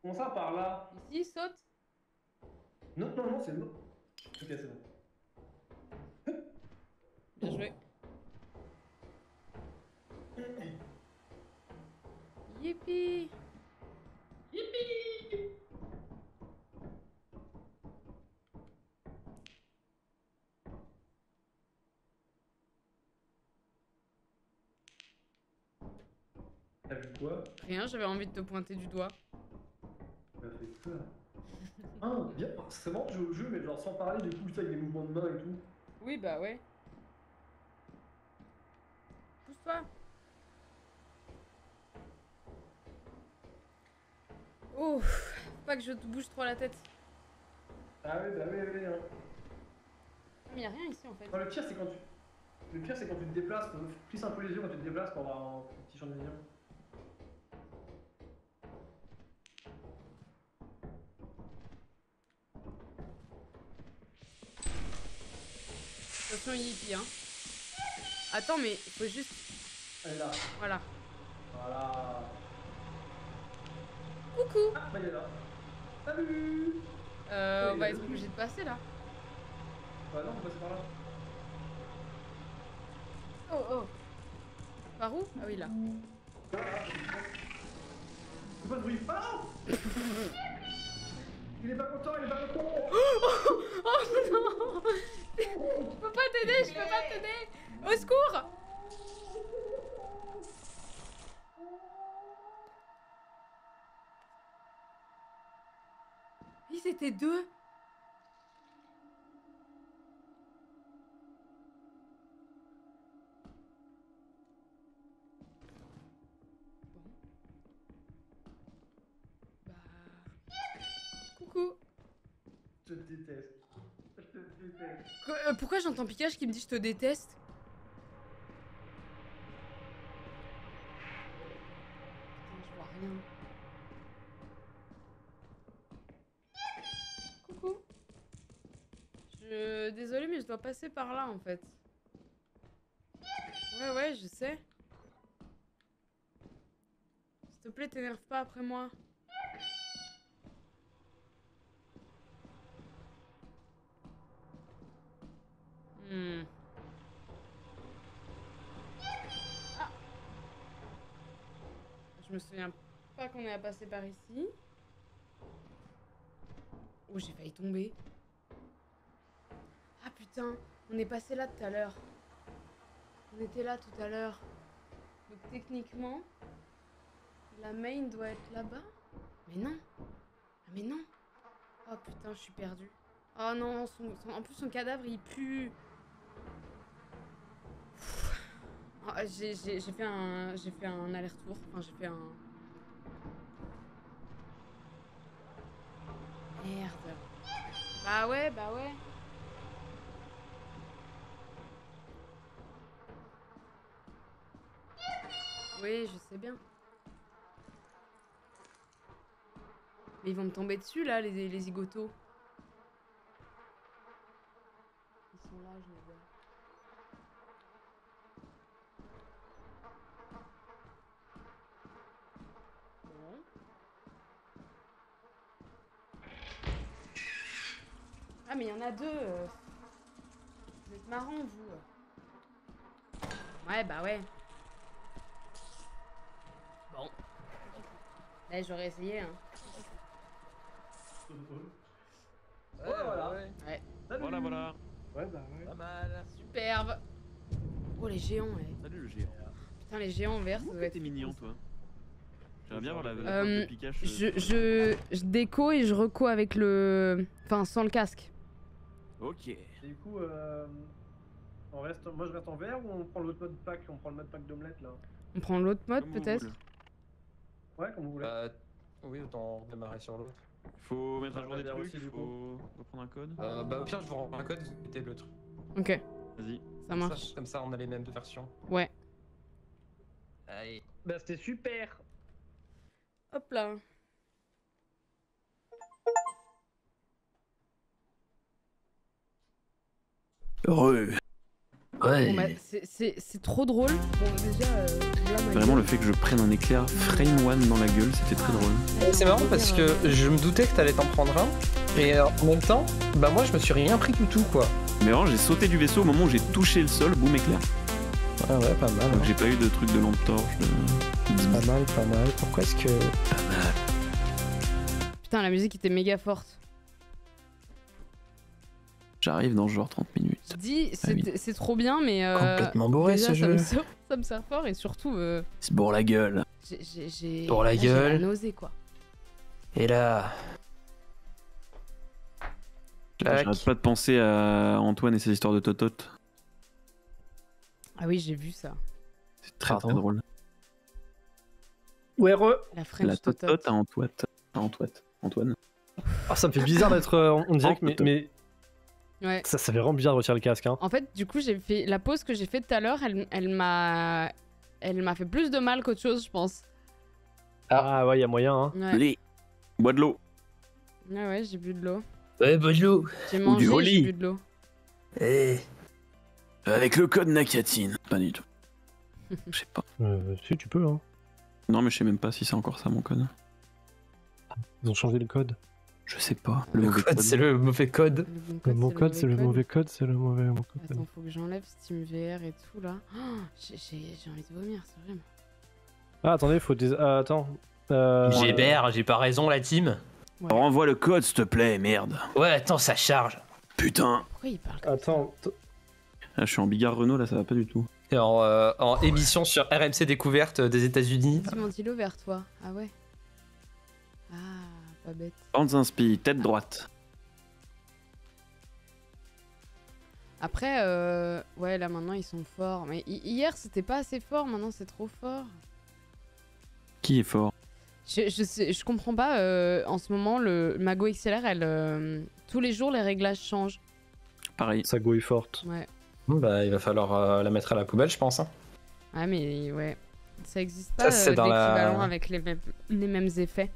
Comment ça par là? Ici, saute. Non, non, non, c'est non. Ok, c'est bon. Bien joué. Yippee T'as quoi Rien, j'avais envie de te pointer du doigt. Ça m'a fait peur. Ah, bien. C'est marrant de jouer au jeu, mais genre sans parler, du coup, avec des mouvements de main et tout. Oui, bah ouais. Pousse-toi. Ouf, faut pas que je te bouge trop la tête. Ah oui, bah oui, oui. Hein. Mais y a rien ici en fait. Enfin, le pire, c'est quand tu. Le pire, c'est quand tu te déplaces. Faut un peu les yeux quand tu te déplaces pour avoir un petit champ de vision. Attention hippie hein. Attends mais faut juste... Elle est là. Voilà. Voilà. Coucou Ah, bah, elle est là. Salut euh, On va être obligé de passer là. Bah, non, on passe par là. Oh oh Par où? Ah oui là. C'est pas de bruit. Ah Il est pas content, il est pas content Oh non Je peux pas t'aider, je peux pas t'aider Au secours Ils étaient deux. Bah... Coucou Je te déteste. Euh, pourquoi j'entends Pikachu qui me dit je te déteste Putain, je vois rien. Coucou. Je... Désolée, mais je dois passer par là, en fait. Ouais, ouais, je sais. S'il te plaît, t'énerve pas après moi. Hmm. Ah. Je me souviens pas qu'on est à passer par ici. Oh, j'ai failli tomber. Ah putain, on est passé là tout à l'heure. On était là tout à l'heure. Donc techniquement, la main doit être là-bas. Mais non. Ah mais non. Oh putain, je suis perdue. Oh non, en plus son cadavre il pue. Ah, j'ai fait un, j'ai fait un aller-retour. Enfin, j'ai fait un. Merde. Bah ouais, bah ouais. Oui, je sais bien. Mais ils vont me tomber dessus là, les, les zigotos. Ils sont là, je vois. Bon. Ah mais il y en a deux. euh. Vous êtes marrants vous. Ouais bah ouais. Bon. Là j'aurais essayé hein. Ouais, voilà. Ouais. Voilà, voilà. Ouais, bah ouais. Pas mal. Superbe. Oh les géants ouais. Salut le géant. Putain les géants en vert ça doit être T'es mignon, toi. J'aimerais bien voir la, la Euh, de Pikachu. Je, je, je déco et je reco avec le... Enfin sans le casque. Ok. Et du coup, euh, on reste, moi je reste en vert ou on prend l'autre mode pack? On prend le mode pack d'omelette là On prend l'autre mode peut-être? Ouais, comme vous voulez. Bah, oui, autant redémarrer sur l'autre. Faut mettre à jour des trucs, aussi, du faut reprendre un code. Euh, bah, au pire, je vous rends un code, vous mettez le truc. Ok, Vas-y. ça Comme marche. Comme ça, on a les mêmes versions. Ouais. Allez. Bah c'était super Hop là. Heureux. Bon, Ouais. bah, c'est- trop drôle. Bon déjà... euh, Vraiment, gueule. le fait que je prenne un éclair frame one dans la gueule, c'était très drôle. C'est marrant parce que je me doutais que t'allais t'en prendre un. Et en même temps, bah moi je me suis rien pris du tout quoi. Mais vraiment, j'ai sauté du vaisseau au moment où j'ai touché le sol, boum éclair. Ah ouais, pas mal. Donc j'ai pas eu de truc de lampe torche. De... Pas mal, pas mal. Pourquoi est-ce que. Putain la musique était méga forte. J'arrive dans genre 30 minutes. Dis, c'est trop bien mais... euh, Complètement bourré déjà, ce ça me jeu. sert- ça me sert fort et surtout... euh, C'est pour la gueule. j'ai- Pour la là, j'ai gueule. nausée quoi. Et là. J'arrête pas de penser à Antoine et ses histoires de totote. Ah oui j'ai vu ça. C'est très très drôle. Ouais, re La French La totote. totote à Antoine. À Antoine. Antoine. Ah, ça me fait bizarre d'être euh, en direct, mais, Putain. Ouais. ça, ça fait vraiment bizarre de retirer le casque. Hein. En fait, du coup, j'ai fait la pause que j'ai faite tout à l'heure, elle, elle m'a elle m'a fait plus de mal qu'autre chose, je pense. Ah ouais, y a moyen. Hein. Ouais, Allez, bois de l'eau. ouais, ouais, j'ai bu de l'eau. Ouais. J'ai du mangé, j'ai Oli. bu de l'eau. Eh. Avec le code Nakatine. Pas du tout. Je sais pas. Euh, si, tu peux. Hein. Non, mais je sais même pas si c'est encore ça mon code. Ils ont changé le code. Je sais pas. Le code, c'est le mauvais code. Le bon code, c'est le mauvais code, c'est le mauvais mon code. Attends, faut que j'enlève Steam VR et tout là. Oh, j'ai envie de vomir, c'est vrai. Ah, attendez, faut des. Ah, attends. Euh... Gébert, j'ai pas raison, la team. Renvoie le code, s'il te plaît, merde. Ouais, attends, ça charge. Putain. Pourquoi il parle comme Attends. t- Ah, je suis en Bigard Renault là, ça va pas du tout. Et en, euh, en émission sur RMC Découverte des États-Unis. ça Petit ventilo vers toi. Ah ouais. Ah, pas bête. Tête droite. Après, euh, ouais, là maintenant ils sont forts. Mais hi- hier c'était pas assez fort, maintenant c'est trop fort. Qui est fort? Je, je, sais, je comprends pas. euh, en ce moment, le Mago XLR, elle, euh, tous les jours les réglages changent. Pareil. Sa go est forte. Ouais. Bah, il va falloir euh, la mettre à la poubelle, je pense. hein. Ah mais ouais, ça existe Ça, pas c'est euh, dans la- avec les mêmes, les mêmes effets.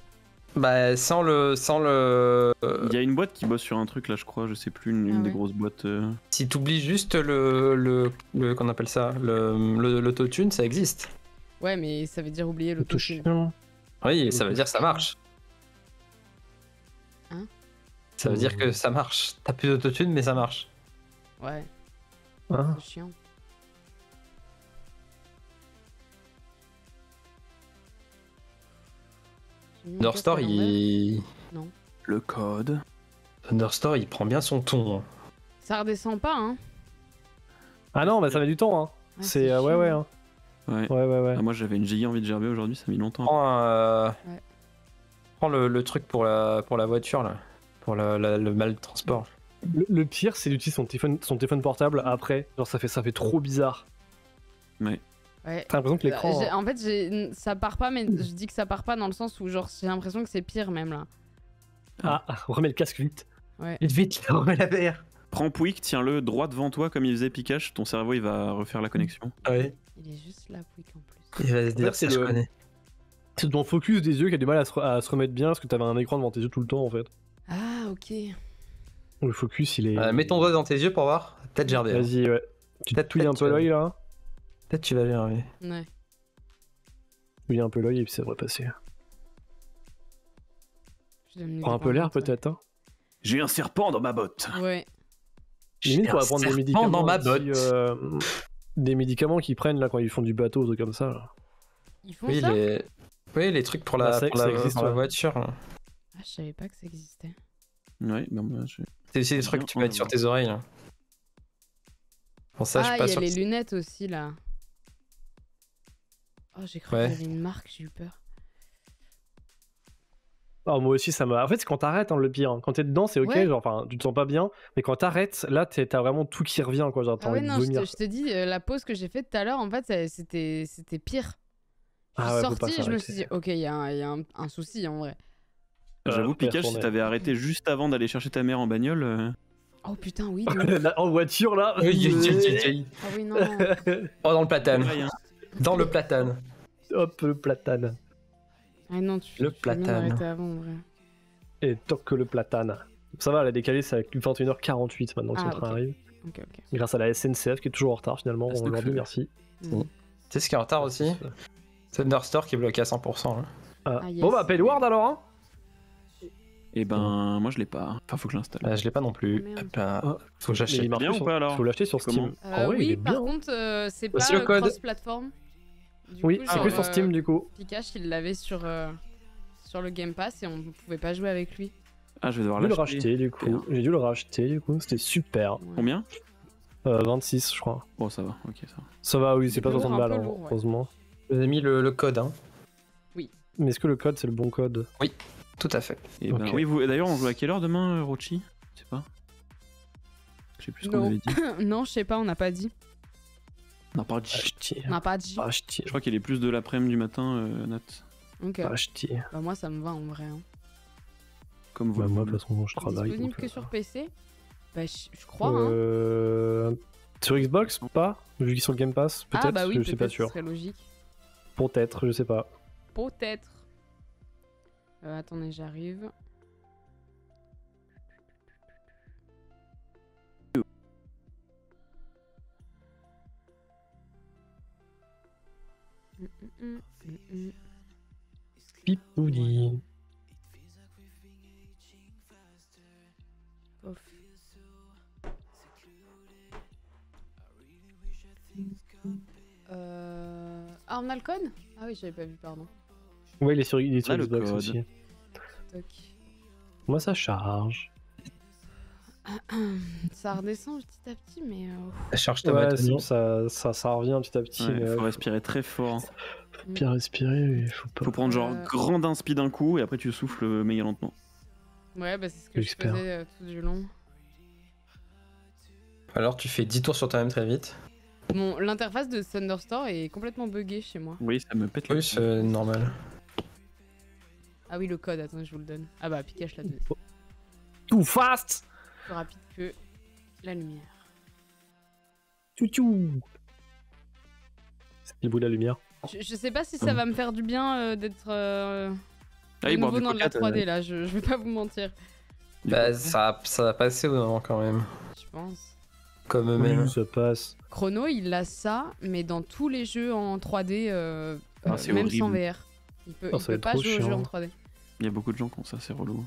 Bah, sans le. Sans le. Il y a une boîte qui bosse sur un truc là, je crois, je sais plus, une, une Ah des grosses boîtes. euh. Si t'oublies juste le. le, le qu'on appelle ça le, le- L'autotune, ça existe. Ouais, mais ça veut dire oublier l'autotune. Oui, ça veut dire que ça marche. Hein? Ça veut dire que ça marche. T'as plus d'autotune, mais ça marche. Ouais, Hein? C'est chiant. Thunderstore, il. Le code. Thunderstore, il prend bien son ton. hein. Ça redescend pas, hein. Ah non, bah ça met du temps. Hein. Ah, c'est euh, ouais, chiant. ouais, hein. Ouais. ouais, ouais, ouais. Ah, moi j'avais une giga envie de gerber aujourd'hui, ça a mis longtemps. Prends, euh, Ouais. prends le, le truc pour la, pour la voiture, là. Pour la- la- le mal de transport. Le, le pire, c'est d'utiliser son téléphone, son téléphone portable après. Genre, ça fait, ça fait trop bizarre. Ouais. T'as l'impression que l'écran. J'ai- En fait, ça part pas, mais je dis que ça part pas dans le sens où, genre, j'ai l'impression que c'est pire même là. Ah, ah, remets le casque vite. Ouais. Vite, vite, remets la VR. Prends Pouic, tiens-le droit devant toi comme il faisait Pikachu, ton cerveau il va refaire la connexion. Ah oui. Il est juste là, Pouic en plus. Il va se En dire, fait, je le- connais. C'est ton focus des yeux qui a du mal à se, re- à se remettre bien parce que t'avais un écran devant tes yeux tout le temps en fait. Ah, ok. Le focus, il est. Euh, mets ton doigt dans tes yeux pour voir. Peut-être gerber. hein. Vas-y, ouais. Tu te Peut-être- touilles un peu l'œil là. Peut-être tu vas gerber. Ouais. Touilles un peu l'œil et puis ça devrait passer. Prends un peu l'air peut-être. Hein. J'ai un serpent dans ma botte. Ouais. Limite, un prendre des médicaments. dans ma aussi, botte. euh, des médicaments qu'ils prennent là quand ils font du bateau, ou trucs comme ça. Là. Ils font Oui ça les... oui, les trucs pour la, Bah, ça- pour ça la, existe, pour la ouais. voiture. là. Ah, je savais pas que ça existait. Ouais, bah moi je. C'est aussi des Bien trucs que tu mettre sur tes oreilles. là. Bon, ça, je ah, suis il pas y a les lunettes aussi là. Oh, j'ai cru Ouais. qu'il y avait une marque, j'ai eu peur. Ah, moi aussi, ça m'a. En fait, c'est quand t'arrêtes hein, le pire. hein. Quand t'es dedans, c'est ok, Ouais. genre, enfin, tu te sens pas bien. Mais quand t'arrêtes, là, t'as vraiment tout qui revient, quoi. Genre, t'as Ah ouais, envie de non, je te, je te dis, euh, la pause que j'ai faite tout à l'heure, en fait, c'était c'était pire. Je suis Ah ouais, sortie et je me suis dit, ok, il y a, un, il y a un, un souci en vrai. J'avoue, Pikachu, si t'avais arrêté juste avant d'aller chercher ta mère en bagnole. euh, Oh putain, oui. en voiture, là. Ah oui, non. Oh, dans le platane. Hein. Dans le platane. Hop, le platane. Ah non, tu, Le tu platane. avant en vrai. Et toc que le platane. Ça va, la décalée, c'est à 21h48 maintenant que Ah, son train arrive. Grâce à la SNCF qui est toujours en retard finalement. Ah, c'est On leur dit merci. Mm. Tu sais ce qui est en retard aussi Thunderstore qui est bloqué à 100%. là. Ah. Ah, yes. Bon bah, Payward alors, hein Et ben, moi je l'ai pas. Enfin, faut que je l'installe. Euh, je l'ai pas non plus. Ah, merde. Hop là. Ah. Faut que j'achète. il bien plus ou pas, alors Faut l'acheter sur Comment Steam. Euh, en vrai, il oui, est par bien. contre, euh, c'est pas le le code. cross-platform. Du Oui, c'est que sur Steam euh, du coup. Pikachu, il l'avait sur, euh, sur le Game Pass et on pouvait pas jouer avec lui. Ah, je vais devoir J'ai dû le l'acheter. racheter du coup. J'ai dû le racheter du coup. C'était super. Ouais. Combien Euh, 26, je crois. Bon, ça va, ok, ça va. Ça va, oui, c'est pas Lourd, 60 un balles, hein, heureusement. Je vous ai mis le, code. Hein. Mais est-ce que le code c'est le bon code? Tout à fait. Et ben, oui, vous... d'ailleurs, on joue à quelle heure demain, euh, Rochi? Je sais pas. Je sais plus ce qu'on Non. avait dit. non, je sais pas, on n'a pas dit. Non, pas dit. Acheter. On n'a pas dit. Acheter. Je crois qu'il est plus de l'après-midi du matin, euh, Nat. Ok. Acheter. Bah, moi, ça me va en vrai. hein. Comme vous. Bah, moi, de toute façon, je travaille. Disponible que euh, sur PC Bah, je crois. hein. Euh... Sur Xbox, pas Vu qu'ils sont le Game Pass Peut-être, Ah, bah oui, je suis pas peut-être, ce sûr. serait logique. Peut-être, je sais pas. Peut-être. Euh, attendez, j'arrive. Mm, mm, mm. Pipouli. Pof. Euh... Ah, on a le code Ah oui, j'avais pas vu, pardon. Ouais, il est sur, il est sur le Xbox code. aussi. Toc. Moi, ça charge. Ça redescend petit à petit, mais... euh. Ça charge ta Ouais, sinon, ça, ça, ça revient petit à petit. Ouais, mais, faut euh, respirer très fort. Mm. bien respirer, mais faut pas. Faut prendre genre Euh. grand inspi d'un coup et après tu souffles méga lentement. Ouais, bah c'est ce que je J'espère. faisais euh, tout du long. Alors tu fais 10 tours sur toi-même très vite. Bon, l'interface de Thunderstore est complètement buggée chez moi. Oui, ça me pète le Oui, c'est normal. Ah oui, le code, attendez, je vous le donne. Ah bah, Pikachu l'a donné. Too fast Plus rapide que la lumière. Tchou C'est le bout de la lumière. Je, je sais pas si ça va me faire du bien euh, d'être euh, Ah, nouveau dans de la coca, 3D t'as- là, je, je vais pas vous mentir, Bah, ça, ça va passer au moment quand même. je pense. Comme eux-mêmes. Oui, ça passe. Chrono, il a ça, mais dans tous les jeux en 3D, euh, Ah, euh, même sans. VR. Il peut, il va peut pas jouer aux jeux chiant. en 3D. Il y a beaucoup de gens qui ont ça, c'est relou.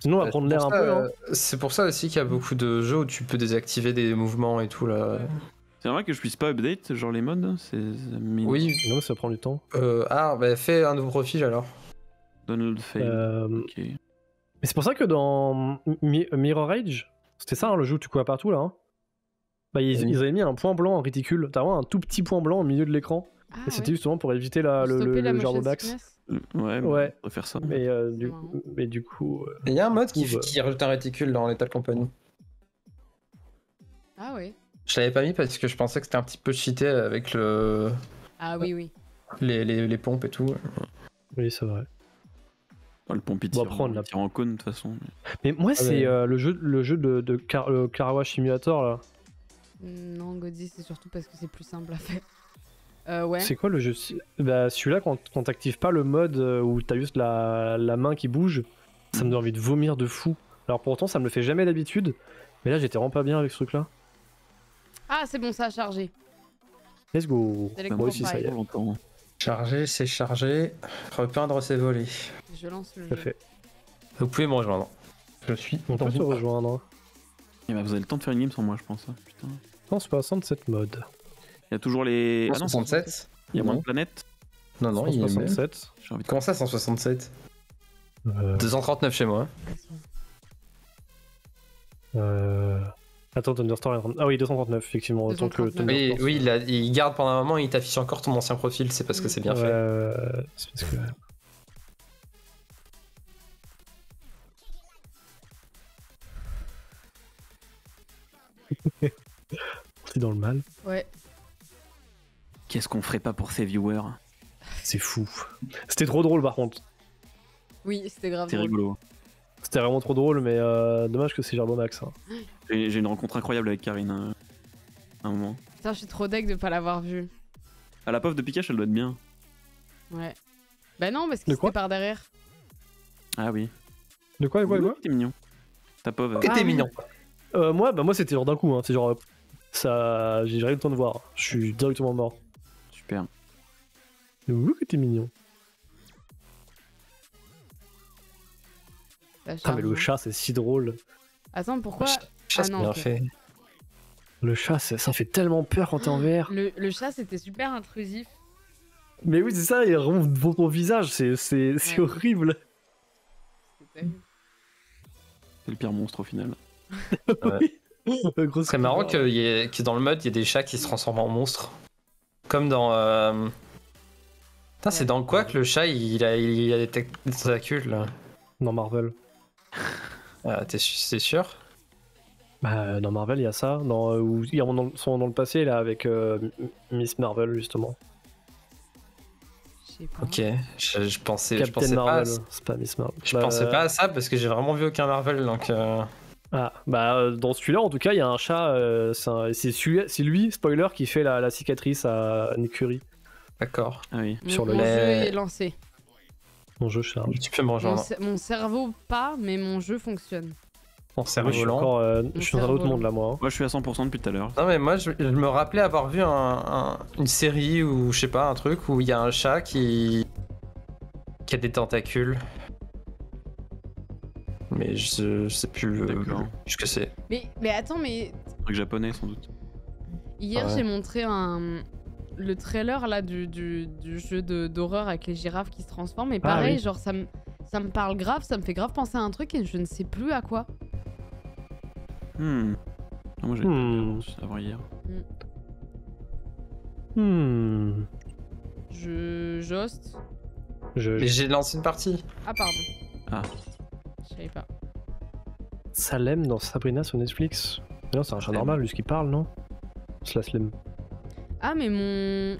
Sinon, on va Bah, prendre c'est l'air un peu. hein. euh, C'est pour ça aussi qu'il y a beaucoup de jeux où tu peux désactiver des mouvements et tout là. C'est vrai que je puisse pas update, genre les modes C'est. Oui. Non, ça prend du temps. Euh, ah, bah fais un nouveau profil alors. Download fail. Euh, Ok. Mais c'est pour ça que dans Mi- Mirror Age, c'était ça hein, le jeu où tu courais partout là. hein bah, ils, Oui. ils avaient mis un point blanc en réticule. T'as vraiment un tout petit point blanc au milieu de l'écran. Ah, c'était ouais. justement pour éviter la, le, le, Jarbodax. sickness. Euh, Ouais, mais Ouais. on va faire ça. Mais, euh, C'est du, marrant. mais du coup. euh, Il y a un mode qui, qui rajoute un réticule dans l'état de compagnie. Ah ouais. Je l'avais pas mis parce que je pensais que c'était un petit peu cheaté avec le... Ah oui, oui. les, les, les pompes et tout. Oui, c'est vrai. Oh, le pompe il tire, on il l'a- tire en cône de toute façon. Mais moi, c'est mais- euh, le jeu, le jeu de, de Car- le Karawa Simulator là. Non, Godzi, c'est surtout parce que c'est plus simple à faire. Euh, ouais. C'est quoi le jeu bah, Celui-là, quand, quand t'actives pas le mode euh, où t'as juste la, la main qui bouge, ça me donne envie de vomir de fou. Alors pourtant, ça me le fait jamais d'habitude. Mais là, j'étais vraiment pas bien avec ce truc-là. Ah, c'est bon, ça a chargé. Let's go. C'est Moi aussi, ça y est. Pas longtemps. Chargé, c'est chargé. Repeindre, c'est volé. Je lance le jeu. fait. Vous pouvez me rejoindre. Je suis On peut se vous. rejoindre. Et bah, vous avez le temps de faire une game sans moi, je pense. hein. Putain. 167 mode. Il y a toujours les. Ah non, 167 il y a moins Non. de planètes. Non, non, il. 167. J'ai envie de Comment ça, 167 Euh, 239 chez moi. euh... Attends, Thunderstorm. est en train- Ah oui, 239, effectivement. Autant que 239. Oui, il, a- il garde pendant un moment, il t'affiche encore ton ancien profil, c'est parce que c'est bien fait. euh, c'est parce que. C'est dans le mal. Ouais. Qu'est-ce qu'on ferait pas pour ces viewers C'est fou. C'était trop drôle par contre. Oui, c'était grave. Drôle. rigolo. C'était vraiment trop drôle, mais euh, dommage que c'est Gerbomax. Hein. J'ai une rencontre incroyable avec Karine. euh, à un moment. Putain, je suis trop deg de pas l'avoir vu. Ah, la pauvre de Pikachu, elle doit être bien. Ouais. Bah non, parce De qu'il quoi était par derrière. Ah oui. De quoi, de quoi, de quoi T'es mignon. Ta pauvre. Que Ah, mignon. euh, Moi, bah moi c'était genre d'un coup. Hein. C'est genre. euh, Ça. J'ai rien eu le temps de voir. Je suis directement mort. Super. Ouh, que t'es mignon. Ah, mais le chat, c'est si drôle. Attends, pourquoi? Chat, Ah non, bien fait. Le chat, ça fait tellement peur quand t'es en VR. le, le chat, c'était super intrusif. Mais oui, c'est ça, il remonte devant ton visage, c'est Ouais. horrible. C'est le pire monstre au final. C'est marrant qu'il y ait- que dans le mode, il y ait des chats qui se transforment en monstres. Comme dans. euh, Putain, c'est dans quoi que le chat il a, il a des tentacules là Dans Marvel. Ah, T'es sûr Bah, dans Marvel, il y a ça. Dans, euh, où ils sont dans le passé, là, avec euh, Miss Marvel, justement. Je sais pas. Ok, je, je pensais, je pensais pas. à Marvel, ça. c'est pas Miss Marvel. Je Bah, pensais pas à ça parce que j'ai vraiment vu aucun Marvel donc. euh, Ah, bah, euh, dans celui-là, en tout cas, il y a un chat. euh, c'est lui, spoiler, qui fait la, la cicatrice à Nick Fury. D'accord. Ah oui. Mon, sur le mon jeu lait. est lancé. Mon jeu charge. Tu peux me Mon, rejoindre. cer- mon cerveau pas, mais mon jeu fonctionne. Mon Moi, cerveau je suis encore. euh, je suis dans un autre monde, là, moi. hein. Moi, je suis à 100% depuis tout à l'heure. Non mais moi je, je me rappelais avoir vu un- un- une série ou je sais pas un truc où il y a un chat qui qui a des tentacules. Mais je, je sais plus ce que c'est. Mais, mais attends, mais Un truc japonais sans doute. hier Ouais. j'ai montré un le trailer là du, du, du jeu de- d'horreur avec les girafes qui se transforment. Et Ah, pareil, oui. genre ça me ça me parle grave, ça me fait grave penser à un truc et je ne sais plus à quoi. Hmm. Ah, moi, j'ai Hmm. voir hier. Hmm. Je j'hoste. Je, Mais j'ai lancé une partie. Ah pardon. Ah. Je savais pas. Salem dans Sabrina sur Netflix. Mais non, c'est un chat normal, lui, ce qui parle, non? Slaslem. Ah mais mon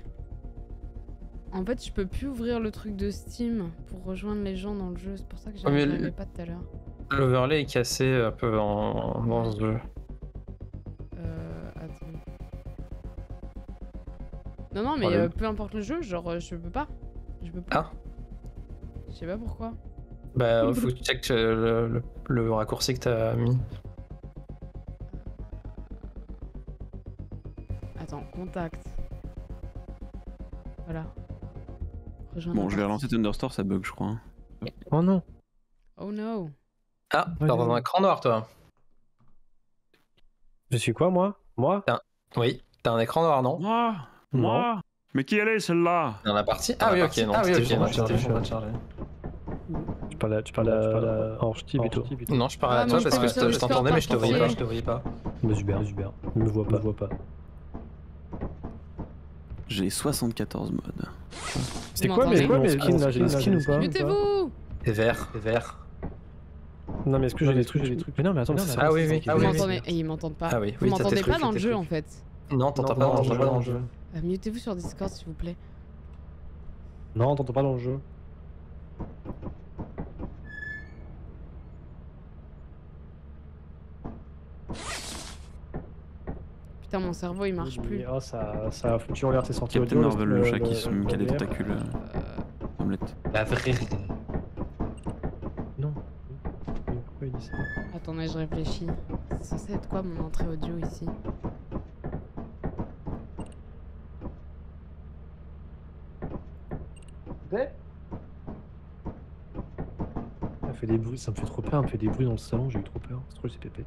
en fait, je peux plus ouvrir le truc de Steam pour rejoindre les gens dans le jeu. C'est pour ça que Ouais, mais j'arrivais le- pas tout à l'heure. L'overlay est cassé un peu en, dans ce jeu. Euh, attends. Non, non, mais euh, peu importe le jeu, genre, euh, je peux pas. Je peux pas. Ah. Je sais pas pourquoi. Bah, faut que tu checkes euh, le, le- le raccourci que t'as mis. Attends, contact. Voilà. Bon, je vais relancer Thunderstore, ça bug, je crois. Oh non. Oh no. Ah, t'as dans un écran noir, toi. Je suis quoi, moi? Moi? Oui, t'as un écran noir, non? Moi Non. Moi Mais qui elle est celle-là? Dans la partie Ah oui, ok, non. Ah oui, c'était ok, non, parles à, tu parles à, à Orchti, plutôt. Non, je parlais Ah, à moi, toi parce que je t'entendais, mais je te voyais pas. Je te voyais pas. Mais super, super. Il me voit pas. Voit pas. J'ai 74 modes. C'est quoi mes, skins là J'ai des skins ou pas Mutez-vous Et vert, et vert. Non, mais est-ce que j'ai des trucs J'ai des trucs. Mais non, mais attends, c'est Ah ça, oui, c'est oui. est Ah Vous oui, Et ils m'entendent pas. Ah oui, Vous oui, m'entendez pas dans le jeu en fait. Non, t'entends pas non, dans je le vois jeu. dans le jeu. Euh, Mutez-vous sur Discord s'il vous plaît. Non, t'entends pas dans le jeu. Putain, mon cerveau il marche plus. Ah, ça, ça a foutu en l'air tes sorties Captain Marvel, le chat qui le- qui a des le- tentacules. euh, Omelette. La vraie. Non. Pourquoi il dit ça Attendez, je réfléchis. C'est censé être quoi mon entrée audio ici Ça fait des bruits, ça me fait trop peur, ça me fait des bruits dans le salon, j'ai eu trop peur. C'est trop c'est pépette.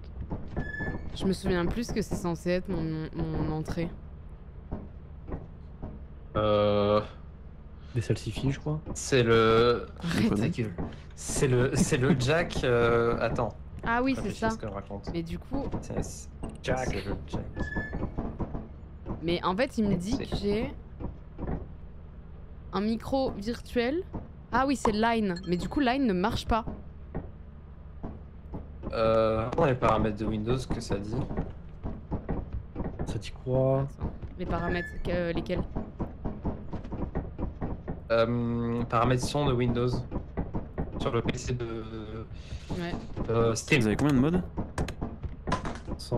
Je me souviens plus que c'est censé être mon, mon entrée. Euh. Des salsifis, je crois. C'est le. C'est le, c'est le Jack. euh, Attends. Ah oui, c'est ça. à ce que je raconte. Mais du coup, C'est- c'est- Jack. C'est le Jack. mais en fait, il me dit que j'ai un micro virtuel. Ah oui, c'est Line. Mais du coup, Line ne marche pas. Euh. Dans les paramètres de Windows, que ça dit Ça dit quoi Les paramètres, que- lesquels euh, Paramètres son de Windows. Sur le PC de. Ouais. Euh, Steam. Vous avez combien de modes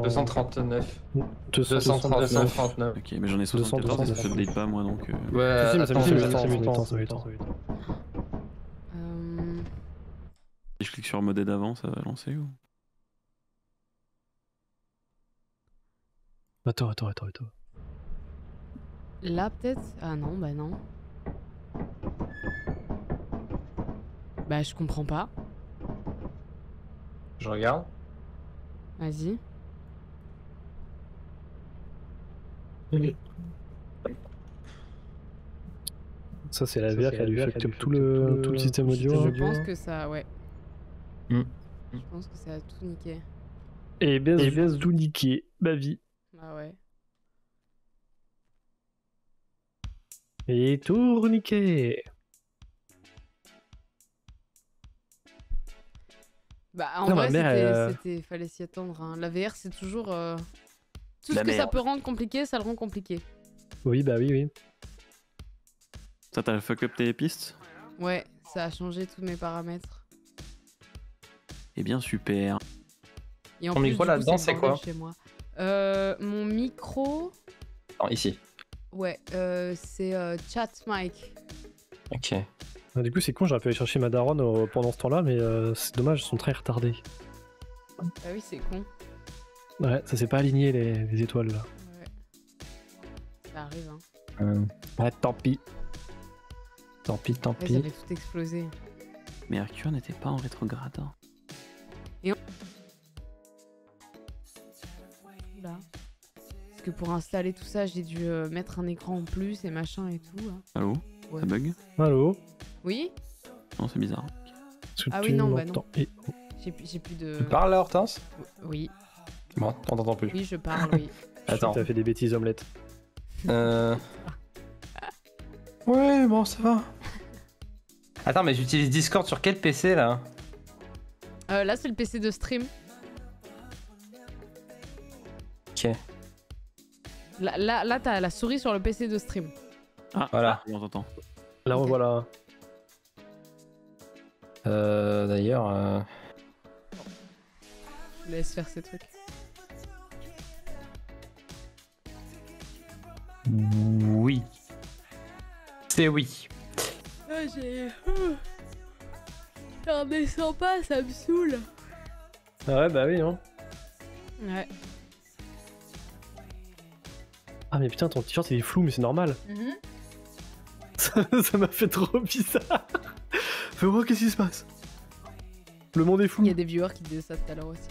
239. 239. 239. Ok, mais j'en ai 74 et ça 239. update pas moi donc. euh, Ouais, attends, met du temps. Euh, Si je clique sur modé d'avant, ça va lancer ou Attends, attends, attends, attends. Là, peut-être? Ah non, bah non. Bah, je comprends pas. Je regarde. Vas-y. Ça, c'est la Ça, VR c'est qui a la dû VR fuck tout le, tout le système le audio. hein. Je pense que ça, ouais. Hmm. Je pense que ça a tout niqué. Et bien, et bien, tout niqué. Ma vie. Bah ouais. Et tout niqué. Bah en Non, vrai, c'était, euh, c'était- fallait s'y attendre. hein. La VR, c'est toujours... euh, Tout La ce que ça peut rendre compliqué, ça le rend compliqué. Oui, bah oui, oui. Ça t'as fuck up tes pistes? Ouais, ça a changé tous mes paramètres. Eh bien super. Et en Ton plus, micro là-dedans, c'est quoi? chez moi. Euh, Mon micro... Non, ici. Ouais, euh, c'est euh, chat mic. Ok. Ah, du coup, c'est con, j'aurais pu aller chercher ma daronne euh, pendant ce temps-là, mais euh, c'est dommage, ils sont très retardés. Ah oui, c'est con. Ouais, ça s'est pas aligné les, les étoiles là. Ouais. Ça arrive, hein. Euh, Ah, tant pis. tant pis, tant Ouais, ça pis. fait tout exploser. Mercure n'était pas en rétrograde. hein. Parce que pour installer tout ça, j'ai dû euh, mettre un écran en plus et machin et tout. hein. Allô Ouais. Ça bug Allô Oui Non, c'est bizarre. Ah oui, non, bah non. Et- J'ai plus, j'ai plus de... Tu parles là, Hortense Oui, Bon, on t'entend plus. oui, je parle, oui. Attends. T'as fait des bêtises omelettes. Euh... Ouais, bon, ça va. Attends, mais j'utilise Discord sur quel PC là? Euh, là, c'est le PC de stream. Ok. Là, là, là, t'as la souris sur le PC de stream. Ah, Voilà. on t'entend. Là, Ok. voilà. Euh, D'ailleurs, euh... Je laisse faire ces trucs. oui. C'est oui. Ah, j'ai... T'en descends pas, ça me saoule. Ah ouais, bah oui, hein. Ouais. Ah mais putain, ton t-shirt il est flou, mais c'est normal. Mhm. Ça ça m'a fait trop bizarre. Fais voir qu'est-ce qui se passe? Le monde est flou. Il y a des viewers qui disaient ça tout à l'heure aussi.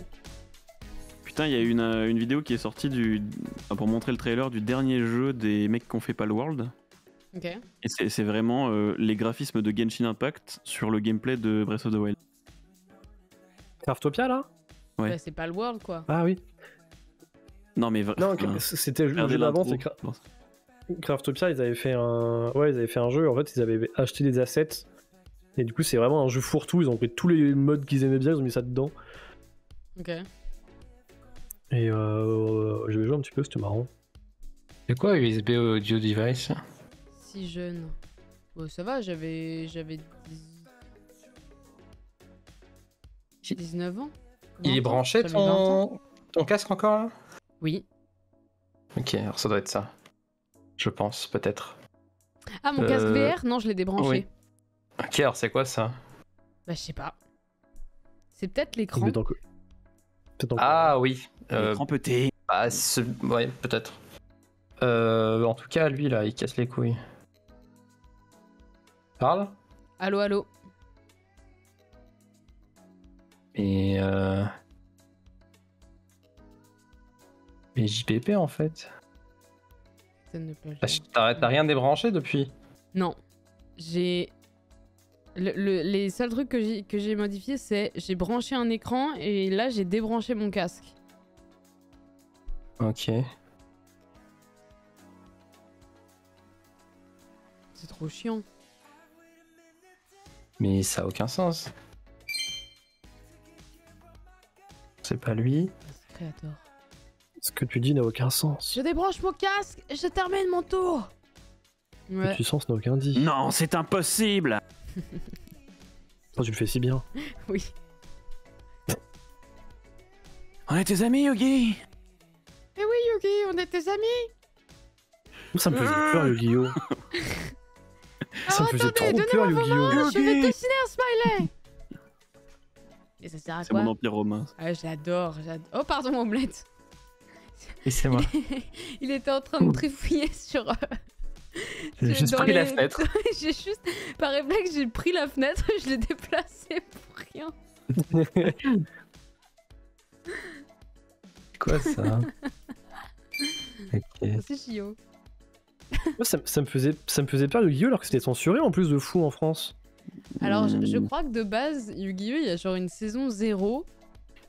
Putain, il y a une, euh, une vidéo qui est sortie du, pour montrer le trailer du dernier jeu des mecs qui ont fait Palworld. Ok. Et c'est c'est vraiment euh, les graphismes de Genshin Impact sur le gameplay de Breath of the Wild. Craftopia là? Ouais. Bah, c'est pas le world quoi. Ah oui. Non, mais Non, c'était le jeu d'avant, l'intro. c'est Cra- Craftopia, ils avaient fait un, ouais, ils avaient fait un jeu. En fait, ils avaient acheté des assets. Et du coup, c'est vraiment un jeu fourre-tout. Ils ont pris tous les modes qu'ils aimaient bien, ils ont mis ça dedans. Ok. Et euh, j'avais joué un petit peu, c'était marrant. C'est quoi USB audio device? Si jeune. Bon, ça va, j'avais. J'avais. 10... 19 ans. Il 20 est branché j'avais 20 ans. ton... ton casque encore là? Oui. Ok, alors ça doit être ça. Je pense, peut-être. Ah, mon casque Euh, VR Non, je l'ai débranché. oui. Ok, alors c'est quoi ça? Bah, je sais pas. C'est peut-être l'écran. Dans peut-être dans Ah oui. Euh, L'écran pété. bah, ouais, peut-être. Euh, en tout cas, lui là, il casse les couilles. Parle Allô, allô. Et euh... Mais JPP en fait. T'as rien débranché depuis Non. J'ai. Le, le- les seuls trucs que j'ai modifiés, c'est j'ai branché un écran et là j'ai débranché mon casque. Ok. C'est trop chiant. Mais ça a aucun sens. C'est pas lui. Créateur. Ce que tu dis n'a aucun sens. Je débranche mon casque et je termine mon tour. Ce que Ouais. tu sens n'a aucun dit. Non, c'est impossible Oh, tu le fais si bien. Oui. On est tes amis, Yogi Eh oui, Yugi, on est tes amis. Ça me faisait peur, Yu-Gi-Oh! Ça me Oh, faisait attendez, trop peur, mains, Je vais dessiner un smiley. Et ça sert à C'est mon empire romain. Ah, j'adore, j'adore. Oh, pardon, omelette. Et c'est moi. Il était en train de trifouiller sur. euh, J'ai juste pris la fenêtre. j'ai juste, par réflexe, j'ai pris la fenêtre, je l'ai déplacée pour rien. Quoi ça. C'est chiot. Moi, ça, ça me faisait, ça me faisait peur, Yu-Gi-Oh! alors que c'était censuré en plus de fou en France. Alors, je, je Hmm, crois que de base, Yu-Gi-Oh! il y a genre une saison 0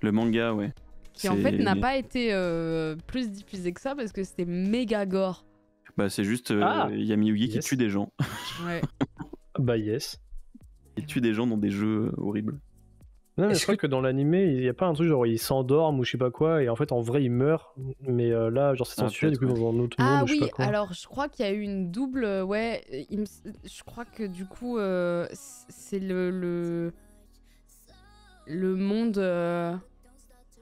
Le manga, ouais. Qui en fait n'a pas été euh, plus diffusée que ça parce que c'était méga gore. Bah, c'est juste euh, Ah. Yami Yugi qui Yes. tue des gens. Ouais. Bah, yes. Il tue des gens dans des jeux euh, horribles. Non, mais je crois que... dans l'animé, il y a pas un truc genre ils s'endorment ou je sais pas quoi, et en fait en vrai ils meurent, mais euh, là genre c'est Ah, censuré du coup dans un autre Ah monde ou je sais oui, pas quoi. alors je crois qu'il y a eu une double. Ouais, il me je crois que du coup, euh, c'est le, le. Le monde.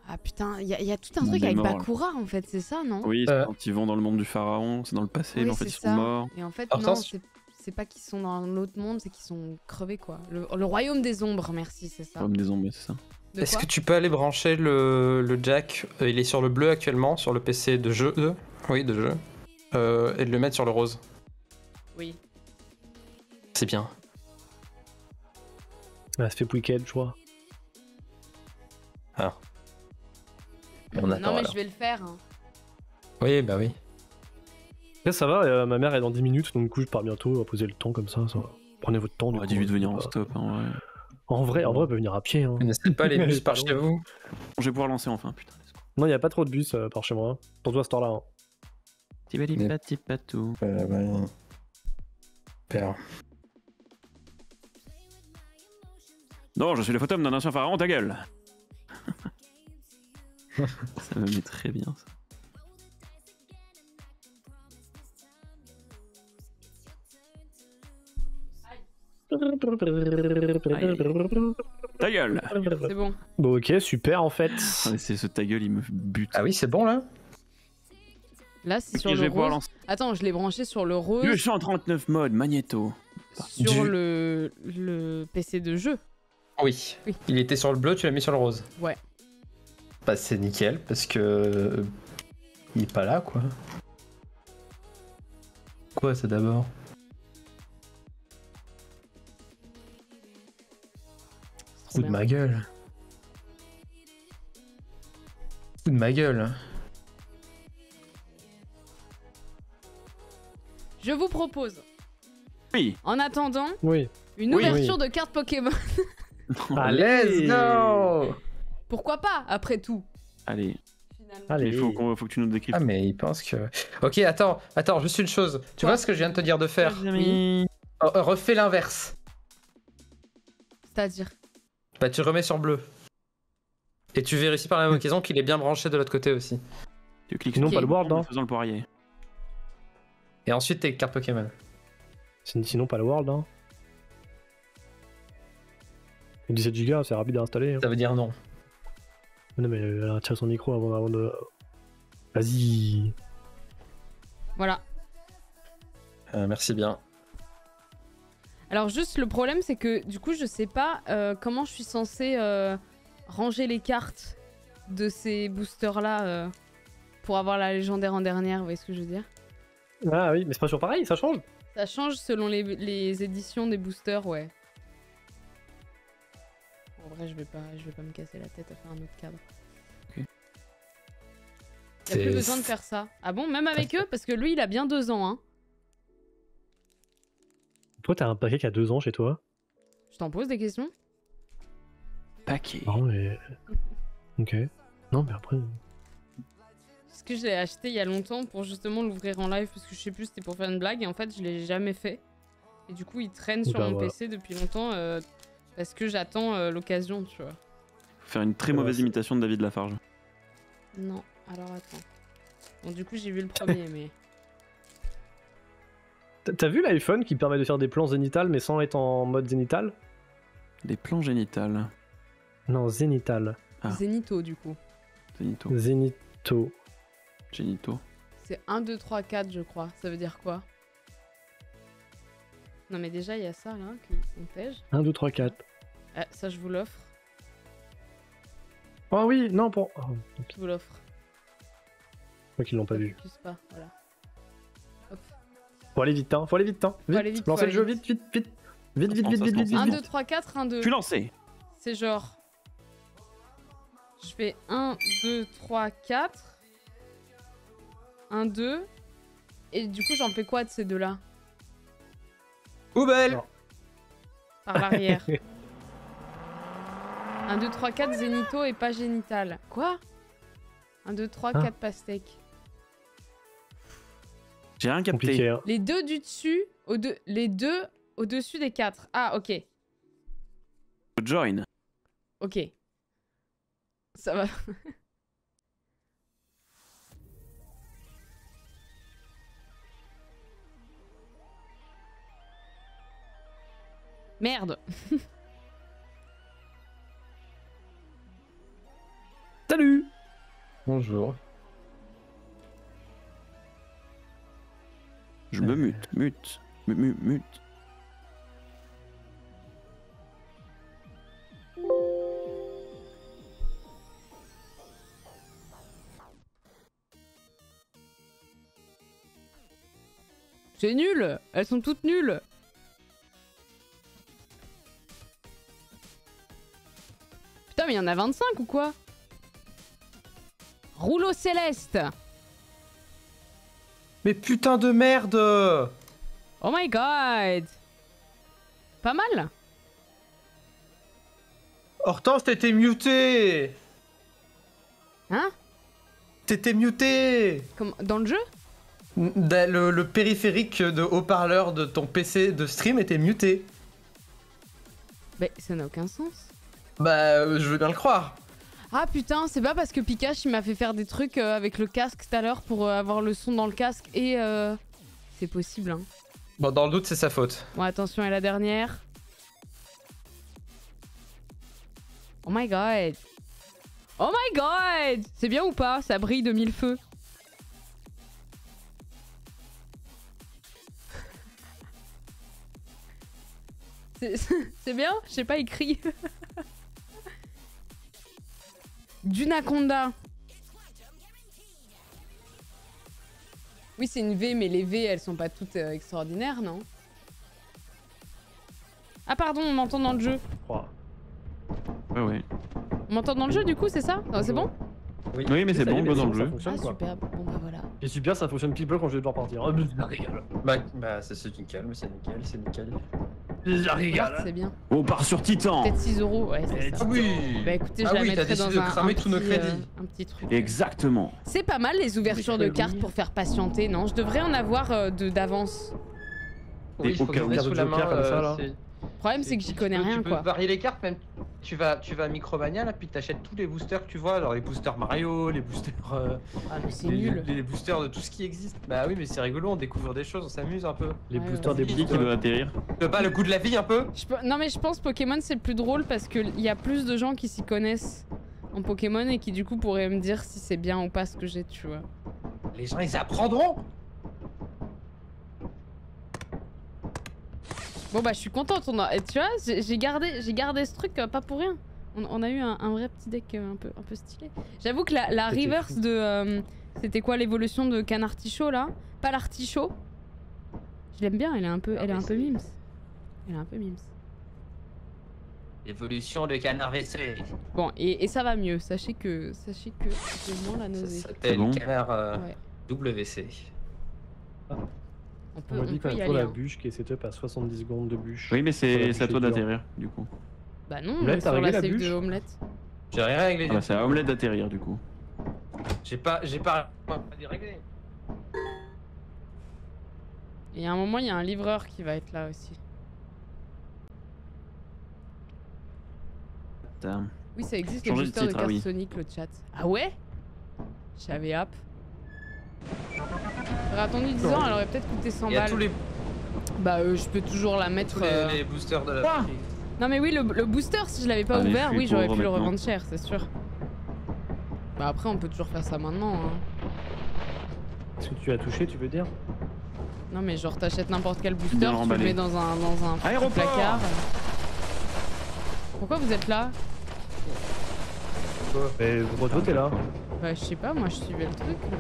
Ah putain, il y, a- il y a tout un truc avec morts, là. Bakura en fait, c'est ça, non? Oui, c'est Euh. quand ils vont dans le monde du pharaon, c'est dans le passé, Oui, mais en fait ils sont ça. morts. Et en fait, Alors, non, c'est c'est pas qu'ils sont dans l'autre monde, c'est qu'ils sont crevés quoi. Le, le royaume des ombres, merci, c'est ça. Comme des zombies, c'est ça. De Est-ce que tu peux aller brancher le, le jack? Euh, Il est sur le bleu actuellement, sur le PC de jeu. de- Oui, de jeu. Euh, et de le mettre sur le rose. Oui. C'est bien. Ah, ça fait week-end, je crois. Ah. On non, mais alors. je vais le faire. hein. Oui, bah oui. Là ça va, euh, ma mère est dans 10 minutes, donc du coup je pars bientôt, on va poser le temps comme ça, ça va. Prenez votre temps. On du coup, dû de venir euh, en stop. hein, ouais. En vrai, en vrai, on peut venir à pied. Hein. Pas les bus par chez vous Je vais pouvoir lancer enfin, putain. Non, il y a pas trop de bus euh, par chez moi, hein. surtout à ce temps-là. hein. Tibali-pati-patou. Euh, ouais. Super. Non, je suis le fantôme d'un ancien pharaon, ta gueule Ça me met très bien, ça. Ta gueule C'est bon. Bon, ok, super en fait. Ah, c'est ce ta gueule, il me bute. Ah oui, c'est bon là Là, c'est sur le rose. lancer. Attends, je l'ai branché sur le rose, Le 139 mode, Magneto. sur Du- le, le PC de jeu. Oui. Oui. Il était sur le bleu, tu l'as mis sur le rose. Ouais. Bah c'est nickel parce que il est pas là quoi. Quoi c'est d'abord? Coup de ma gueule. Coup de ma gueule. Je vous propose, Oui. en attendant, Oui. une Oui. ouverture de cartes Pokémon. Allez. Let's go Pourquoi pas, après tout? Allez. Allez. Il faut, qu'on- faut que tu nous décrives. Ah mais il pense que... Ok attends, attends, juste une chose. Tu Quoi? vois ce que je viens de te dire de faire? Oh, Refais l'inverse. C'est-à-dire? Bah tu remets sur bleu. Et tu vérifies par la même occasion qu'il est bien branché de l'autre côté aussi. Tu cliques Sinon, sur pas le World, en hein. faisant le poirier. Et ensuite tes cartes Pokémon. Sin- Sinon, pas le World. Hein. 17 Go, c'est rapide à installer. hein. Ça veut dire non. Non, mais euh, elle a retiré son micro avant, avant de. Vas-y. Voilà. Euh, merci bien. Alors juste le problème c'est que du coup je sais pas euh, comment je suis censée euh, ranger les cartes de ces boosters là pour avoir la légendaire en dernière, vous voyez ce que je veux dire? Ah oui, mais c'est pas toujours pareil, ça change. Ça change selon les, les éditions des boosters, ouais. En vrai je vais pas, je vais pas me casser la tête à faire un autre cadre. Ok. Y a plus besoin de faire ça. Ah bon, même avec eux? Parce que lui il a bien deux ans, hein. Toi, t'as un paquet qui a deux ans chez toi? Je t'en pose des questions Paquet. Non, mais. Ok. Non, mais après. Parce que je l'ai acheté il y a longtemps pour justement l'ouvrir en live parce que je sais plus c'était pour faire une blague et en fait je l'ai jamais fait. Et du coup il traîne sur Bah, mon voilà. PC depuis longtemps euh, parce que j'attends euh, l'occasion tu vois. Faut faire une très Ouais, mauvaise imitation de David Lafarge. Non, alors attends. Bon du coup j'ai vu le premier mais... T'as- vu l'iPhone qui permet de faire des plans zénital mais sans être en mode zénital? Des plans génitales. Non, zénital. Ah. Zénito du coup. Zénito. Zénito. Génito. C'est 1, 2, 3, 4 je crois. Ça veut dire quoi? Non mais déjà il y a ça là qui s'intège. 1, 2, 3, 4. Ah, ça je vous l'offre. Oh oui, non, pour. Oh, Je vous l'offre. je crois qu'ils l'ont pas vu. focus pas, voilà. Hop. Faut aller vite, hein. Faut aller vite, hein. Vite. aller vite, faut Lancez le aller jeu, vite. vite, vite, vite. Vite, vite, vite, vite, lance, vite, ça se 1, vite. 2, 3, 4, 1, 2. Je suis lancé. C'est genre. Je fais 1, 2, 3, 4. 1, 2. Et du coup, j'en fais quoi de ces deux-là? Poubelle. Par l'arrière. 1, 2, 3, 4, zénito et pas génital. Quoi? 1, 2, 3, Hein 4, pastèque. J'ai rien capté. Compliqué, hein. Les deux du dessus, au deux, les deux au-dessus des quatre. Ah, ok. Join. Ok. Ça va. Merde. Salut Bonjour. Je me mute, mute, mu- mu- mute. C'est nul. Elles sont toutes nulles. Putain, mais il y en a 25 ou quoi? Rouleau céleste. Mais putain de merde Oh my god. Pas mal. Hortense, t'étais muté Hein? T'étais muté Comme dans le jeu? Le, le périphérique de haut-parleur de ton PC de stream était muté. Mais ça n'a aucun sens. Bah, euh, je veux bien le croire. Ah putain, c'est pas parce que Pikachu il m'a fait faire des trucs euh, avec le casque tout à l'heure pour euh, avoir le son dans le casque et euh, c'est possible hein. Bon, dans le doute, c'est sa faute. Bon attention à la dernière. Oh my god. Oh my god C'est bien ou pas? Ça brille de mille feux. C'est c'est bien? J'ai pas écrit. Dunaconda. Oui, c'est une V, mais les V, elles sont pas toutes euh, extraordinaires, non? Ah pardon, on m'entend dans le jeu. crois. Ouais, ouais. On m'entend dans le jeu du coup, c'est ça? C'est bon? Oui, mais c'est Ça bon, go dans le ça jeu. Ah quoi. super, bon bah voilà. Et super, ça fonctionne pile poil quand je vais devoir partir. Ah, mais ça régale. Bah, bah c'est nickel, mais c'est nickel, c'est nickel. Ça régale. C'est bien. On part sur Titan Peut-être 6 euros, ouais, c'est ça. Ah oui Bah écoutez, je Ah la oui, t'as mettrai décidé dans de un, un cramer tous nos petit, euh, crédits. un petit truc. Exactement. C'est pas mal les ouvertures de cartes pour faire patienter, non Je devrais en avoir euh, de d'avance. Et Oui, il faut au cas que où. je mette sous la main. Comme ça, euh, là. C'est- Le problème c'est que j'y connais peux- rien tu peux quoi. varier les cartes même. Tu vas, tu vas à Micromania là, puis t'achètes tous les boosters que tu vois. Alors les boosters Mario, les boosters. euh, Ah mais c'est les, nul. les boosters de tout ce qui existe. Bah oui, mais c'est rigolo, on découvre des choses, on s'amuse un peu. Les Ouais, boosters ouais. des Qui qui doit atterrir Tu veux pas le goût de la vie un peu? Je Non mais je pense Pokémon c'est le plus drôle parce qu'il y a plus de gens qui s'y connaissent en Pokémon et qui du coup pourraient me dire si c'est bien ou pas ce que j'ai, tu vois. Les gens ils apprendront Bon bah je suis contente, on a... et tu vois, j'ai gardé, j'ai gardé ce truc euh, pas pour rien. On, on a eu un, un vrai petit deck euh, un peu, un peu stylé. J'avoue que la, reverse fou. de... euh, C'était quoi l'évolution de Canartichaut là? Pas l'artichaut. Je l'aime bien, elle est un peu, elle est un peu mimes. Elle est un peu mimes. Évolution de canard WC. Bon, et, et ça va mieux. Sachez que, sachez que la Ça nausée. s'appelle bon? Canard euh, Ouais. WC. On On peut, m'a on dit peut y aller. la hein. bûche qui est setup à 70 secondes de bûche. Oui, mais c'est à toi d'atterrir, du coup. Bah non, Omelette, t'as sur la la save de Omelette. J'ai rien réglé. Ah bah, c'est à Omelette d'atterrir, du coup. J'ai pas, j'ai pas, pas déréglé. Et à un moment, il y a un livreur qui va être là aussi. Putain. Oui, ça existe les Changer de boosters de titre, ah oui. Sonic, le chat. Ah ouais? J'avais hop. J'aurais attendu 10 ans, elle aurait peut-être coûté 100 Il y a balles. tous les, Bah, euh, je peux toujours la mettre. tous les, euh, les boosters de la Ah Non, mais oui, le, le booster, si je l'avais pas Allez, ouvert, oui, j'aurais pu le revendre cher, c'est sûr. Bah, après, on peut toujours faire ça maintenant. hein. Est-ce que tu as touché, tu veux dire? Non, mais genre, t'achètes n'importe quel booster, Bien tu le mets dans un, dans un Aéroport placard. Pourquoi vous êtes là? Mais pourquoi t'es là Bah, je sais pas, moi je suivais le truc, mais.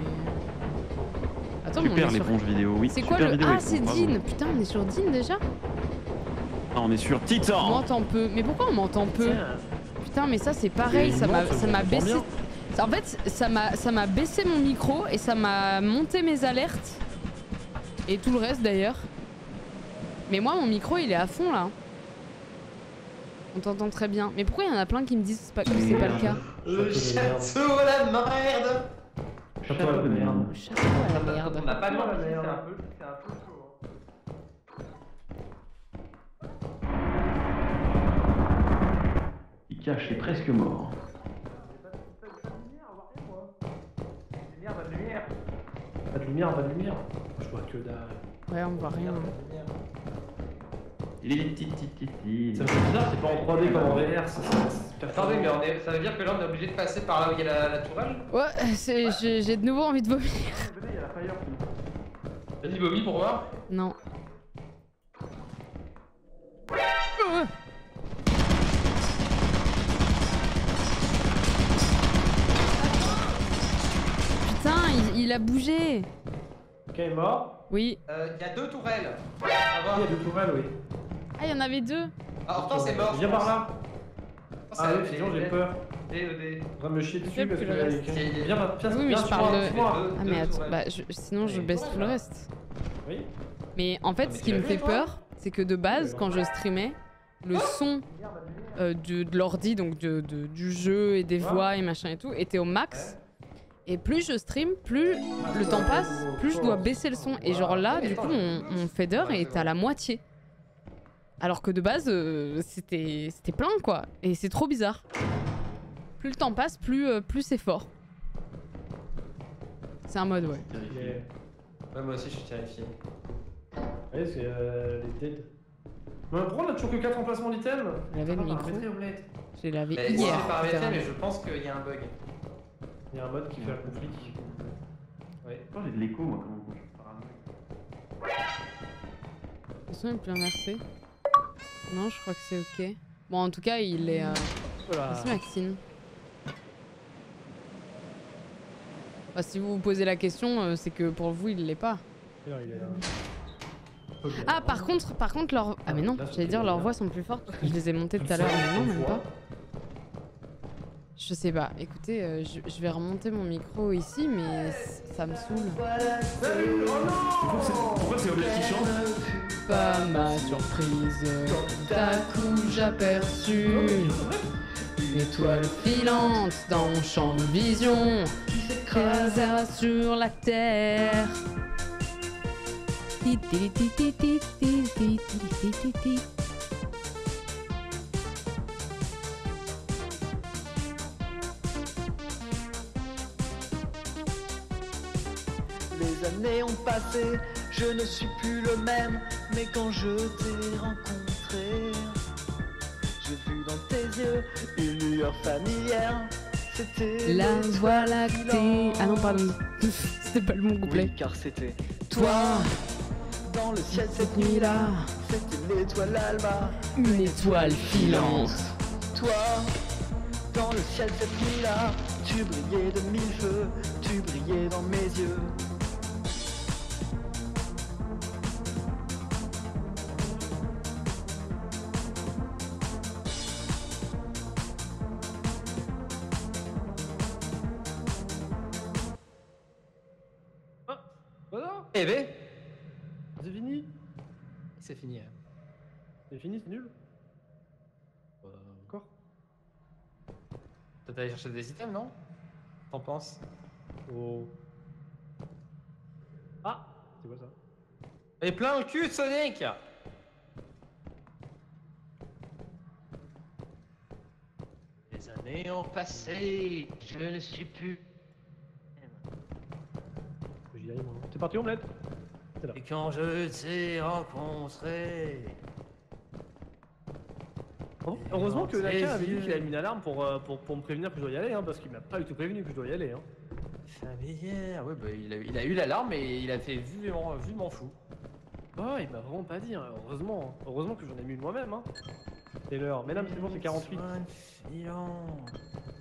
Attends, on Super est sur- l'éponge vidéo, oui. C'est quoi le. vidéo Ah, c'est. Dean Putain, on est sur Dean déjà Ah, on est sur On Titan m'entend peu. Mais pourquoi on m'entend peu Putain, mais ça c'est pareil, ça m'a on baissé. En fait, ça m'a ça m'a baissé mon micro et ça m'a monté mes alertes. Et tout le reste d'ailleurs. Mais moi, mon micro il est à fond là. On t'entend très bien. Mais pourquoi il y en a plein qui me disent pas- que c'est pas le cas Le Château de château à la merde de château à la merde. On n'a pas de merde ici, c'est un peu, c'est un peu chaud. hein. Il cache, est presque mort. Lumière, pas de lumière. Pas de lumière, pas de lumière. Je vois que dalle. Ouais, on voit rien est petit, petit, petit, petit. Ça me fait bizarre, c'est pas en 3D comme en VR, ça, ça, Attendez, mais on est- ça veut dire que là on est obligé de passer par là où il y a la, la tourelle Ouais, c'est- j'ai j'ai de nouveau envie de vomir. Vas-y, vomi pour voir. Non. Euh. Putain, il, il a bougé. Ok, mort. Oui. Euh, Il y a deux tourelles. Il y a deux tourelles, oui. Ah, il y en avait deux. Ah, Hortense est mort. Viens par là. Ah a oui, effectivement, j'ai peur. On va me chier dessus parce que là, il- Viens, viens, viens, Oui, mais je parle de- Ah, mais attends, bah, sinon je baisse tout le reste. Oui. Mais en fait, mais ce qui me fait, peur, c'est que de base, quand je streamais, le son euh, de, de l'ordi, donc de, de- du jeu et des voix et machin et tout, était au max. Et plus je stream, plus le temps passe, plus je dois baisser le son. Et genre là, du coup, mon, mon fader est à la moitié. Alors que de base, euh, c'était c'était plein quoi. Et c'est trop bizarre. Plus le temps passe, plus, euh, plus c'est fort. C'est un mode, ouais. Ouais, moi aussi je suis terrifié. Ouais, c'est euh, les dead. Mais pourquoi on a toujours que 4 emplacements d'items Je l'avais le Ah, micro. paramétré, omelette. Je Mais si hier. littéralement. mais je pense qu'il y a un bug. Il y a un mode qui fait un conflit. Pourquoi j'ai de l'écho, moi, comment je suis parano Le son est plus inversé. Non, je crois que c'est ok. Bon, en tout cas, il est. Euh... Merci Maxine. Bah, si vous vous posez la question, euh, c'est que pour vous, il l'est pas. Alors, il est là. Ah, par contre, par contre, leur. Ah, mais non, j'allais dire leurs voix sont plus fortes parce que je les ai montées tout à l'heure, mais non, même pas. Je sais pas, écoutez, euh, je, je vais remonter mon micro ici, mais ça me saoule. Pourquoi c'est Oblette qui chante Pas ma surprise, à coup j'aperçus une étoile filante dans mon champ de vision qui s'écrasa sur la terre. Années ont passé, je ne suis plus le même, mais quand je t'ai rencontré, j'ai vu dans tes yeux une lueur familière. C'était La voie lactée. Ah non, pardon, c'était pas le bon couplet. Oui, car c'était Toi, dans le ciel cette nuit-là, c'était l'étoile alba. une étoile filante. Toi, dans le ciel cette nuit-là, tu brillais de mille feux, tu brillais dans mes yeux. Eh ben, c'est fini? c'est fini. hein. C'est fini, c'est nul? Encore Toi, t'allais chercher des items, non? T'en penses? Oh. Ah C'est quoi ça? Et plein le cul, Sonic Les années ont passé, je ne suis plus. J'y moi. C'est parti, omelette Et quand je t'ai rencontré. Heureusement que Naka avait dit qu'il a mis une alarme pour, euh, pour, pour me prévenir que je dois y aller, hein, parce qu'il m'a pas du tout prévenu que je dois y aller. Hein. Familière, ouais, bah, il, a, il a eu l'alarme et il a fait vu, m'en- vu m'en fous. Oh, il m'a vraiment pas dit, hein. heureusement. hein. Heureusement que j'en ai mis moi-même. Hein. C'est l'heure. Mesdames, c'est bon, c'est 48.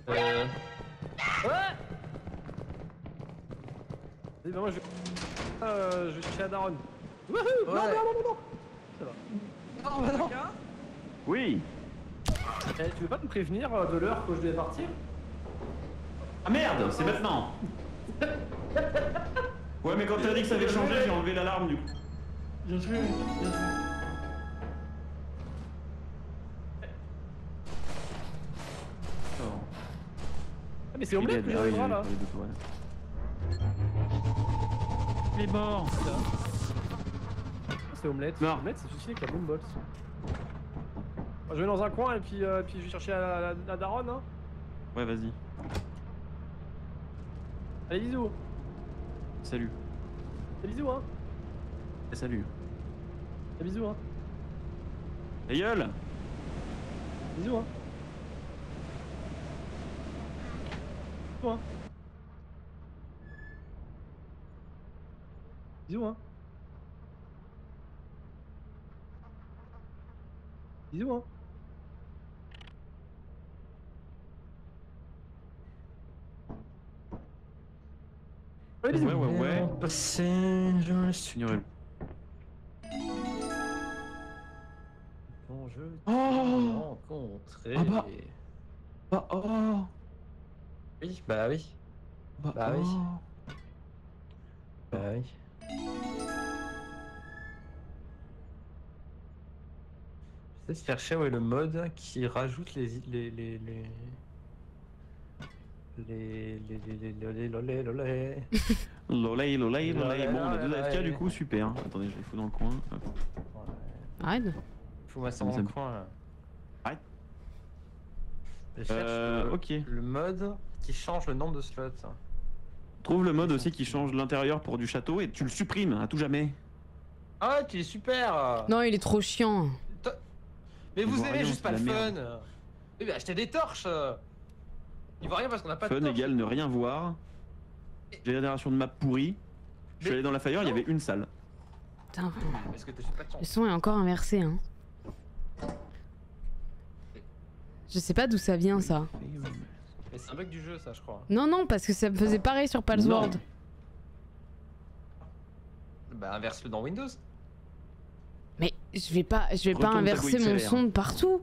Euh, Vas-y, bah moi je. Euh, je suis chez Adaron. Wouhou Non, Ouais. non, non, non, non Ça va. Non, bah non. Oui Eh, tu veux pas me prévenir euh, de l'heure que je devais partir? Ah merde, c'est maintenant Ouais, mais quand t'as dit que ça avait changé, j'ai enlevé l'alarme du coup. Bien sûr, bien sûr. Ah, mais c'est omelette que j'arrivera là Il est mort C'est omelette. Mort. Omelette, c'est suicidé avec la boombox. Je vais dans un coin et puis, euh, puis je vais chercher la, la, la daronne. Hein. Ouais, vas-y. Allez, bisous. Salut. Allez, bisous, hein. Et salut. Allez, bisous, hein. Ta gueule Bisous, hein. Bisous, hein. Bisous, hein. Bisous, hein. Ouais, bisous. Ouais, ouais, ouais. Passé, je suis je t'ai Oh rencontré. Ah bah. Bah oh Oui, bah oui. Bah, Bah oui. oh. Bah oui. Peut-être chercher ouais, le mode qui rajoute les. les, les, les... Les, les, les, les, lolé, lolé. lolé, lolé, lolé. Bon, on a deux AFK du coup, super. Attendez, je les fous dans le coin. Arrête. Fous-moi ça dans le coin là. Arrête. Ok. le mode qui change le nombre de slots. Trouve le mode aussi qui change l'intérieur pour du château et tu le supprimes à tout jamais. Ah, tu es super Non, il est trop chiant. Mais vous aimez juste pas le fun mais achetez des torches Il voit rien parce qu'on n'a pas Fun de torches. égale ne rien voir. Génération de map pourrie. Je suis allé dans la Fire, il y avait une salle. Putain, Parce que t'as juste pas de chance. le son est encore inversé, hein. Je sais pas d'où ça vient ça. Mais c'est un bug du jeu, ça, je crois. Non, non, parce que ça me faisait pareil sur Palsword. Bah, inverse-le dans Windows. Je vais pas, je vais pas Retourne inverser mon son de partout.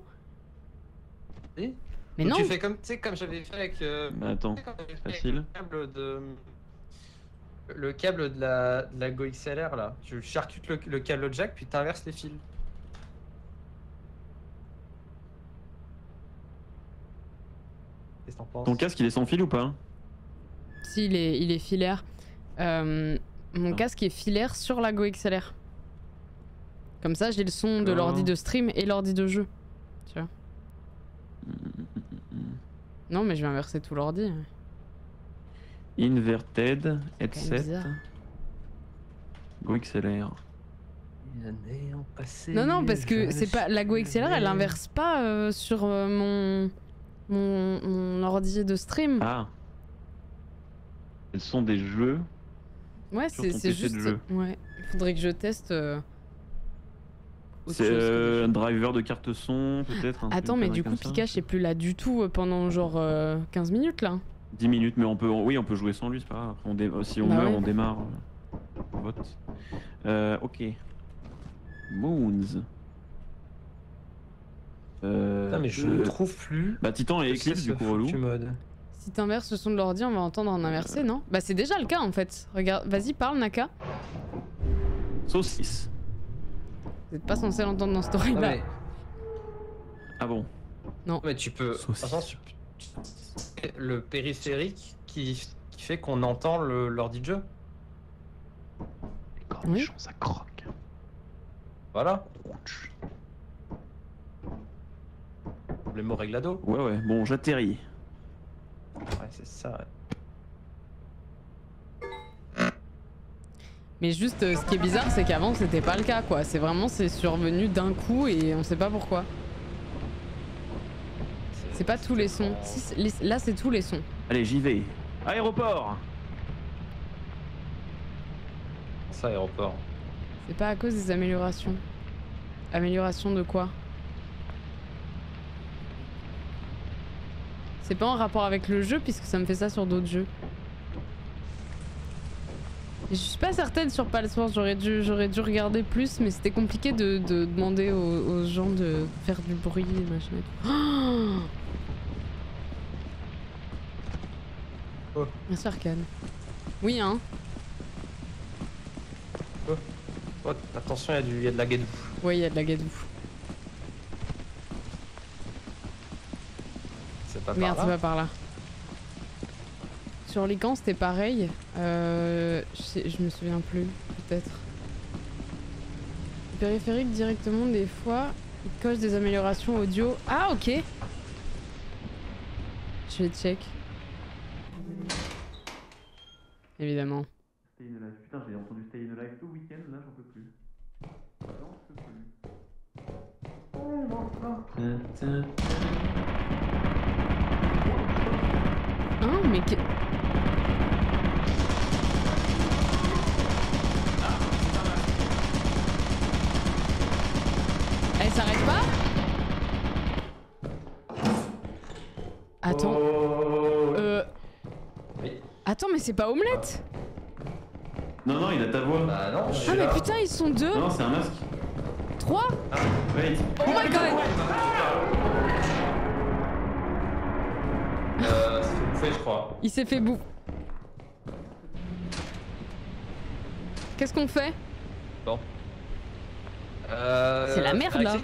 Mais Ou non. Tu fais comme, tu sais, comme j'avais fait avec. euh, Bah, attends, avec facile. Le câble de. Le câble de la, de la Go XLR là. Tu charcutes le, le câble jack puis t'inverses les fils. Qu'est-ce que t'en penses? Ton casque, il est sans fil ou pas? Si, il est, il est filaire. Euh, mon Ah. casque est filaire sur la Go XLR. Comme ça, j'ai le son de l'ordi de stream et l'ordi de jeu. Tu vois. Non, mais je vais inverser tout l'ordi. Inverted, headset. Go XLR. Non, non, parce que c'est pas la Go XLR, elle inverse pas euh, sur euh, mon, mon mon ordi de stream. Ah. Elles sont des jeux. ouais, c'est PC de juste. jeu. Ouais, il faudrait que je teste. euh, C'est euh, un driver de carte son, peut-être. un Attends, truc, mais un du coup, ça. Pikachu est plus là du tout euh, pendant genre euh, 15 minutes là. 10 minutes, mais on peut, oui, on peut jouer sans lui, c'est pas grave. Après, on dé- Si on Bah meurt, ouais. on démarre. euh, On vote. Euh, ok. Moons. Euh, Putain, mais je ne trouve plus. Bah, Titan et Eclipse, du coup, relou. mode. Si t'inverses le son de l'ordi, on va entendre en inversé, non? Bah c'est déjà le cas en fait. Regarde, vas-y, parle Naka. Saucisse. Vous êtes pas censé l'entendre dans Story Non, là. mais, Ah bon? Non. mais tu peux. Tu- le périphérique qui, qui fait qu'on entend le- l'ordi de jeu. Oui. ça croque. Voilà. Le mot réglado. Ouais, ouais, bon, j'atterris. Ouais, c'est ça. ouais. Mais juste, euh, ce qui est bizarre, c'est qu'avant c'était pas le cas quoi. C'est vraiment, c'est survenu d'un coup et on sait pas pourquoi. C'est pas tous les sons. Si, c'est- les- là, c'est tous les sons. Allez, j'y vais. Aéroport Ça, aéroport. C'est pas à cause des améliorations. Amélioration de quoi? C'est pas en rapport avec le jeu puisque ça me fait ça sur d'autres jeux. Je suis pas certaine sur Palsworth, j'aurais dû, j'aurais dû regarder plus, mais c'était compliqué de, de demander aux, aux gens de faire du bruit et machin et tout. Oh Oh. Merci Arcane. Oui, hein Oh, attention, il y, a y de la gadoue. Oui, il y a de la gadoue. C'est pas Merde, par c'est là. pas par là. Sur les camps, c'était pareil. Euh, je, sais- je me souviens plus, peut-être. Périphérique directement, des fois, il coche des améliorations audio. Ah, ok. Je vais check. Évidemment. Stay in Alive. Putain, j'ai entendu Stay in Alive tout le week-end, là, j'en peux plus. J'en peux Hein, mais que... Elle s'arrête pas Attends. Euh... Attends, mais c'est pas Omelette Non, non, il a ta voix. Bah non, Ah mais putain, ils sont deux Non, c'est un masque. Trois Wait. Oh my god Euh, fait bouffer, je crois. Il s'est fait bout. Qu'est-ce qu'on fait? Bon. Euh, C'est la merde, là.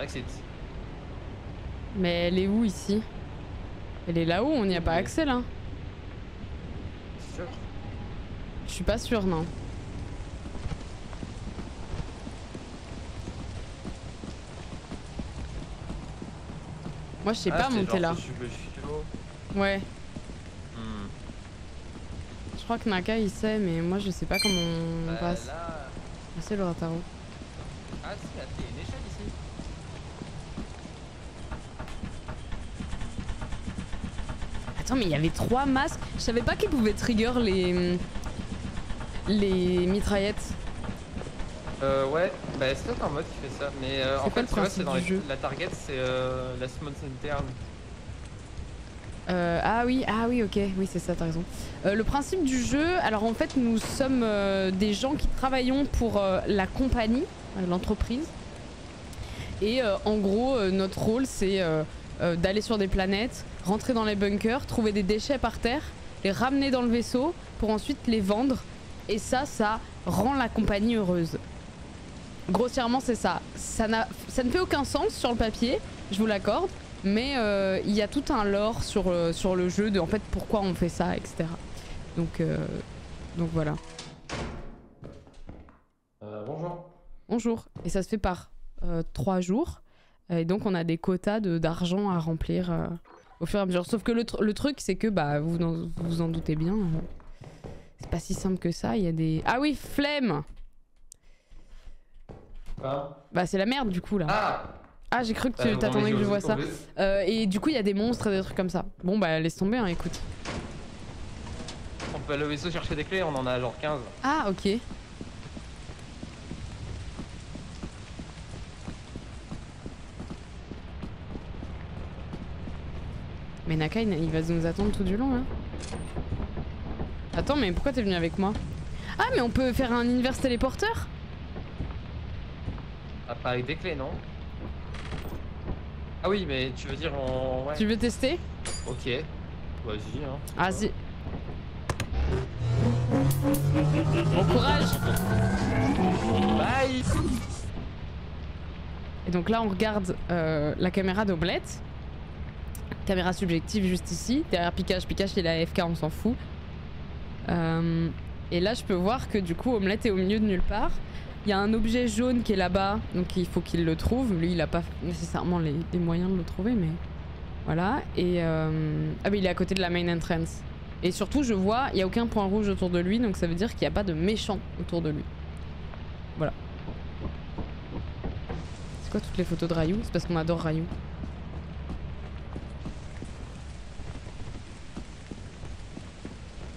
Rexit. Mais elle est où ici? Elle est là-haut, on n'y a pas accès là. Sûr Je suis pas sûre, non. Moi, je sais Ah, pas monter là. Ouais, Hmm. je crois que Naka il sait, mais moi je sais pas comment on Bah, passe. là- C'est le Rataro. Ah si, là, il y a une échelle ici. Attends, mais il y avait trois masques. Je savais pas qu'ils pouvaient trigger les. les mitraillettes. Euh, ouais, bah c'est peut-être un mode qui fait ça, mais euh, en fait, c'est dans les- jeu la target, c'est euh, la Small interne. Euh, ah oui, ah oui, ok, oui c'est ça, t'as raison. Euh, le principe du jeu, alors en fait nous sommes euh, des gens qui travaillons pour la compagnie, l'entreprise. Et en gros, notre rôle c'est d'aller sur des planètes, rentrer dans les bunkers, trouver des déchets par terre, les ramener dans le vaisseau pour ensuite les vendre. Et ça, ça rend la compagnie heureuse. Grossièrement, c'est ça. Ça, ça ne fait aucun sens sur le papier, je vous l'accorde. Mais euh, il y a tout un lore sur, euh, sur le jeu de en fait pourquoi on fait ça, etc. Donc, euh, donc voilà. Euh, bonjour. Bonjour. Et ça se fait par trois jours. Et donc on a des quotas de- d'argent à remplir au fur et à mesure. Sauf que le, tr- le truc c'est que bah vous en, vous en doutez bien. c'est pas si simple que ça. Il y a des. Ah oui, flemme Quoi Bah c'est la merde du coup là. Ah Ah, j'ai cru que tu vous t'attendais que je vois ça. Euh, et du coup, il y a des monstres et des trucs comme ça. Bon, bah laisse tomber, hein, écoute. On peut aller au vaisseau chercher des clés, on en a genre 15. Ah, ok. Mais Naka, il il va nous attendre tout du long, là. Attends, mais pourquoi t'es venu avec moi? Ah, mais on peut faire un univers téléporteur? Ah, pas avec des clés, non Ah oui, mais tu veux dire on... Ouais. Tu veux tester Ok. Vas-y, hein. Vas-y. Bon courage Bye Et donc là, on regarde euh, la caméra d'Omelette. Caméra subjective juste ici. Derrière Pikachu, Pikachu il est AFK, on s'en fout. Euh, et là, je peux voir que du coup, Omelette est au milieu de nulle part. Il y a un objet jaune qui est là-bas, donc il faut qu'il le trouve. Lui, il a pas nécessairement les, moyens de le trouver, mais voilà. Et euh, ah, mais il est à côté de la main entrance. Et surtout, je vois, il y a aucun point rouge autour de lui, donc ça veut dire qu'il n'y a pas de méchant autour de lui. Voilà. C'est quoi toutes les photos de Rayou? C'est parce qu'on adore Rayou.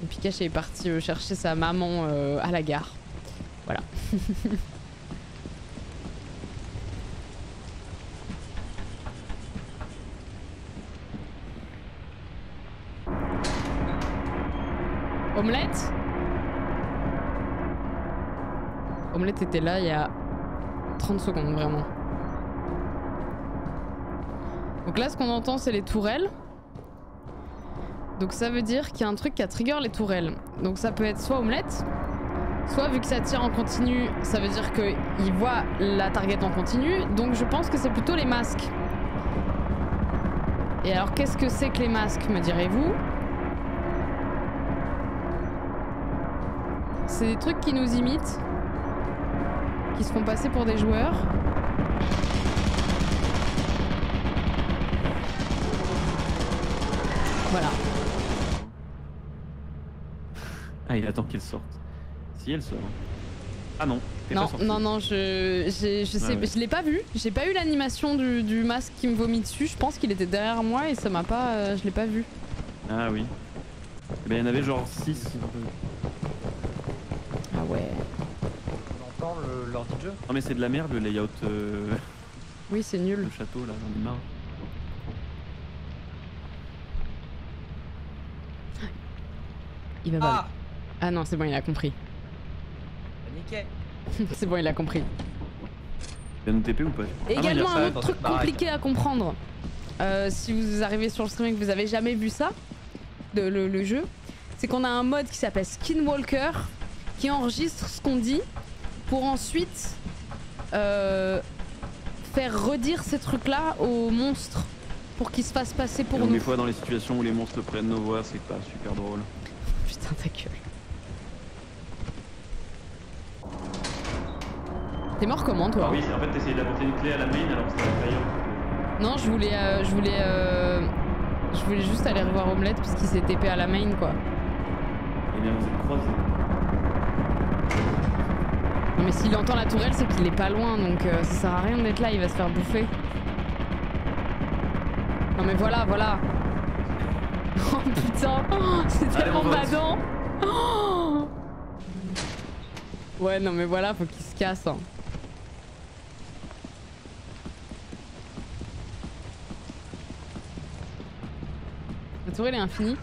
Pikachu est parti euh, chercher sa maman euh, à la gare. Voilà. Omelette? Omelette était là il y a 30 secondes, vraiment. Donc là, ce qu'on entend, c'est les tourelles. Donc ça veut dire qu'il y a un truc qui a trigger les tourelles. Donc ça peut être soit omelette, soit vu que ça tire en continu, ça veut dire qu'il voit la target en continu. Donc je pense que c'est plutôt les masques. Et alors qu'est-ce que c'est que les masques, me direz-vous? C'est des trucs qui nous imitent, qui se font passer pour des joueurs. Voilà. Ah, il attend qu'elle sorte. Si elle sort. Ah non. Non, pas non, non, je, je sais, ouais. je l'ai pas vu. J'ai pas eu l'animation du, du masque qui me vomit dessus. Je pense qu'il était derrière moi et ça m'a pas, euh, je l'ai pas vu. Ah oui. Eh ben, il y en avait genre 6. Ah ouais. On entend le- l'ordi de jeu Non mais c'est de la merde le layout euh, Oui, c'est nul. le château là, j'en ai marre. Il va pas. Ah non, c'est bon, il a compris. C'est bon, il a compris. Il y a nos TP ou pas? Et Ah non, également ça un autre truc baraque. compliqué à comprendre. Euh, si vous arrivez sur le stream et que vous avez jamais vu ça, de, le, le jeu, c'est qu'on a un mode qui s'appelle Skinwalker qui enregistre ce qu'on dit pour ensuite euh, faire redire ces trucs-là aux monstres pour qu'ils se fassent passer pour Et donc nous. des fois dans les situations où les monstres prennent nos voix, c'est pas super drôle. Putain, ta gueule. T'es mort comment toi Ah oui, en fait t'essayais d'apporter une clé à la main alors que c'était la. Non, je voulais, euh, je voulais, euh, je voulais juste aller revoir Omelette parce qu'il s'est TP à la main quoi. Eh bien vous êtes croisés. Non mais s'il entend la tourelle, c'est qu'il est pas loin, donc euh, ça sert à rien d'être là, il va se faire bouffer. Non mais voilà, voilà. Oh putain, c'est tellement badant. Oh ouais, non mais voilà, faut qu'il se casse. hein. La tourelle est infinie.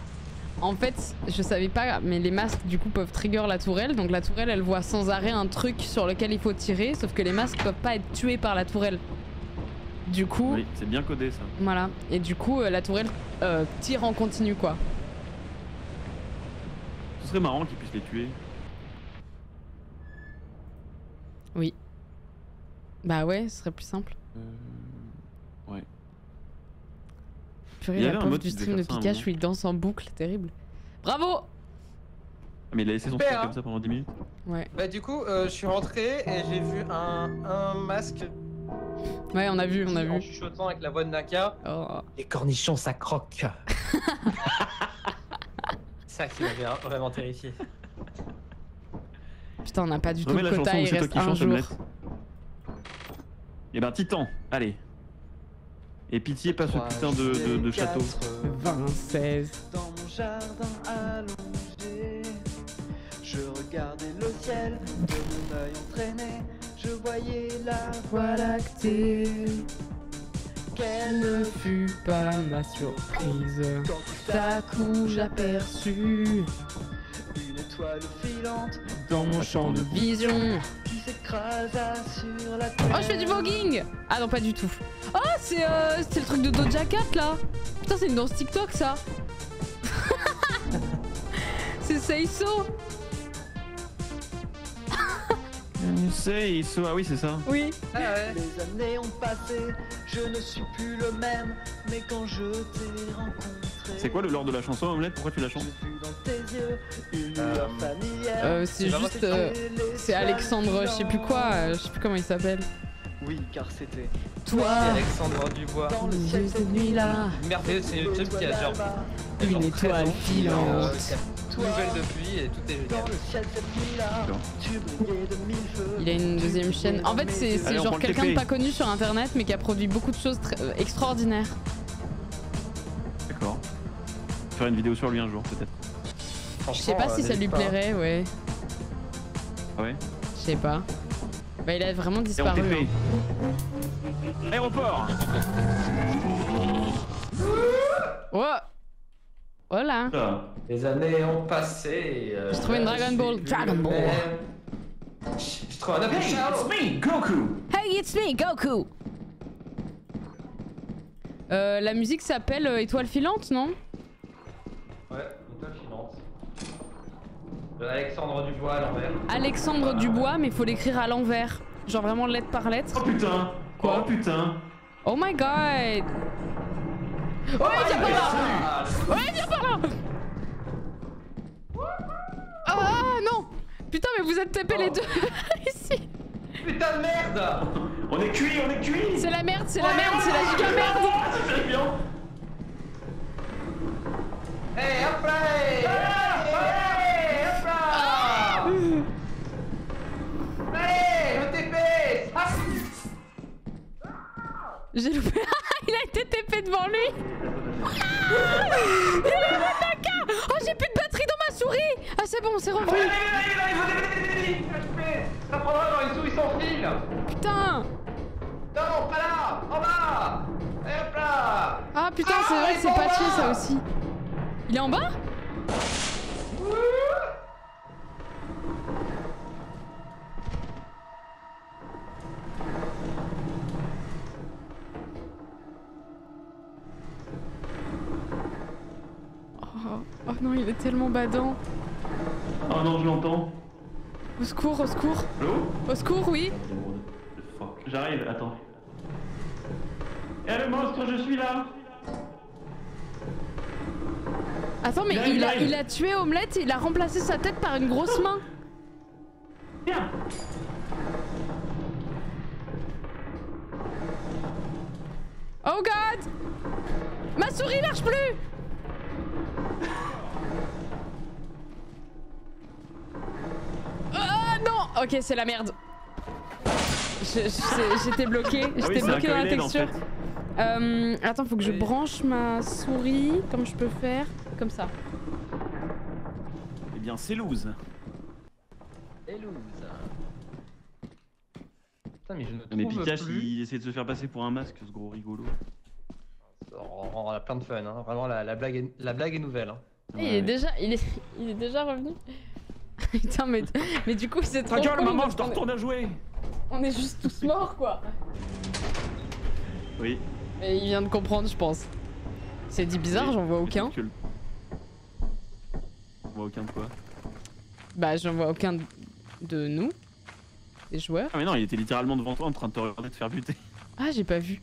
En fait, je savais pas, mais les masques du coup peuvent trigger la tourelle. Donc la tourelle, elle voit sans arrêt un truc sur lequel il faut tirer. Sauf que les masques peuvent pas être tués par la tourelle. Du coup, Oui, c'est bien codé ça. voilà. Et du coup, euh, la tourelle euh, tire en continu quoi. Ce serait marrant qu'ils puissent les tuer. Oui. Bah ouais, ce serait plus simple. Euh... Ouais. Purée, Il y la avait un pauvre mode du stream de Pikachu, il danse en boucle, terrible. Bravo Ah, mais il a laissé son truc hein. comme ça pendant 10 minutes. Ouais. Bah du coup, euh, je suis rentré et j'ai vu un, un masque Ouais, on a vu, on a en vu. chuchotant avec la voix de Naka. Oh. Les cornichons, ça croque. ça qui m'avait vraiment terrifié. Putain, on n'a pas du tout Remets de la quota, il reste qui un jour. Omelette. Eh ben, Titan, allez. Et pitié, pas ce putain de, de, de château. 26. Dans mon jardin allongé, je regardais le ciel de mon œil entraîné. Je voyais la voie lactée. Quelle ne fut pas ma surprise. Tout à coup, j'aperçus étoile filante dans mon champ de vision. qui s'écrasa sur la terre. Oh, je fais du voguing Ah non, pas du tout. Oh, c'est euh, c'est le truc de Doja Cat là Putain, c'est une danse TikTok ça C'est Seiso C'est so... Ah oui, c'est ça. Oui. Ah ouais. Les années ont passé, je ne suis plus le même, mais quand je t'ai rencontré, C'est quoi le lore de la chanson, Omelette Pourquoi tu la chantes familière. Euh, c'est juste. euh, c'est Alexandre, je sais plus quoi, euh, je sais plus comment il s'appelle. Oui, car c'était Toi, Alexandre Dubois. dans le ciel cette nuit-là, Merde, c'est YouTube qui a genre une genre étoile 13 ans, filante. Tout nouvelle depuis et tout est Dans génial. Il a une deuxième chaîne. En fait, c'est genre quelqu'un de pas connu sur internet, mais qui a produit beaucoup de choses euh, extraordinaires. D'accord. Faire une vidéo sur lui un jour, peut-être. Je sais pas si ça lui plairait, ouais. Ah ouais Je sais pas. Bah, il a vraiment Et on disparu. Hein. Aéroport Oh Voilà Là. Les années ont passé. euh, J'ai trouvé une Dragon Ball. Dragon Ball. Je trouve un autre show. me, Goku Hey, it's me, Goku Euh, la musique s'appelle euh, Étoile filante, non? De Alexandre Dubois à l'envers. Alexandre Dubois, mais faut l'écrire à l'envers. Genre vraiment lettre par lettre. Oh putain. Quoi Oh putain. Oh my god. Ouais, viens par là. Ouais, viens par là. Ah non. Putain, mais vous êtes tapés les deux ici. Putain de merde. On est cuit, on est cuit. C'est la merde, c'est la merde, c'est la giga merde Hey, hop là hey, hey, hop là Allez, le TP Ah, J'ai loupé. Il a été TP devant lui. Ah! Il est Oh, j'ai plus de batterie dans ma souris. Ah, c'est bon, c'est revenu. Allez, allez, Ça prendra dans une souris sans fil Putain. Non, pas là En bas. Et hop là. Ah putain, c'est vrai que c'est patché ça aussi. Il est en bas Oh, oh non, il est tellement badant. Oh non, je l'entends. Au secours, au secours. Allô Au secours, oui. J'arrive, attends. Eh le monstre, je suis là Attends, mais Il a, il a tué Omelette et il a remplacé sa tête par une grosse main. Viens Oh god Ma souris marche plus Ah non Ok, c'est la merde. J'étais bloqué, Ah oui, j'étais bloqué dans la en texture. fait. Euh, attends, faut que je branche ma souris, comme je peux faire, comme ça. Eh bien, c'est loose. Hélouse. Putain, mais je ne Mais trouve Pikachu, plus. il essaie de se faire passer pour un masque, ce gros rigolo. on, a plein de fun. Hein. Vraiment, la, la blague est, la blague est nouvelle. Hein. Il, est déjà, il, est, il est déjà revenu. Putain, mais, mais du coup, c'est trop. Ta gueule, maman, je dois retourner à jouer On est juste tous morts, quoi. Oui. Et il vient de comprendre, je pense. C'est dit bizarre, j'en vois aucun. Voit aucun de quoi Bah, j'en vois aucun de- nous, des joueurs. Ah mais non, il était littéralement devant toi en train de te regarder te faire buter. Ah, j'ai pas vu.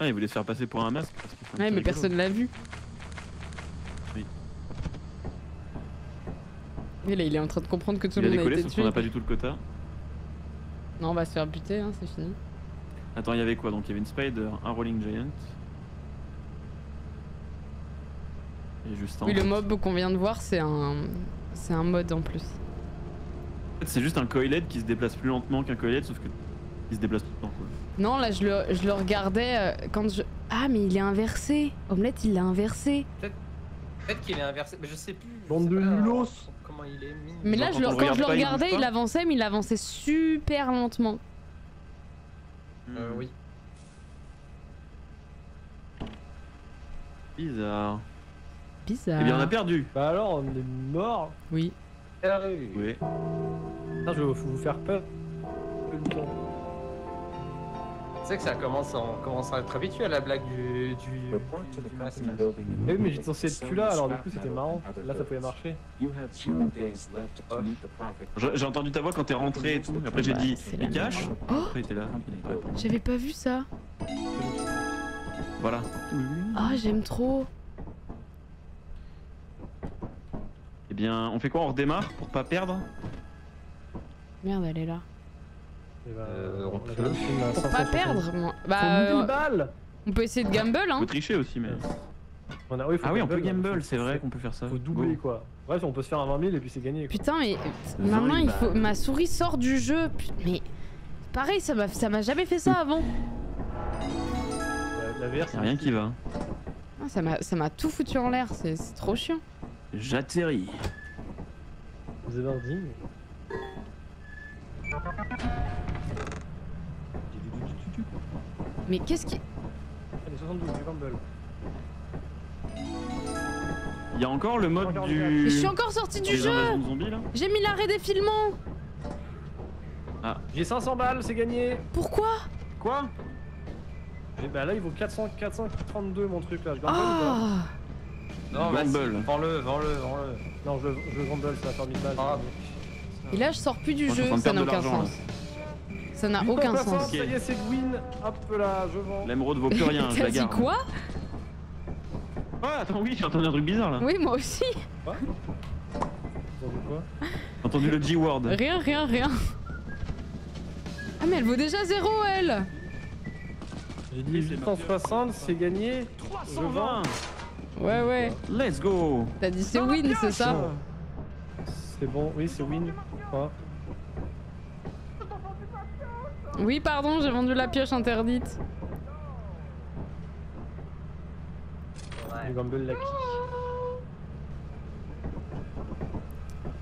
Ah, il voulait se faire passer pour un masque. Parce Ouais, mais rigolo. personne l'a vu. Oui. Et là, il est en train de comprendre que tout le monde a décollé, été sauf qu'on tué. n'a pas du tout le quota. Non, on va se faire buter, hein, c'est fini. Attends, il y avait quoi? Donc il y avait une Spider, un Rolling Giant. Et juste un. Oui, le mob qu'on vient de voir, c'est un, c'est un mode en plus. En fait, c'est juste un Coilhead qui se déplace plus lentement qu'un Coilhead, sauf que il se déplace tout le temps. Quoi. Non, là, je le, je le regardais euh, quand je. Ah, mais il est inversé. Omelette, il l'a inversé. Peut-être qu'il est inversé, mais je sais plus. Bande de nulos. euh, Comment il est mis. Mais là, Genre, je le- quand je le il regardais, pas il avançait, mais il avançait super lentement. Euh, oui. Bizarre. Bizarre. Eh bien, on a perdu. Bah alors, on est mort. Oui. Oui. Putain, je vais vous- faire peur. Tu sais que ça commence, à- on commence à être habitué à la blague du. masque. Eh oui, mais j'étais censé être plus là, alors du coup c'était marrant. Là ça pouvait marcher. J'ai entendu ta voix quand t'es rentré et tout. Après, j'ai Bah, dit, il cache. Oh Après, il était là. J'avais pas vu ça. Voilà. Ah, j'aime trop. Eh bien, on fait quoi On redémarre pour pas perdre? Merde, elle est là. Et bah, Euh, on on peut. Pour pas 560. perdre, moi. Bah, 1000 euh, balles on peut essayer de gamble, hein. Faut tricher aussi, mais. on a, oui, faut Ah oui, on peut gamble, gamble, c'est vrai qu'on peut faire ça. Faut doubler Go. quoi. Bref, on peut se faire un 20 000 et puis c'est gagné. quoi. Putain, mais maintenant il faut. Ma souris sort du jeu. Mais pareil, ça m'a ça m'a jamais fait ça avant. La, la VR, Y'a c'est rien qui va. Ah, Ça m'a ça m'a tout foutu en l'air. C'est trop chiant. J'atterris. Vous avez un digne. Mais qu'est-ce qui. Allez, 72, du gamble. Il y a encore le mode Encore du. Mais je suis encore sorti du des jeu. J'ai mis l'arrêt défilement. J'ai 500 balles, c'est gagné. Pourquoi? Quoi? Et bah là, il vaut 400, 432 mon truc là. Je gamble ou Ah Non, vas-y, vends-le, vends-le, vends-le. Non, je, je gamble, ça va faire 1000 balles. Ah. Et là, je sors plus du Moi, jeu. Ça n'a aucun sens. Ça n'a aucun 860, sens. Ok. Ça y est, c'est win. Hop là, je vends. L'émeraude vaut plus rien, je la dit garde. quoi? Ouais, attends, oui, j'ai entendu un truc bizarre là. Oui, moi aussi. Avez quoi? J'ai entendu le G-word. Rien, rien, rien. Ah, mais elle vaut déjà zéro, elle. J'ai dit 860, c'est gagné. Je vends. 320 Ouais, ouais. Let's go T'as dit c'est win, c'est ça C'est bon, oui, c'est win. Quoi Oui, pardon, j'ai vendu la pioche interdite.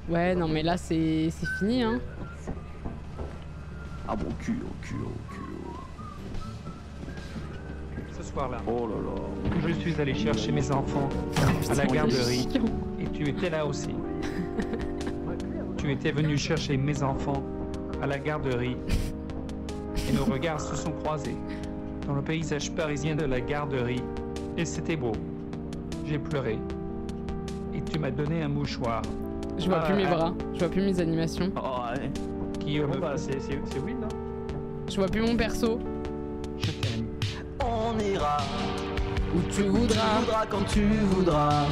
Ouais, non, mais là, c'est c'est fini, hein. Ah bon, cul, cul, soir-là, Oh là là. je suis allé chercher mes enfants à la garderie et tu étais là aussi. Tu étais venu chercher mes enfants à la garderie et nos regards se sont croisés dans le paysage parisien de la garderie et c'était beau. J'ai pleuré et tu m'as donné un mouchoir. Je vois plus Ah, mes ah. bras, je vois plus mes animations, Oh ouais. Guillaume, Bon bah, c'est c'est win, hein je vois plus mon perso. On ira Où tu voudras. Tu voudras quand tu voudras.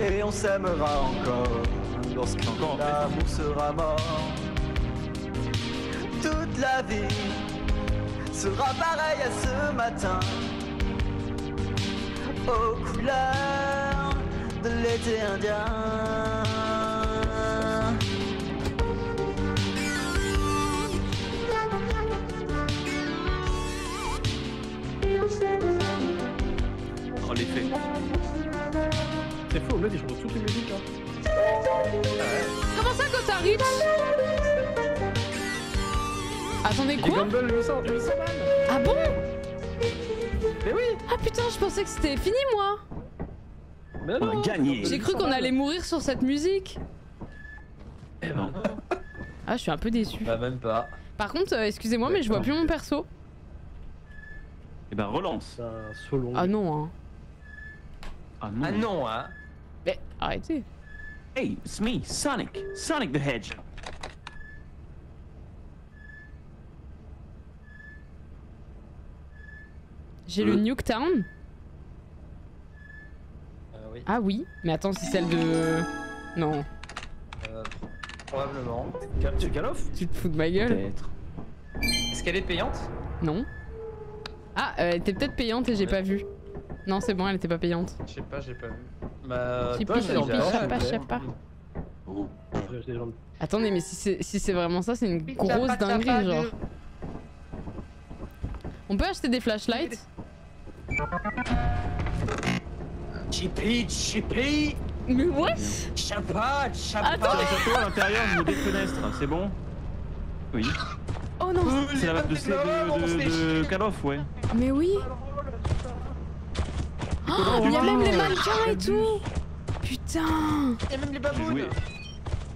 Et on s'aimera encore lorsqu'un l'amour sera mort. Toute la vie sera pareille à ce matin. Aux couleurs de l'été indien. Oh l'effet. C'est fou, là, ils chantent toutes les musiques. Hein. Comment ça, quand t'arrives Attendez, quoi? Gumball lui sort. Ah bon? Mais oui Ah putain, je pensais que c'était fini moi Mais non gagné J'ai cru qu'on allait mourir sur cette musique Eh ben, Ah, je suis un peu déçu. Bah, même pas. Par contre, euh, excusez-moi, mais je vois plus mon perso. Eh ben relance. Un. Ah non, hein. Ah non. Ah non, hein. Mais arrêtez. Hey, it's me, Sonic. Sonic the Hedgehog. J'ai le Euh. Nuketown. Euh, oui. Ah oui, mais attends, c'est celle de. Non, Euh, probablement. Tu tu te fous de ma gueule Peut-être. Est-ce qu'elle est payante? Non. Ah, euh, elle était peut-être payante et j'ai pas vu. Non, c'est bon, elle était pas payante. Je sais pas, j'ai pas vu. Bah, chapa. Après, j'ai des gens de- Attendez, mais si c'est si c'est vraiment ça, c'est une grosse dinguerie, genre. On peut acheter des flashlights? Chippy, chippy, Mais what? Chapa, chapa. Attends. Sur le château à l'intérieur, je me défenestre, c'est bon? Oui. Oh non C'est la map de, de, Call of, ouais. Mais oui Oh, Il y a même les mannequins et tout Putain Il y a même les J'ai babounes. joué.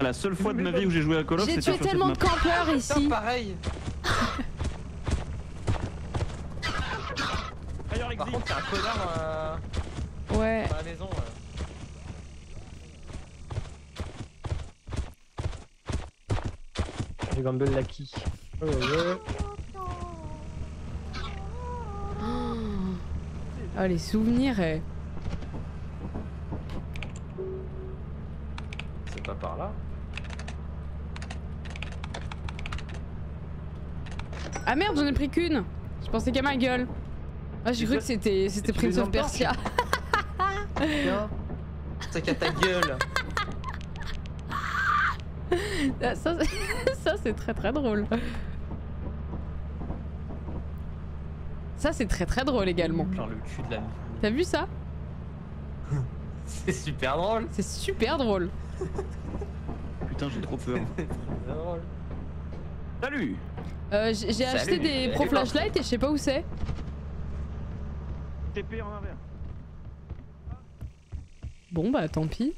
La seule fois de ma vie où j'ai joué à Call of, J'ai c'était tué sur cette tellement map. de campeurs Putain, ici pareil. Par contre, t'es un connard euh, Ouais. dans la maison. euh. Ouais, ouais. Oh les souvenirs eh. C'est pas par là. Ah merde j'en ai pris qu'une Je pensais qu'à ma gueule Ah j'ai cru que c'était Prince of Persia. C'est qu'à ta gueule. Ah, ça c'est très très drôle Ça c'est très très drôle également Genre le cul de la T'as vu ça C'est super drôle. C'est super drôle Putain, j'ai trop peur. Drôle. Salut Euh, J'ai acheté des pro flashlights et je sais pas où c'est TP en arrière. Bon bah tant pis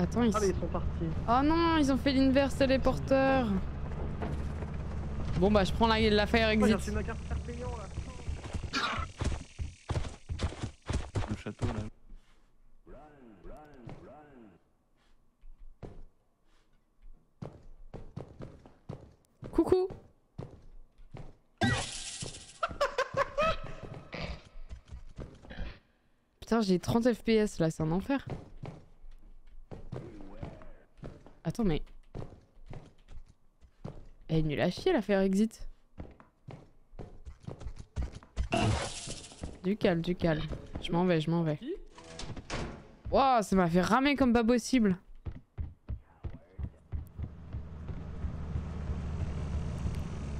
Attends ils... Ah, mais ils sont partis. Oh non ils ont fait l'inverse téléporteur Bon bah je prends la, la fire exit reçu ma carte carte payant là. Le château, là. Coucou Putain, j'ai 30 FPS là, c'est un enfer. Attends, mais. Elle est nulle à chier la faire exit. Du calme, du calme. Je m'en vais, je m'en vais. Waouh, ça m'a fait ramer comme pas possible.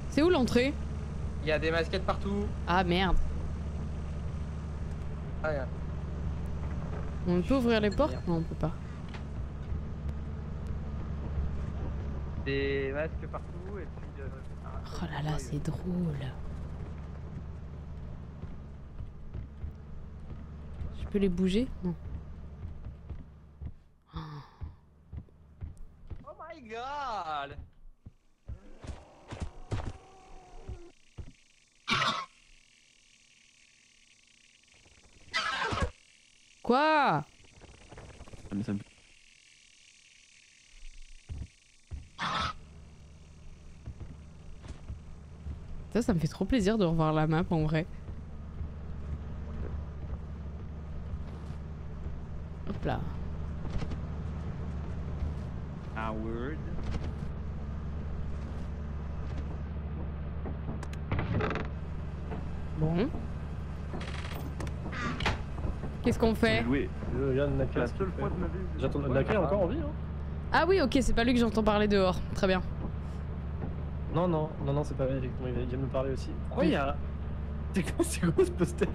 C'est où l'entrée? Il y a des masquettes partout. Ah merde. Ah, On peut ouvrir les portes? Non, on peut pas. Des masques partout et puis. euh, Oh là là, c'est drôle. Je peux les bouger? Non. Oh my god! Quoi? Ah, mais ça me- Ça, ça me fait trop plaisir de revoir la map en vrai. Hop là. Howard. Bon. Qu'est-ce qu'on fait? La J'attends. of. encore en vie, hein Ah oui, ok, c'est pas lui que j'entends parler dehors. Très bien. Non, non, non, non, c'est pas vrai, effectivement, il vient de me parler aussi. Pourquoi il y a. C'est quoi, c'est quoi ce poster?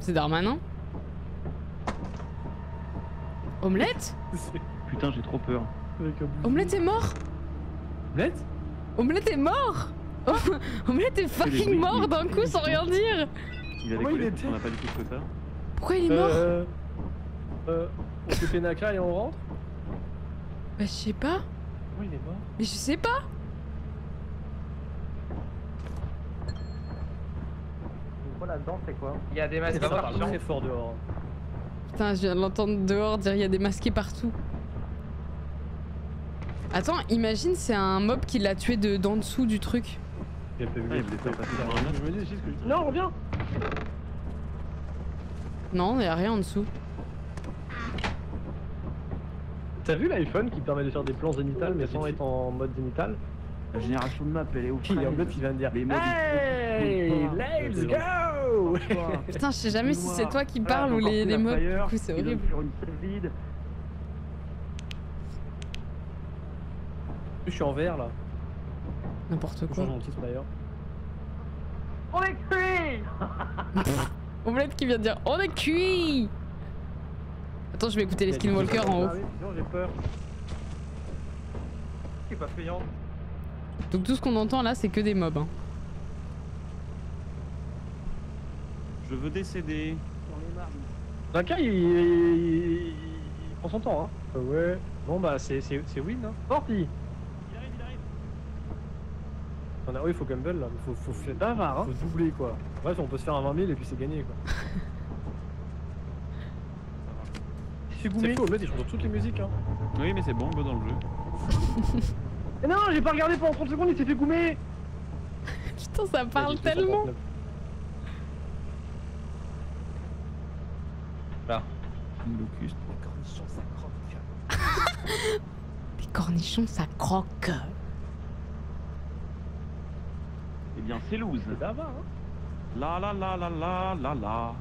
C'est Darmanin Omelette? Putain, j'ai trop peur. Omelette est mort Omelette? Omelette est mort Omelette est fucking mort d'un coup sans rien dire Il a Comment il était on n'a pas du tout ça. Pourquoi il est mort? Euh, euh, on se fait Naka et on rentre? Bah je sais pas. Oui, il est mort? Mais je sais pas Quoi là-dedans, c'est quoi? Il y a des masques partout. très fort dehors. Putain, je viens de l'entendre dehors dire il y a des masqués partout. Attends, imagine c'est un mob qui l'a tué de d'en dessous du truc. Il a pas vu Ah, il Non, reviens Non, y a rien en dessous. T'as vu l'iPhone qui permet de faire des plans zénithales mais sans être en mode zénital La génération de map, elle est au Qui en fait il vient de dire. Hey, let's go Putain, je sais jamais si c'est toi qui parles ou les, les mobs. Du coup, c'est horrible. Je suis en vert là. N'importe quoi. On est cuit. Omelette qui vient de dire on est cuit Attends, je vais écouter les skinwalkers en haut. Ah non, j'ai peur. C'est pas payant. Donc tout ce qu'on entend là, c'est que des mobs. hein. Je veux décéder. Naka il, il- il prend son temps hein. Euh, ouais. Bon bah c'est win hein. Parti Il arrive, il arrive. On a, oui, il faut Gumball là, mais faut, faut faire bavard, hein. Faut doubler quoi. Bref, on peut se faire un 20 000 et puis c'est gagné quoi. C'est faux, le mec il chante dans toutes les musiques hein. Oui, mais c'est bon, on va dans le jeu. Mais non, j'ai pas regardé pendant 30 secondes, il s'est fait goumer Putain, ça parle tellement Là. Locust. Les cornichons, ça croque. Eh bien, c'est loose. C'est bavard hein. La la la la la la la.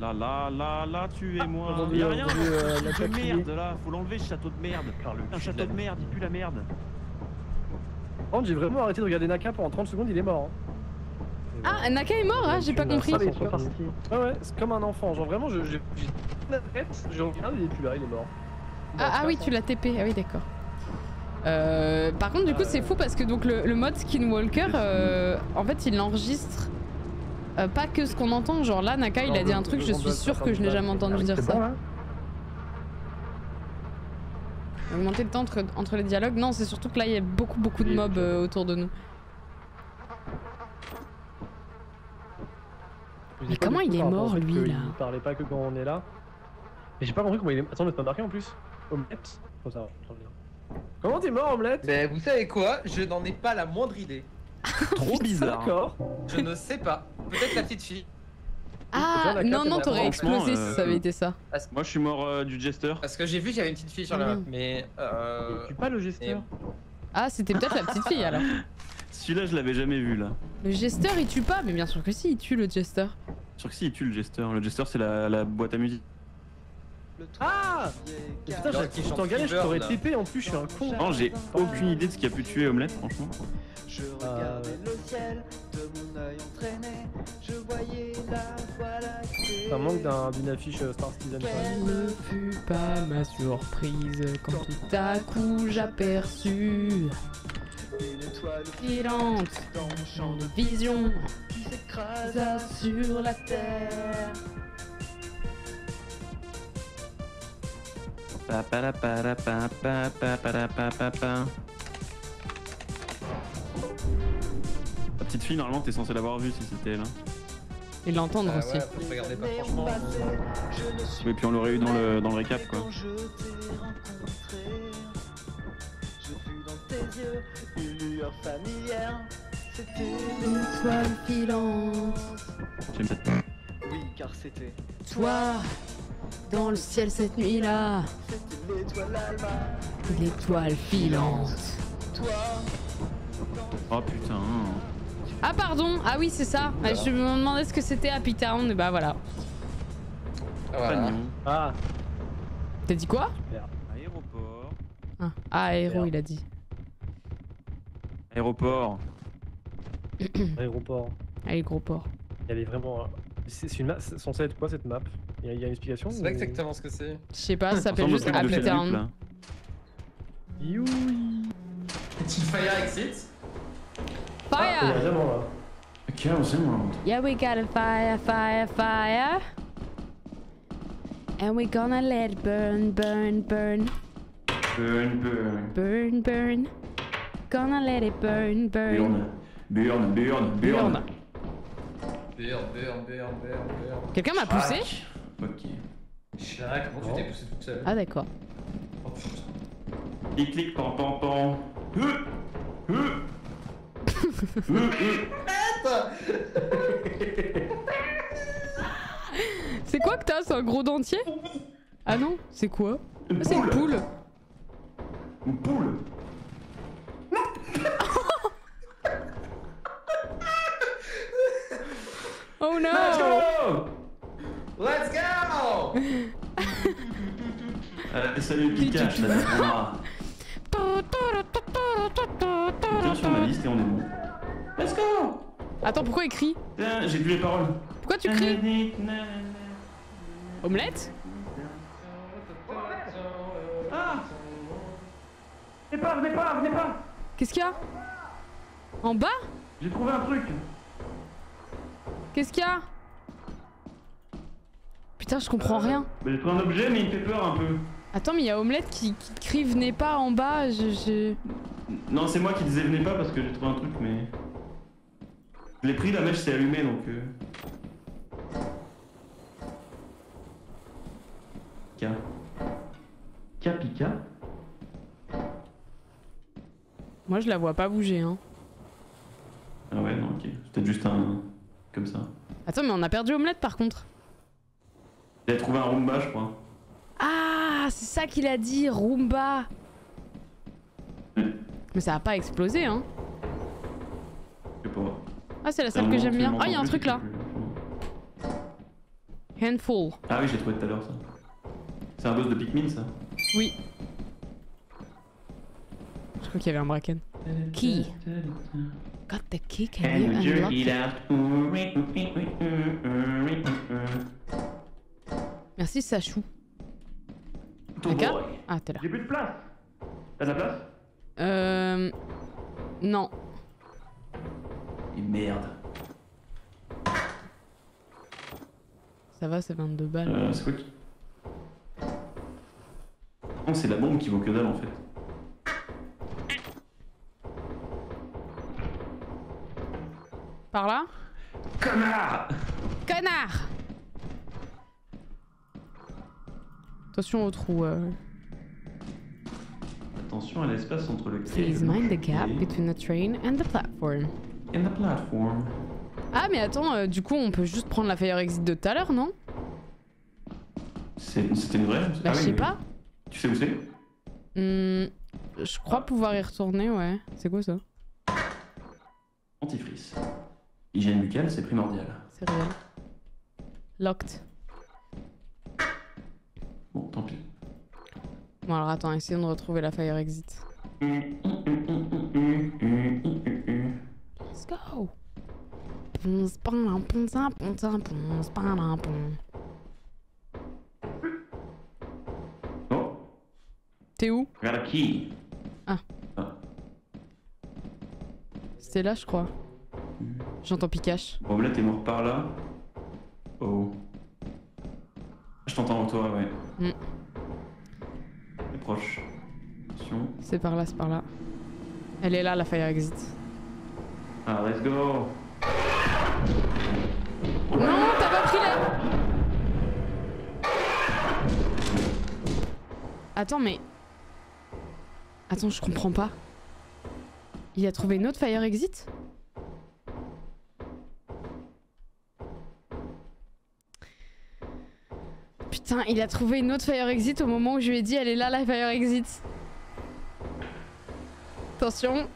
La la la la, tu es moi. entendu, Y'a rien. euh, la de merde là, faut l'enlever ce château de merde. Par le Un château de merde, il pue la merde. Par contre, j'ai vraiment arrêté de regarder Naka pendant 30 secondes, il est mort. hein. Ah, Naka est mort, hein, j'ai pas compris. Ah, c'est parti. Ouais, ouais, c'est comme un enfant. Genre vraiment, j'ai la tête, je regarde, il est plus là, il est mort. Ah, ah oui, tu l'as TP, ah oui, d'accord. Euh, par contre, du coup, c'est fou parce que donc le, le mode Skinwalker, euh, en fait, il enregistre euh, pas que ce qu'on entend. Genre là, Naka, il a dit un truc, je suis sûr que je n'ai jamais entendu dire ça. Augmenter le temps entre, entre les dialogues. Non, c'est surtout que là, il y a beaucoup, beaucoup de mobs euh, autour de nous. Mais comment il est mort, lui, là Il parlait pas que quand on est là. Et j'ai pas compris comment il est. Attends, mais c'est pas marqué en plus Omelette? Oh, ça va, très bien. Comment t'es mort, Omelette? Mais vous savez quoi? Je n'en ai pas la moindre idée. Trop bizarre. D'accord. Je ne sais pas. Peut-être la petite fille. Ah, non, non, t'aurais explosé euh, si ça avait été ça. Moi, je suis mort euh, du jester. Parce que j'ai vu qu'il y avait une petite fille sur la map. oui. Mais. Euh... Tu pas le gesteur Ah, c'était peut-être la petite fille alors. Celui-là, je l'avais jamais vu là. Le jester, il tue pas, mais bien sûr que si, il tue le jester. Sûr que si, il tue le jester? Le jester, c'est la, la boîte à musique. Ah Mais Putain, j'ai- je je t'aurais TP en plus, je suis un con. Non, j'ai aucune idée de ce qui a pu tuer Omelette, franchement. Je regardais le ciel de mon œil entraîné, je voyais la voie lactée. Ça manque d'un- d'une affiche euh, Star Citizen. Quelle ne fut pas ma surprise quand tout à coup j'aperçus Une étoile filante dans mon champ de vision qui s'écrasa sur la terre. La, pa, la, pa, pa, pa, pa, la, pa, pa, pa. La petite fille, normalement, t'es censé l'avoir vue si c'était elle. hein. Et l'entendre Ah aussi. ouais, faut regarder pas franchement. Je ne suis Oui, puis on l'aurait eu dans le, dans le récap, quoi. J'aime cette. Oui, car c'était toi, dans le ciel cette nuit-là, l'étoile filante. Toi, Oh putain. Ah pardon, ah oui c'est ça, Ah, je me demandais ce que c'était Happy Town, et bah voilà. Voilà. Pagnon. Ah, T'as dit quoi? Aéroport. Ah, ah héros il a dit. Aéroport. aéroport. Gros. Il y avait vraiment. C'est c'est une map, c'est censé être quoi cette map? Il y, a- il y a une explication C'est ou- exactement ce que c'est. Je sais pas, ça s'appelle juste Happy Town. Est-il fire exit? Ah, il y a Fire! là. Chaos Emerald. Yeah, we got a fire, fire, fire. And we gonna let it burn, burn, burn, Burn, burn. burn, burn. Gonna let it burn, burn. Burn, burn, burn, burn. Burn. Burn, burn, burn, burn, burn. Quelqu'un m'a poussé? Ok. Chirac, comment tu t'es poussé toute seule Ah d'accord. Oh putain. Clic, clic, pan, pan, pan. Euh, euh. Euh, euh. C'est quoi que t'as C'est un gros dentier Ah non, c'est quoi Ah, C'est une poule. Une poule. Oh no go Let's go! Euh, Salut Pikachu, ça. Tiens sur ma liste et on est bon. Let's go! Attends, pourquoi il crie? J'ai plus les paroles. Pourquoi tu cries? Omelette? Ah! Venez pas, venez pas, venez pas. Qu'est-ce qu'il y a? En bas? J'ai trouvé un truc. Qu'est-ce qu'il y a? Putain, je comprends rien. Bah, J'ai trouvé un objet mais il me fait peur un peu. Attends, mais il y a Omelette qui, qui crie venez pas en bas. Je, je... Non, c'est moi qui disais venez pas parce que j'ai trouvé un truc mais... Je l'ai pris, la mèche s'est allumée donc... Euh... K. K Pika Moi, je la vois pas bouger. Hein. Ah ouais, non, ok. C'est peut-être juste un... comme ça. Attends, mais on a perdu Omelette par contre. J'avais trouvé un Roomba, je crois. Ah, c'est ça qu'il a dit, Roomba. Mais ça a pas explosé, hein. Je sais pas. Ah, c'est la salle que me- j'aime bien. Ah, il y a un plus, truc là. plus. Handful. Ah oui, j'ai trouvé tout à l'heure ça. C'est un boss de Pikmin ça Oui. Je crois qu'il y avait un bracken. Key. Got the key, can you unlock it? Merci, Sachou. Ton boy. Ah, t'es là. J'ai plus de place T'as de la place? Euh. Non. Et merde. Ça va, c'est 22 balles. Euh, c'est quoi qui... Non, c'est la bombe qui vaut que dalle en fait. Par là? Connard Connard Attention au trou. euh. Attention à l'espace entre le Please mind the gap between the train and the platform. and the platform. Ah, mais attends, euh, du coup, on peut juste prendre la fire exit de tout à l'heure, non? C'était une vraie? Bah, Ah je sais pas. Tu sais où c'est? Hmm, je crois pouvoir y retourner, ouais. C'est quoi ça? Antifrice. Hygiène buccale, c'est primordial. C'est réel. Locked. Bon, tant pis. Bon, alors attends, essayons de retrouver la fire exit. Let's go Ponce, pam, ponce, ponce, ponce. Oh, T'es où? Got a key. Ah. Ah. C'était là, je crois. J'entends Pikachu. Bon, là, t'es mort par là. Oh. Je t'entends, toi, ouais. Mm. T'es proche. Attention. C'est par là, c'est par là. Elle est là, la fire exit. Ah, let's go. Non, t'as pas pris la... Attends, mais... Attends, je comprends pas. Il a trouvé une autre fire exit? Il a trouvé une autre fire exit au moment où je lui ai dit elle est là la fire exit. Attention.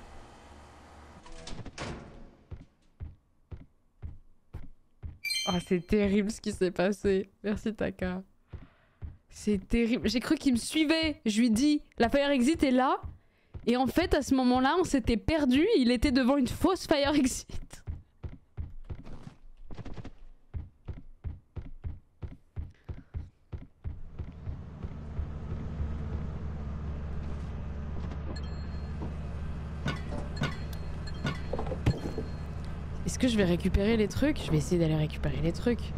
Ah, c'est terrible ce qui s'est passé. Merci Taka. C'est terrible. J'ai cru qu'il me suivait. Je lui dis la fire exit est là. Et en fait, à ce moment-là, on s'était perdu. Il était devant une fausse fire exit. Est-ce que je vais récupérer les trucs? Je vais essayer d'aller récupérer les trucs.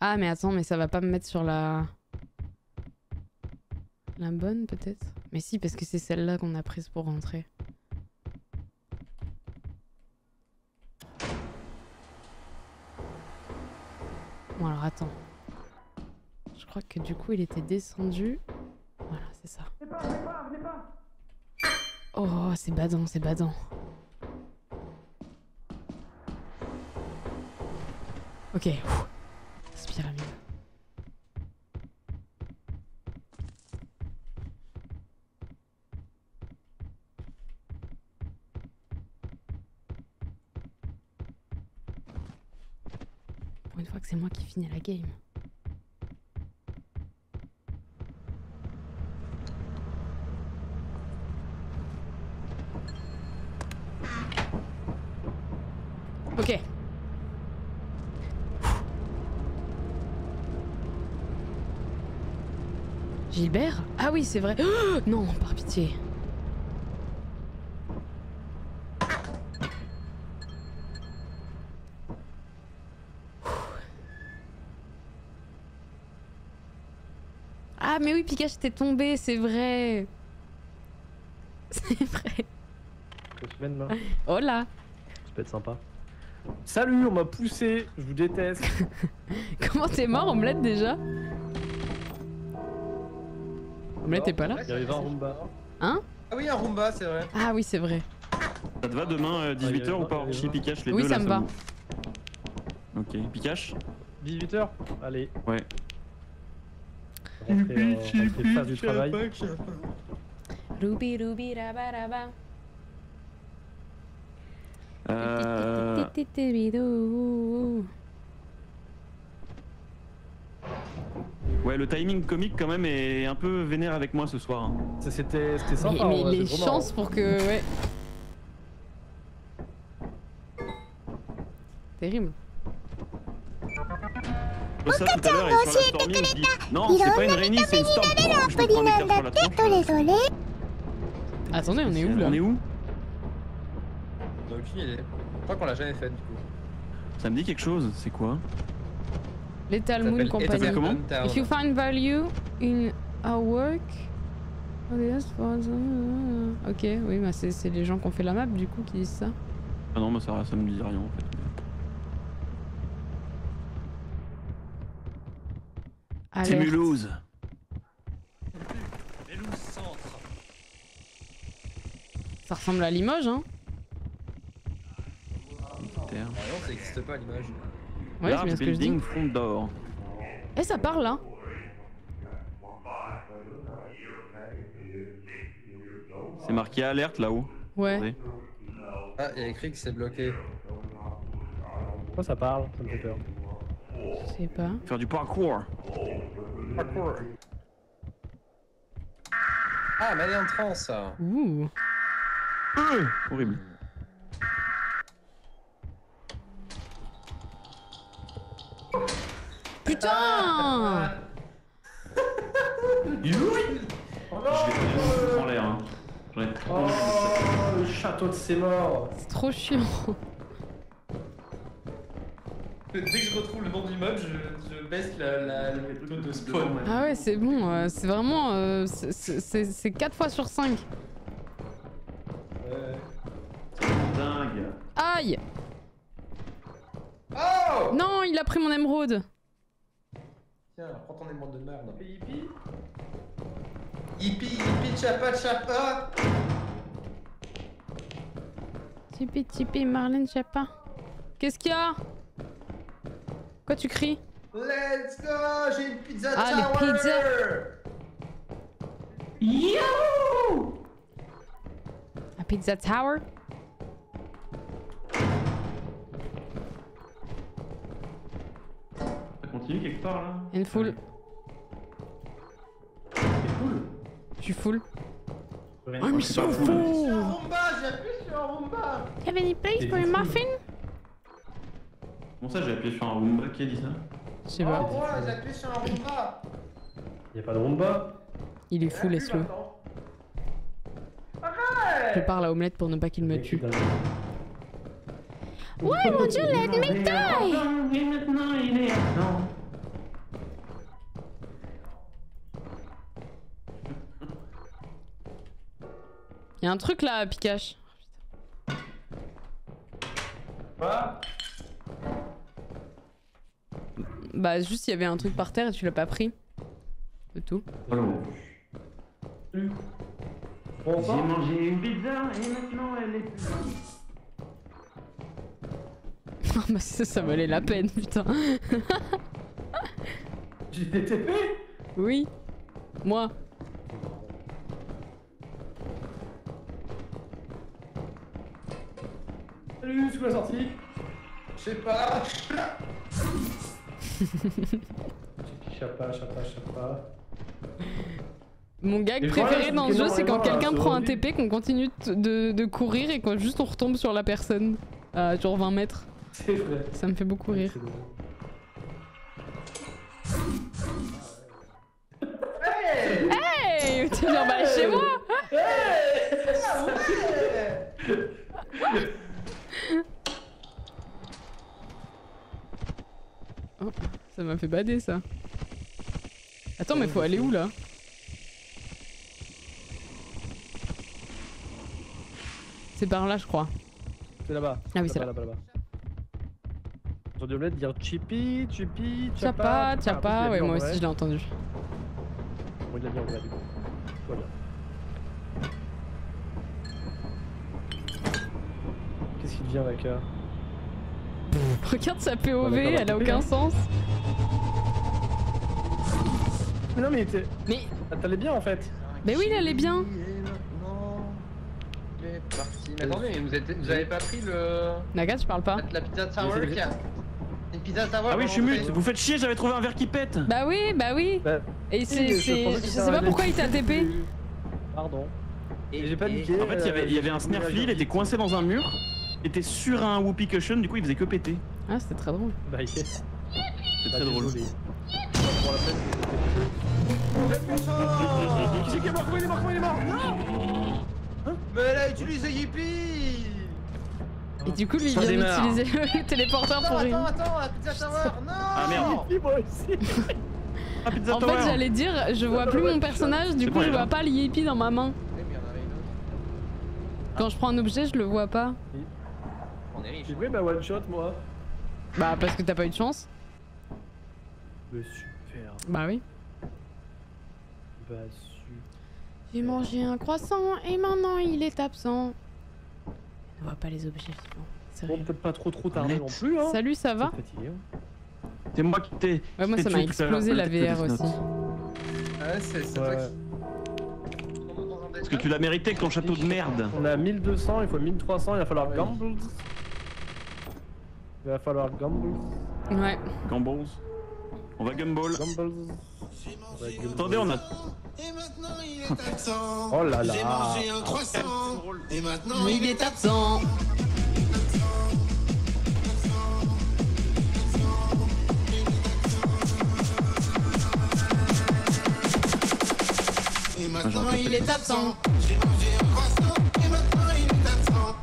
Ah mais attends, mais ça va pas me mettre sur la... La bonne peut-être? Mais si, parce que c'est celle-là qu'on a prise pour rentrer. Bon alors attends. Je crois que du coup il était descendu. C'est ça. Oh, c'est badant, c'est badant. Ok. à mille. Pour une fois que c'est moi qui finis la game. Ok. Gilbert? Ah oui, c'est vrai. Oh, non, par pitié. Ah mais oui, Pikachu était tombé, c'est vrai. C'est vrai. Que semaine là Oh là Ça peut être sympa. Salut, on m'a poussé, je vous déteste. Comment t'es mort, Omelette, déjà? Omelette, t'es pas là Il y avait un Roomba. Hein? Ah oui, un Roomba, c'est vrai. Ah oui, c'est vrai. Ça te va demain 18h ou pas Chez Pikachu les Oui, deux ça me va. Ok, Pikachu? 18h Allez. Ouais. Euh, du travail. Ruby, ruby, raba, raba. Euh... Ouais, le timing comique quand même est un peu vénère avec moi ce soir. hein. C'était c'était Mais, sympa. les marrant. chances pour que. Ouais. Terrible. Je ça tout à l'heure et sur la Stormy, je dis non, c'est pas une Rainy, c'est une Storm. Je me prends des terres sur la tronche. Attendez, on est où là? On est où? On a aucune idée. Je crois qu'on l'a jamais fait du coup. Ça me dit quelque chose, c'est quoi Lethal Moon Company. Comment. If you find value in our work. Ok, oui, bah c'est les gens qui ont fait la map du coup qui disent ça. Ah non, moi ça, ça me dit rien en fait. C'est. Mulhouse. Ça ressemble à Limoges, hein Terre. Par exemple, ça n'existe pas à l'image. Ouais, c'est bien ce que je dis. building front d'or. Eh, ça parle là C'est marqué alerte là-haut. Ouais. Ah, il y a écrit que c'est bloqué. Pourquoi ça parle Ça me fait peur. Je sais pas. Faire du parkour. Parkour. Ah, mais elle est en transe. Ouh. Horrible. Putain Je vais en l'air. Hein. J'en ai trop envie de ça. le château de ses morts C'est trop chiant. Dès que je retrouve le nom du mob, je, je baisse la, la- le taux de spawn. Ah ouais, c'est bon, euh, c'est vraiment. euh, c'est 4 fois sur 5. Dingue. Aïe Oh Non, il a pris mon émeraude. Tiens, prends ton émeraude de merde. Yippie Yippie, yippie, chapa, chapa. Tipi tipi Marlène Chapa. Qu'est-ce qu'il y a? Quoi tu cries? Let's go J'ai une pizza Ah, les tower. pizzas. Yo! La Pizza Tower? Continue quelque part là Une foule. C'est cool. Je suis full. I'm so Sur un Roomba, j'ai appuyé sur un Roomba have any place for a muffin? Bon ça j'ai appuyé sur un Roomba qui a dit ça? Je sais Oh, pas. moi, j'ai appuyé sur un Roomba Y'a pas de Roomba Il est fou, laisse-le. Je parle à Omelette pour ne pas qu'il me tue. Why won't you let me die? Y'a un truc là, Pikachu. Quoi? Bah, juste, il y avait un truc par terre et tu l'as pas pris. C'est tout. J'ai mangé une pizza et maintenant elle est plus. Ah bah ça, ça valait la peine, putain. J'ai des TP Oui. Moi. Quoi la sortie Je sais pas. Chapa, chapa, chapa. Mon gag Et préféré dans ce jeu, c'est quand quelqu'un prend un TP, qu'on continue de, de- de courir et qu'on juste on retombe sur la personne. À genre 20 mètres. C'est vrai. Ça me fait beaucoup rire. Hey Tu viens bah chez moi Oh, ça m'a fait bader ça. Attends, mais faut aller où là? C'est par là, je crois. C'est là-bas. Ah oui, c'est là-bas, là-bas. J'ai entendu Omelette dire Chippy, Chippy, Chapa, Chapa. Chapa, ouais, moi aussi je l'ai entendu. Bon, il l'a dit en vrai, du coup. Tout va bien. Qu'est-ce qu'il devient, Raka Regarde sa POV, elle a aucun sens. Mais non, mais t'es. Mais. Ah, T'allais bien en fait. Mais oui, bien. Il est parti. Mais attendez, mais vous, êtes- vous avez pas pris le. Naga, tu parles pas La pizza y a Une pizza sour Ah oui, je suis mute, vous faites chier, j'avais trouvé un verre qui pète Bah oui, bah oui. Et oui, c'est. je Je sais pas pourquoi il t'a qui- TP. Pardon. Et j'ai pas et- niqué. En fait, il y avait, il y avait un snare flea, il était coincé dans un mur, il était sur un whoopee cushion, du coup il faisait que péter. Ah, c'était très drôle. Bah yes. C'est Ah, très drôle. désolé. Qui c'est qui est mort? Comment il est mort? Comment il est mort? Non Mais elle a utilisé Yippee Et du coup, lui, il Ça vient d'utiliser le téléporteur Attends, pour attends, rien. attends, la pizza sour Non Ah merde moi aussi. Ah pizza En tower fait, j'allais dire, je vois plus mon personnage, du coup, je vois là. pas le Yippee dans ma main. Oui. Quand je prends un objet, je le vois pas. On est riche. J'ai joué ma one shot moi. Bah, parce que t'as pas eu de chance. Bah super. Bah oui. Bah super. J'ai mangé un croissant et maintenant il est absent. On voit pas les objets vivants. Bon, peut-être pas trop trop tardé Net. non plus hein. Salut, ça va C'est hein. C'est moi qui t'ai. Ouais, moi ça m'a explosé la VR aussi. Ouais, c'est Ouais. qui. Parce que tu l'as mérité avec ton château de merde. On a 1200, il faut 1300, il va falloir gambles. Il va falloir gambles. Ouais. Gambles. On va gumball. Gambles. On va gamble. Attendez, on a. Oh là là. J'ai mangé un croissant et maintenant Il est absent. et maintenant il est absent. J'ai mangé un croissant et maintenant il est absent.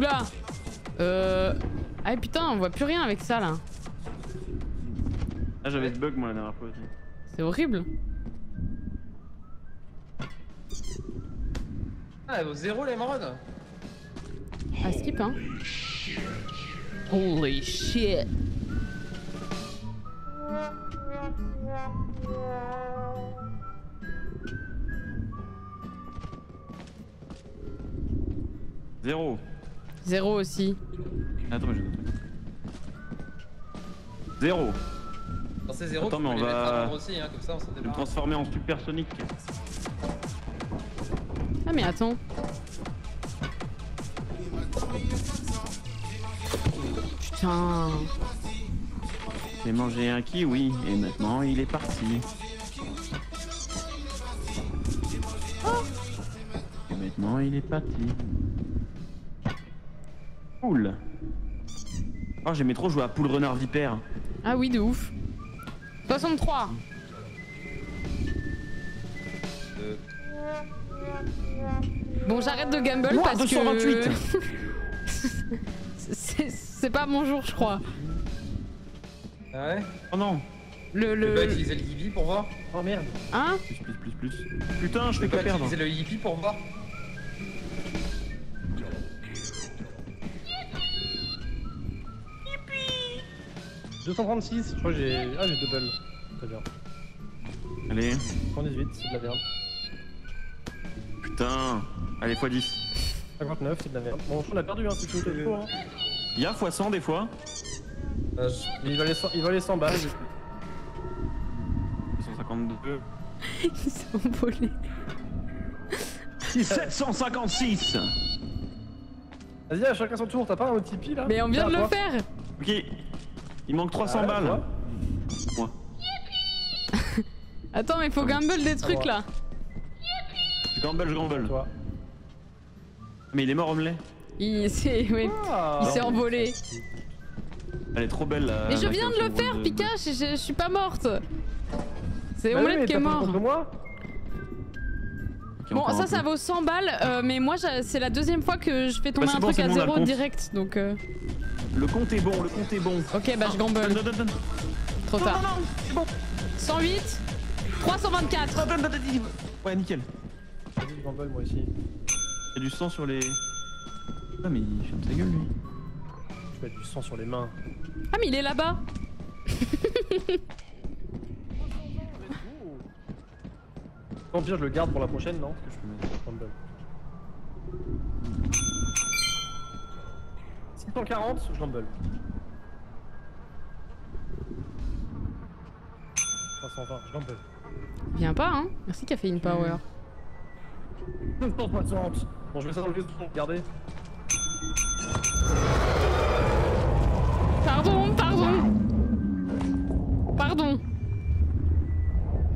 Oula. Euh. Ah putain, on voit plus rien avec ça là. Ah, j'avais ce bug moi la dernière fois aussi. C'est horrible. Ah, elle vaut zéro l'émeraude Ah, skip hein. Holy shit. Zéro. Zéro aussi. Attends, mais j'ai. Zéro. Dans ces zéros, Attends, tu mais peux on les mettre à va- l'ombre aussi, hein, comme ça on se Je vais me débarrasse. transformer en supersonique. Ah mais attends. Putain. J'ai mangé un kiwi et maintenant il est parti. Et maintenant il est parti. Cool. Oh, j'aimais trop jouer à Pool Runner Vipère. Ah oui, de ouf. 63. Bon, j'arrête de gamble Ouah, parce 228. que. C'est- C'est pas mon jour, je crois. Ah ouais? Oh non. Le. Tu peux le... utiliser le Yippie pour voir? Oh merde. Hein? Plus, plus, plus, plus. Putain, je Tu fais peux pas perdre. utiliser le Yippie pour voir? 236, je crois que j'ai. Ah, j'ai double. Très bien. Allez. 118, c'est de la merde. Putain. Allez, x10. 59, c'est de la merde. Bon, on a perdu, hein, c'est tout. hein. Il y a x100 des fois. Mais il va les 100, il va les 100 balles. 152. Ils sont volés. 756 Vas-y, à chacun son tour, t'as pas un Tipeee là? Mais on vient de le faire. Ok. Il manque 300 Ouais, balles. Moi. Attends, mais faut gamble des trucs là. Je gamble, je gamble. Toi. Mais il est mort, Omelet. Il s'est oui. Ah. il s'est envolé. Elle est trop belle là. Mais je viens de le faire, Pika, je, je- je suis pas morte. C'est Bah oui, Omelette qui est mort. contre moi Bon, ça, ça vaut 100 balles, euh, mais moi, c'est la deuxième fois que je fais tomber Bah, un bon, truc à bon, a zéro direct, donc. euh, Le compte est bon, le compte est bon. Ok, bah je gamble. Donne, donne, donne. Trop Non, tard. non, non, c'est bon. 108, 324. Donne, donne, donne, donne. Ouais, nickel. Vas-y, je gamble moi aussi. Il y a du sang sur les. Ah, mais il ferme sa gueule lui. Je mets du sang sur les mains. Ah, mais il est là-bas. Tant pire, je le garde pour la prochaine, non Parce que je peux mettre gamble. 640, je gamble. 320, je gamble. Viens pas, hein. Merci Caféine Power. 160 Bon, je vais ça dans le vieux regardez. Pardon, pardon. Pardon.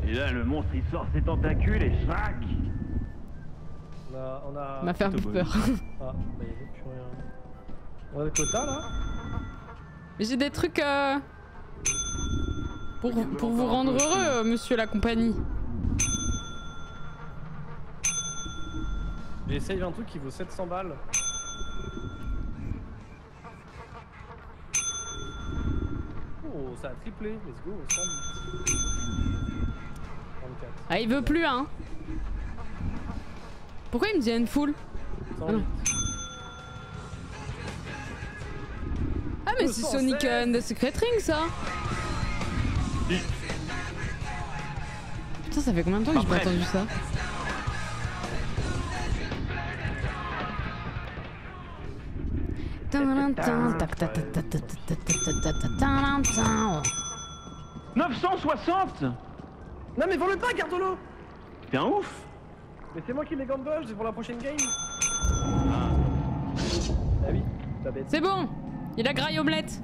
Et là, le monstre il sort ses tentacules et chac On a. On a. M'a fait un peu peur. Ah, bah plus rien. On a le quota là Mais j'ai des trucs euh, pour, pour vous rendre heureux, euh, monsieur la compagnie. J'ai essayé un truc qui vaut 700 balles. Oh, ça a triplé, let's go, 108. Ah, il veut plus, hein. Pourquoi il me dit une foule ah, ah, mais c'est Sonic and the Secret Ring, ça. Putain, ça fait combien de temps que j'ai pas entendu ça « 960 non mais vends-le pas, garde-le T'es un ouf. Mais c'est moi qui les gamble, c'est pour la prochaine game. Ah. Oui, t'as bête. C'est bon. Il a graille omelette.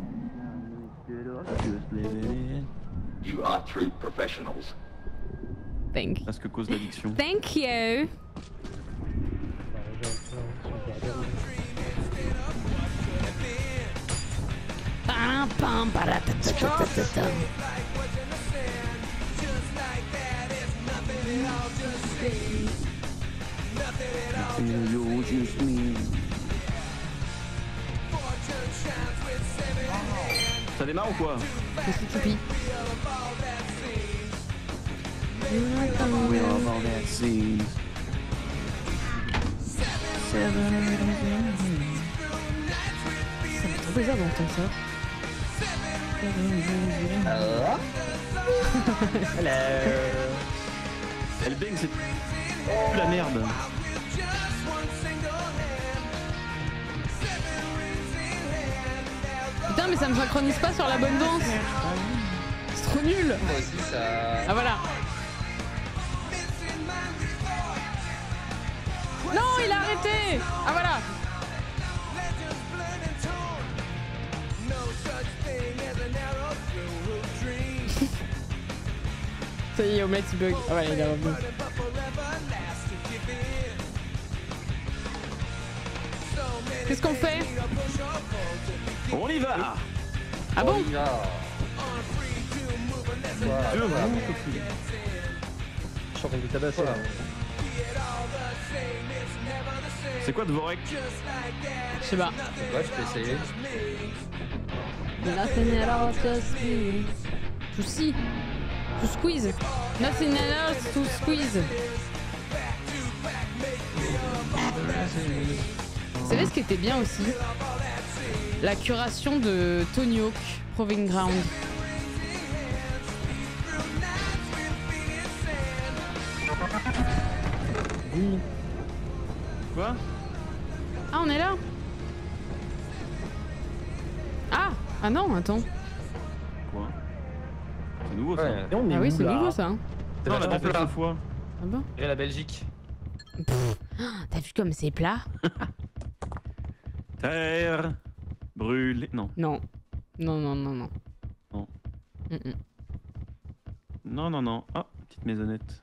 You are three professionals. Thank Parce que cause l'addiction. Thank you. Pam, pam, Ça démarre ou quoi C'est Tipeee. We're about trop bizarre Hello. baigne, c'est plus la merde. Putain, mais ça me synchronise pas sur la bonne danse. C'est trop nul. Moi aussi, ça. Ah voilà. Non, il a arrêté. Ah voilà. Ça y est, Omelette il bug. Ah voilà, il est revenu. Qu'est-ce qu'on fait On y va Ah bon y a- Dieu, vraiment, Sophie. Je suis en train de tabasser là. C'est quoi Dvorek Je sais pas. Ouais, je peux essayer. Nothing at all, just me. To see. To squeeze. Nothing all, to squeeze. Vous savez ce qui était bien aussi? La curation de Tony Hawk Proving Ground. Quoi? Ah, on est là? Ah Ah non, attends. C'est nouveau ça Ouais. Et on est Ah oui, où, c'est là nouveau ça. hein. Non, on l'a déjà fait une fois. Ah bon Et la Belgique. T'as vu comme c'est plat Terre brûlée. Non. Non. Non, non, non, non. Non. Mm-mm. Non, non, non. Ah, petite maisonnette.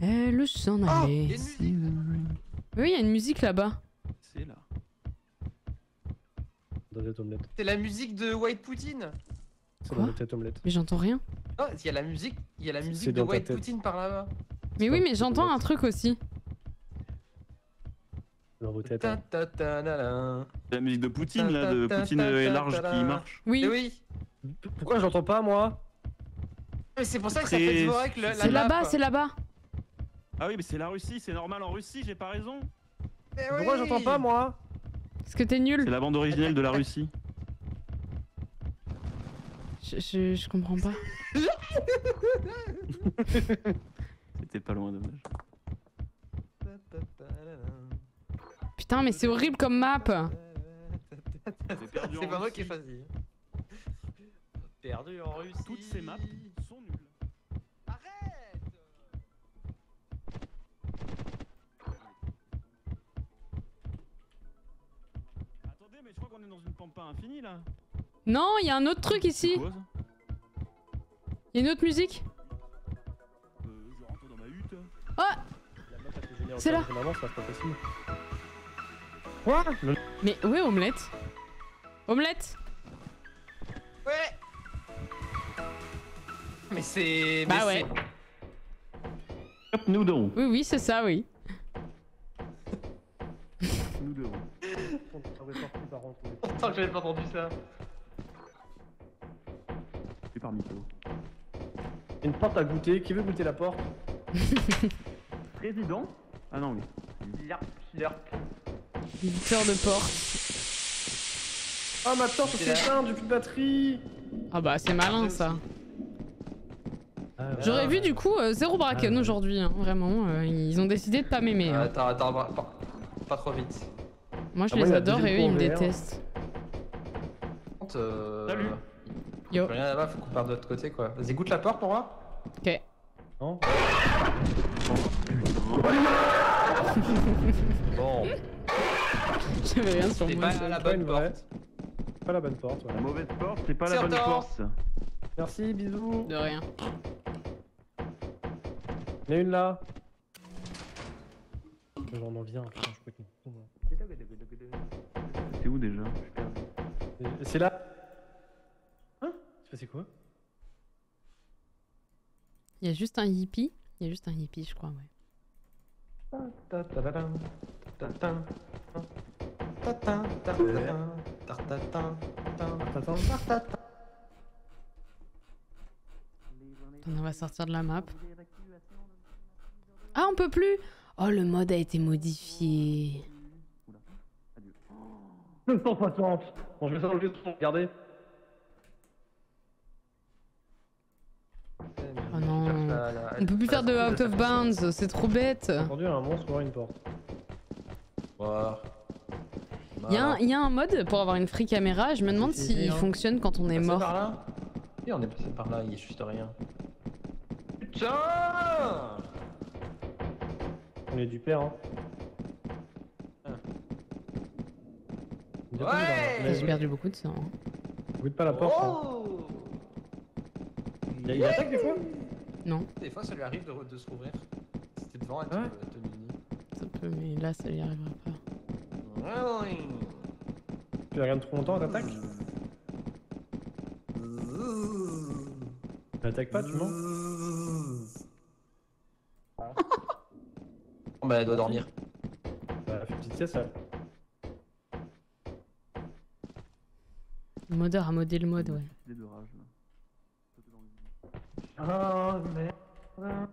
Elle s'en Oh, allait. il y a une musique. Oui, il y a une musique là-bas. C'est là. Dans cette omelette. C'est la musique de White Poutine. C'est Quoi dans cette omelette. Mais j'entends rien. Oh, il y a la musique, il y a la musique de dans ta White tête. Poutine par là-bas. Mais oui, mais j'entends un truc aussi. Dans vos têtes. Ta hein. ta ta na na. C'est la musique de Poutine là, de Poutine est ta, large qui marche. Oui. Eh oui. P- Pourquoi j'entends pas moi? Mais c'est pour ça que ça Très- fait le- la C'est là-bas, c'est là-bas. Ah oui, mais c'est la Russie, c'est normal en Russie, j'ai pas raison. Eh Pourquoi oui. j'entends pas moi? Est-ce que t'es C'est nul la bande originelle de la Russie. je, je, je comprends pas. C'était pas loin, dommage. Putain, mais c'est horrible comme map. C'est en pas moi qui ai Russie. choisi. Perdu en Russie. Toutes ces maps Qu'on est dans une pampa infinie là. Non, il y a un autre truc ici. Il y a une autre musique. Euh, je rentre dans ma hutte. C'est là. Maman, ça c'est pas possible. Quoi Mais où est Omelette? Omelette Ouais Mais c'est. Bah ouais. Hop, nous donc. Oui, oui, c'est ça, oui. Nous donc. Pourtant que j'avais pas entendu ça. C'est par mytho. Une porte à goûter. Qui veut goûter la porte? Président? Ah non, oui. Slurp, slurp. Éditeur de porte. Ah ma torche éteinte, j'ai plus de batterie. Ah bah, c'est malin ça. Ah, J'aurais vu du coup euh, zéro bracken aujourd'hui, hein, vraiment. euh, ils ont décidé de pas m'aimer. hein. Attends, attends, pas trop vite. Moi je Ah, les adore et eux ils me détestent. Par contre, euh... Salut. Yo. Rien là-bas, faut qu'on parte de l'autre côté quoi. Vas-y, goûte la porte pour moi. Ok. Non Bon, J'avais rien sur c'est moi. pas la bonne porte. Pas la bonne porte. ouais. La mauvaise porte, c'est pas C'est la bonne porte. Merci, bisous. De rien. Il y en a une là. J'en en viens, putain, je crois c'est où déjà? Euh, c'est là. Hein? C'est quoi? Il y a juste un hippie. Il y a juste un hippie, je crois, ouais. On va sortir de la map. Ah, on peut plus Oh, le mode a été modifié. 260 Bon, je vais s'enlever son. Regardez. Oh non. On peut plus faire de out of bounds, c'est trop bête. J'ai entendu un monstre ouvrir une porte. Voilà. Il y, a un- il y a un mode pour avoir une free caméra, je me demande s'il hein. fonctionne quand on est Passé mort. par là Oui, on est passé par là, il y a juste rien. Putain On est du père, hein. Bientôt, Ouais J'ai perdu beaucoup de sang. hein. Goûte pas la porte. hein. Oh Il attaque des fois Non, Des fois, ça lui arrive de, de se rouvrir. C'était devant, elle te, Ouais. te mini. ça peut- peu, mais là, ça y arrivera pas. Tu la regardes trop longtemps, elle t'attaque Elle t'attaque pas, tu mens Oh, bah, elle doit dormir. Bah, fais une petite sieste, là. Modeur a modé le mode, ouais. de rage Ah, merde.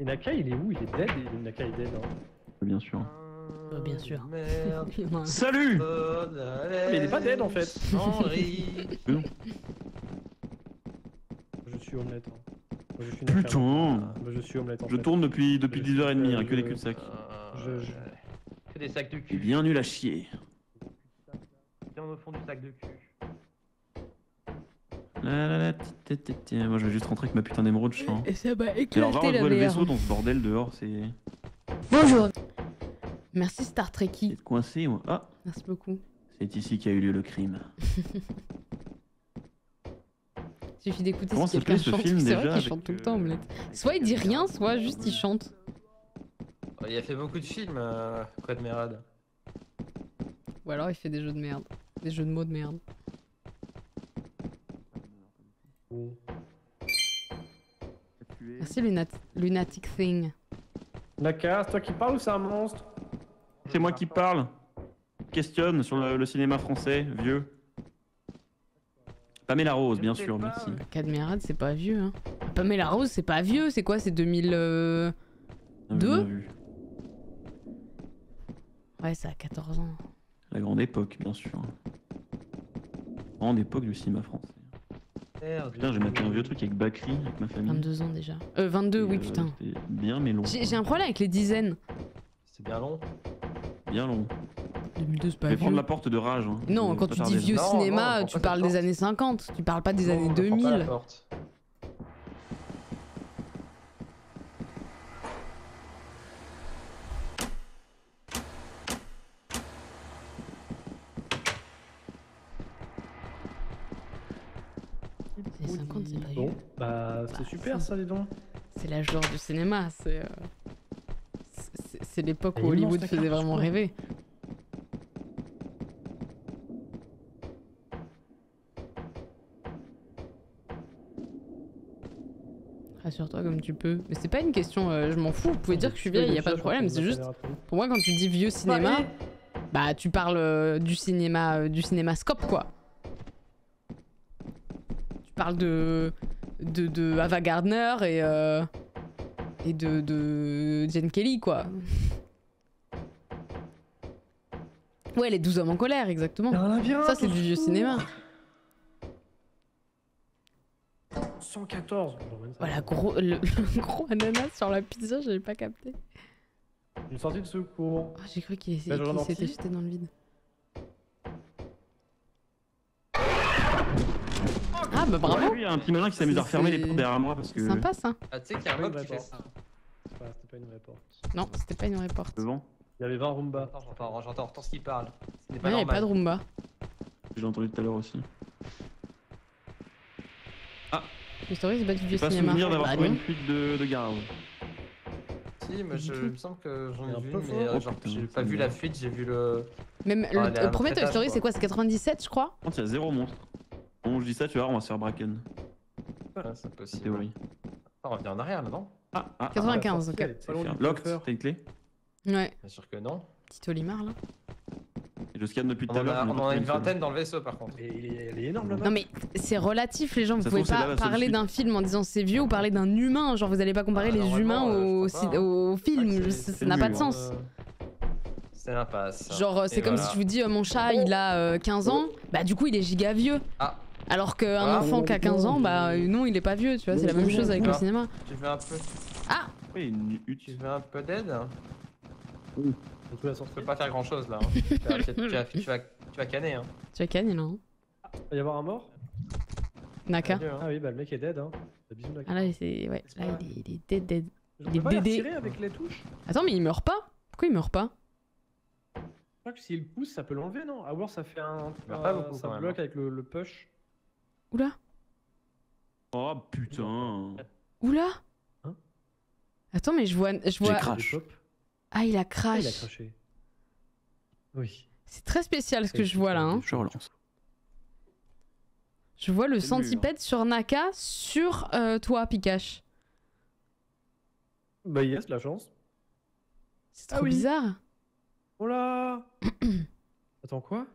Et Naka, il est où? Il est dead et Naka est dead, hein. Bien sûr. Euh, bien sûr. Merde. Salut Mais il est pas dead en fait. Henri. Non. Je suis omelette. hein. Moi, je suis. Putain Moi, je suis omelette en Je fait. tourne depuis, depuis Je 10h30, suis, hein, que des euh, cul-de-sac. Je, je- Que des sacs de cul. bien nul à chier. Bien au fond du sac de cul. La, la, la, ti, ti, ti, ti. Moi je vais juste rentrer avec ma putain d'émeraude, je sens. Et ça va la voir le vaisseau dans ce bordel dehors, c'est. Bonjour. Merci Star Trekkie. Coincé, moi. Ah Merci beaucoup. C'est ici qu'a eu lieu le crime. Il suffit d'écouter si quelqu'un chante. film, C'est vrai déjà, qu'il avec, chante tout le euh, temps, Omelette. Soit il dit rien, soit juste il chante. Il a fait beaucoup de films, euh, Fred Merad. Ou alors il fait des jeux de merde. Des jeux de mots de merde. Merci Lunat Lunatic Thing. Naka, c'est toi qui parles ou c'est un monstre C'est moi qui parle. Questionne sur le, le cinéma français, vieux. Pamela Rose, bien sûr, merci. Cadmerade, c'est pas vieux. Hein. Pamela Rose, c'est pas vieux. C'est quoi C'est 2002 Ah, bien vu. Ouais, ça a 14 ans. La grande époque, bien sûr. Grande époque du cinéma français. Merde. Putain, j'ai maté un vieux truc avec Bakri, avec ma famille. 22 ans déjà. Euh, 22, oui, euh, putain. c'était Bien, mais long. J'ai un problème avec les dizaines. C'est bien long. Bien long. 2002, c'est Je pas vais vieux. prendre la porte de rage. hein. Non, quand tu dis vieux Non, non, cinéma, tu parles des années 50. Tu parles pas des Non, années on prend pas la 2000. porte. Les 50, c'est pas Bon, bah c'est super ça, dis donc. C'est l'âge d'or du cinéma. C'est euh, c'est- l'époque où immense, Hollywood faisait vraiment rêver. Rassure-toi comme tu peux. Mais c'est pas une question, euh, je m'en fous. Vous pouvez dire que je suis vieille, y a pas de problème. C'est juste, pour moi, quand tu dis vieux cinéma, bah tu parles euh, du cinéma, euh, du cinémascope quoi. Tu parles de de, de Ava Gardner et euh, et de de Jane Kelly quoi. Ouais, les 12 hommes en colère, exactement. Ça, c'est du vieux cinéma. 114. j'emmène ça. Voilà, gros, le, le gros ananas sur la pizza, j'avais pas capté. Une sortie de secours. Oh, J'ai cru qu'il s'était jeté dans le vide. Ah bah bravo Ouais, Il y a un petit malin qui s'amuse à refermer les portes derrière moi parce que. Sympa ça. Ah, tu sais qu'il y a un Pas une mec qui fait porte. ça. C'est pas- C'était pas une vraie porte. Non, c'était pas une vraie porte. Devant. Il y avait 20 Roomba. J'entends, j'entends parle. Ce n'est Ouais, pas y avait normal. pas de Roomba. J'ai entendu tout à l'heure aussi. Le story, c'est pas du J'ai vieux pas cinéma. souvenir d'avoir Bah trouvé non. une fuite de, de garde. Si, mais je, il me semble que j'en C'est ai vu, mais euh, Oh, genre, putain, j'ai pas vu la fuite, j'ai vu le. Même Ah, le, premier Toy Story, c'est quoi C'est 97, je crois? Quand il y a zéro monstre. Bon, je dis ça, tu vois, on va se faire bracken. Ouais, c'est En possible. théorie. On revient en arrière maintenant. Ah, ah, ah. 95, ok. Elle est pas loin du Locked, t'as une clé Ouais, Bien sûr que non. petit Olimar là. Et je scanne depuis On tout à l'heure. on en a une vingtaine dans le vaisseau par contre. Et il est, elle est énorme là-bas. Non mais c'est relatif les gens, vous pouvez c'est là pas parler d'un film en disant c'est vieux ou parler d'un humain, genre vous allez pas comparer Ah, les humains euh, au, hein. film, c'est- ça c'est n'a pas de sens. C'est l'impasse. Genre euh, c'est comme voilà. si je vous dis euh, mon chat il a euh, 15 ans, bah du coup il est giga vieux. Ah. Alors qu'un enfant qui a 15 ans, bah euh, non il est pas vieux, tu vois, c'est la même chose avec le cinéma. Tu veux un peu, Ah Oui, tu veux un peu d'aide Dans toute la sortie. Tu peux pas faire grand chose là. hein. tu, vas, tu, vas, tu, vas, tu vas canner. Hein. Tu as Kanye là, hein Il va y avoir un mort Naka. Hein. Ah oui, bah le mec est dead. Hein. Bah, bisous, Naka. Ah là c'est ouais, là il est, il est dead dead. Je il est peux pas dédé. avec les touches Attends mais il meurt pas Pourquoi il meurt pas Je crois que s'il pousse, ça peut l'enlever, non? Ah, ça fait un. Il meurt pas un- beaucoup, ça bloque hein. avec le, le push. Oula Oh putain. Oula Hein Attends mais je vois je vois crash. Ah, il a Ah, crash. il a craché. Oui. C'est très spécial ce que je vois là. hein. Je relance. Je vois le mur. centipède sur Naka sur euh, toi, Pikachu. Bah yes, la chance. C'est trop Ah oui. bizarre. Oh là Attends quoi?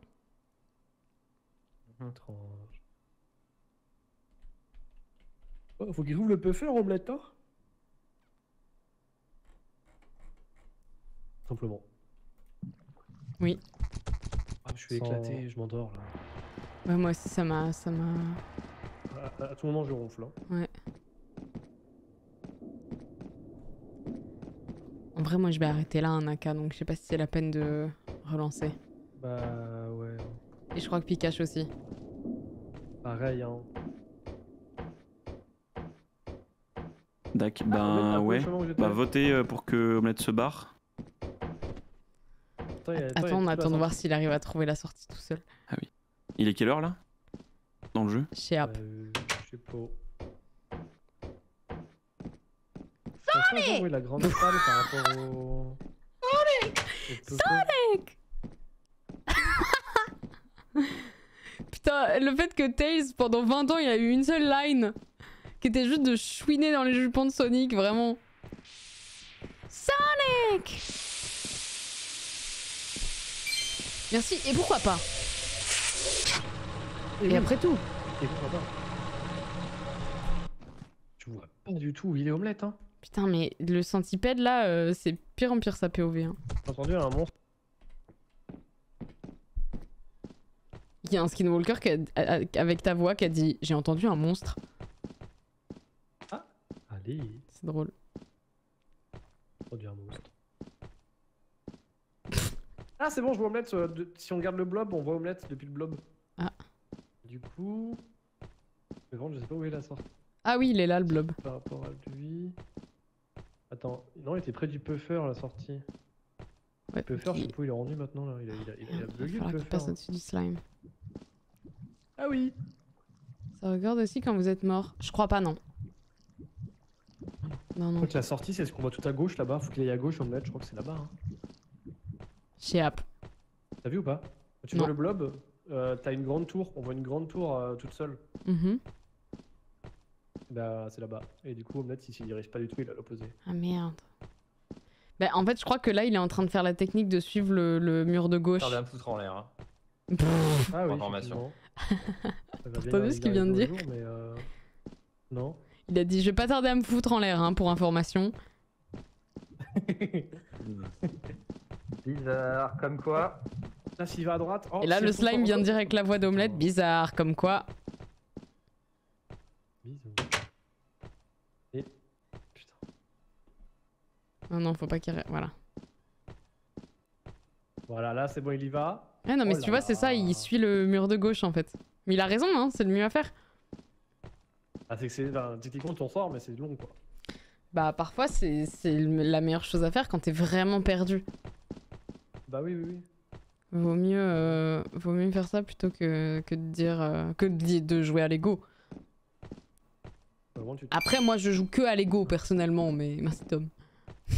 Oh, faut qu'il ouvre le puffer, omelette, hein Simplement. Oui. Ah, je suis Sans- éclaté, je m'endors là. Ouais, moi aussi, ça m'a. Ça m'a... À, à tout moment, je ronfle. hein. Ouais. En vrai, moi, je vais arrêter là, un Naka, donc je sais pas si c'est la peine de relancer. Bah ouais. Et je crois que Pikachu aussi. Pareil, hein. Dac, ben ouais. Bah votez euh, pour que Omelette se barre. Attends, a- on attend de voir sortie. s'il arrive à trouver la sortie tout seul. Ah oui. Il est quelle heure là? Dans le jeu? Chez App. Euh, je sais pas. Sonic oui, la grande salle par rapport au... Sonic Sonic Putain, le fait que Tails, pendant 20 ans, il a eu une seule line qui était juste de chouiner dans les jupons de Sonic, vraiment. Sonic Merci, et pourquoi pas? Et, après tout Et pourquoi pas? Je vois pas du tout où il est omelette, hein. Putain, mais le centipède là, euh, c'est pire en pire sa POV. Hein. T'as entendu un monstre Il y a un skinwalker qui a- avec ta voix qui a dit J'ai entendu un monstre. Allez, C'est drôle. un monstre. Ah, c'est bon, je vois omelette. euh, de- Si on regarde le blob, on voit omelette depuis le blob. Ah. Du coup. Mais bon, je sais pas où est la sortie Ah oui, il est là le blob. par rapport à lui. Attends, non, il était près du puffer la sortie. Ouais, Le puffer, je il- sais pas où il est rendu maintenant là. Il a, il a, il a, il a Il va bugué falloir le passe au-dessus du slime. Ah oui Ça regarde aussi quand vous êtes mort. Je crois pas, non. Non, Je non. crois que la sortie, c'est ce qu'on voit tout à gauche là-bas. Faut qu'il aille à gauche, omelette. Je crois que c'est là-bas. hein. Chez App. T'as vu ou pas? Tu Non. vois le blob, euh, t'as une grande tour. On voit une grande tour euh, toute seule. Mhm. Bah, c'est là-bas. Et du coup, omelette, il s'y dirige pas du tout, il est à l'opposé. Ah merde. Bah, en fait, je crois que là, il est en train de faire la technique de suivre le, le mur de gauche. À me foutre en l'air. Hein. Ah oui, information. T'as entendu ce qu'il vient de dire mais euh... Non. Il a dit Je vais pas tarder à me foutre en l'air, hein, pour information. Bizarre, comme quoi. Là, s'il va à droite. oh, Et là, le slime vient de dire avec la voix d'omelette Bizarre, comme quoi. Bisous. Et. Putain. Non, non, faut pas qu'il. Voilà. Voilà, là, c'est bon, il y va. Ah non, mais Oh tu vois, c'est ça, il suit le mur de gauche en fait. Mais il a raison, hein, c'est le mieux à faire. Ah, c'est que c'est. Enfin, techniquement, t'en sors, mais c'est long, quoi. Bah, parfois, c'est la meilleure chose à faire quand t'es vraiment perdu. Bah oui, oui, oui. Vaut mieux, euh, vaut mieux faire ça plutôt que, que de dire. euh, que de, jouer à Lego. Tu- Après, moi, je joue que à Lego personnellement, mais merci Tom.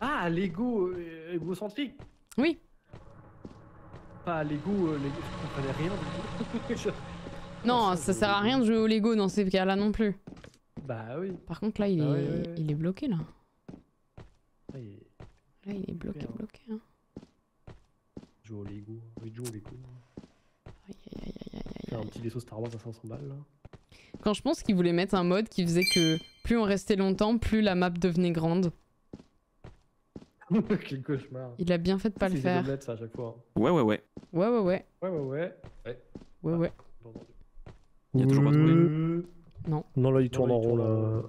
Ah, Lego euh, égocentrique Oui. Pas Lego, Lego. Je comprenais rien du tout. Non, ça sert à rien de jouer au Lego dans ces cas-là non plus. bah oui. Par contre, là, il est, Ah ouais, ouais, ouais. il est bloqué là. Il Là, il est bloqué, bloqué. Hein. joue au Lego. Oui, joue au Lego. Aïe, aïe, aïe, aïe, un aïe. petit vaisseau Star Wars à 500 balles, là. Quand je pense qu'ils voulaient mettre un mode qui faisait que plus on restait longtemps, plus la map devenait grande. Quel cauchemar. Il a bien fait de pas le faire. ça, à chaque fois. Ouais, ouais, ouais. Ouais, ouais, ouais. Ouais, ouais, ouais. Ouais, ouais. J'ai entendu. Il y a toujours pas trouvé. Non. Non, là, il tourne en rond, là.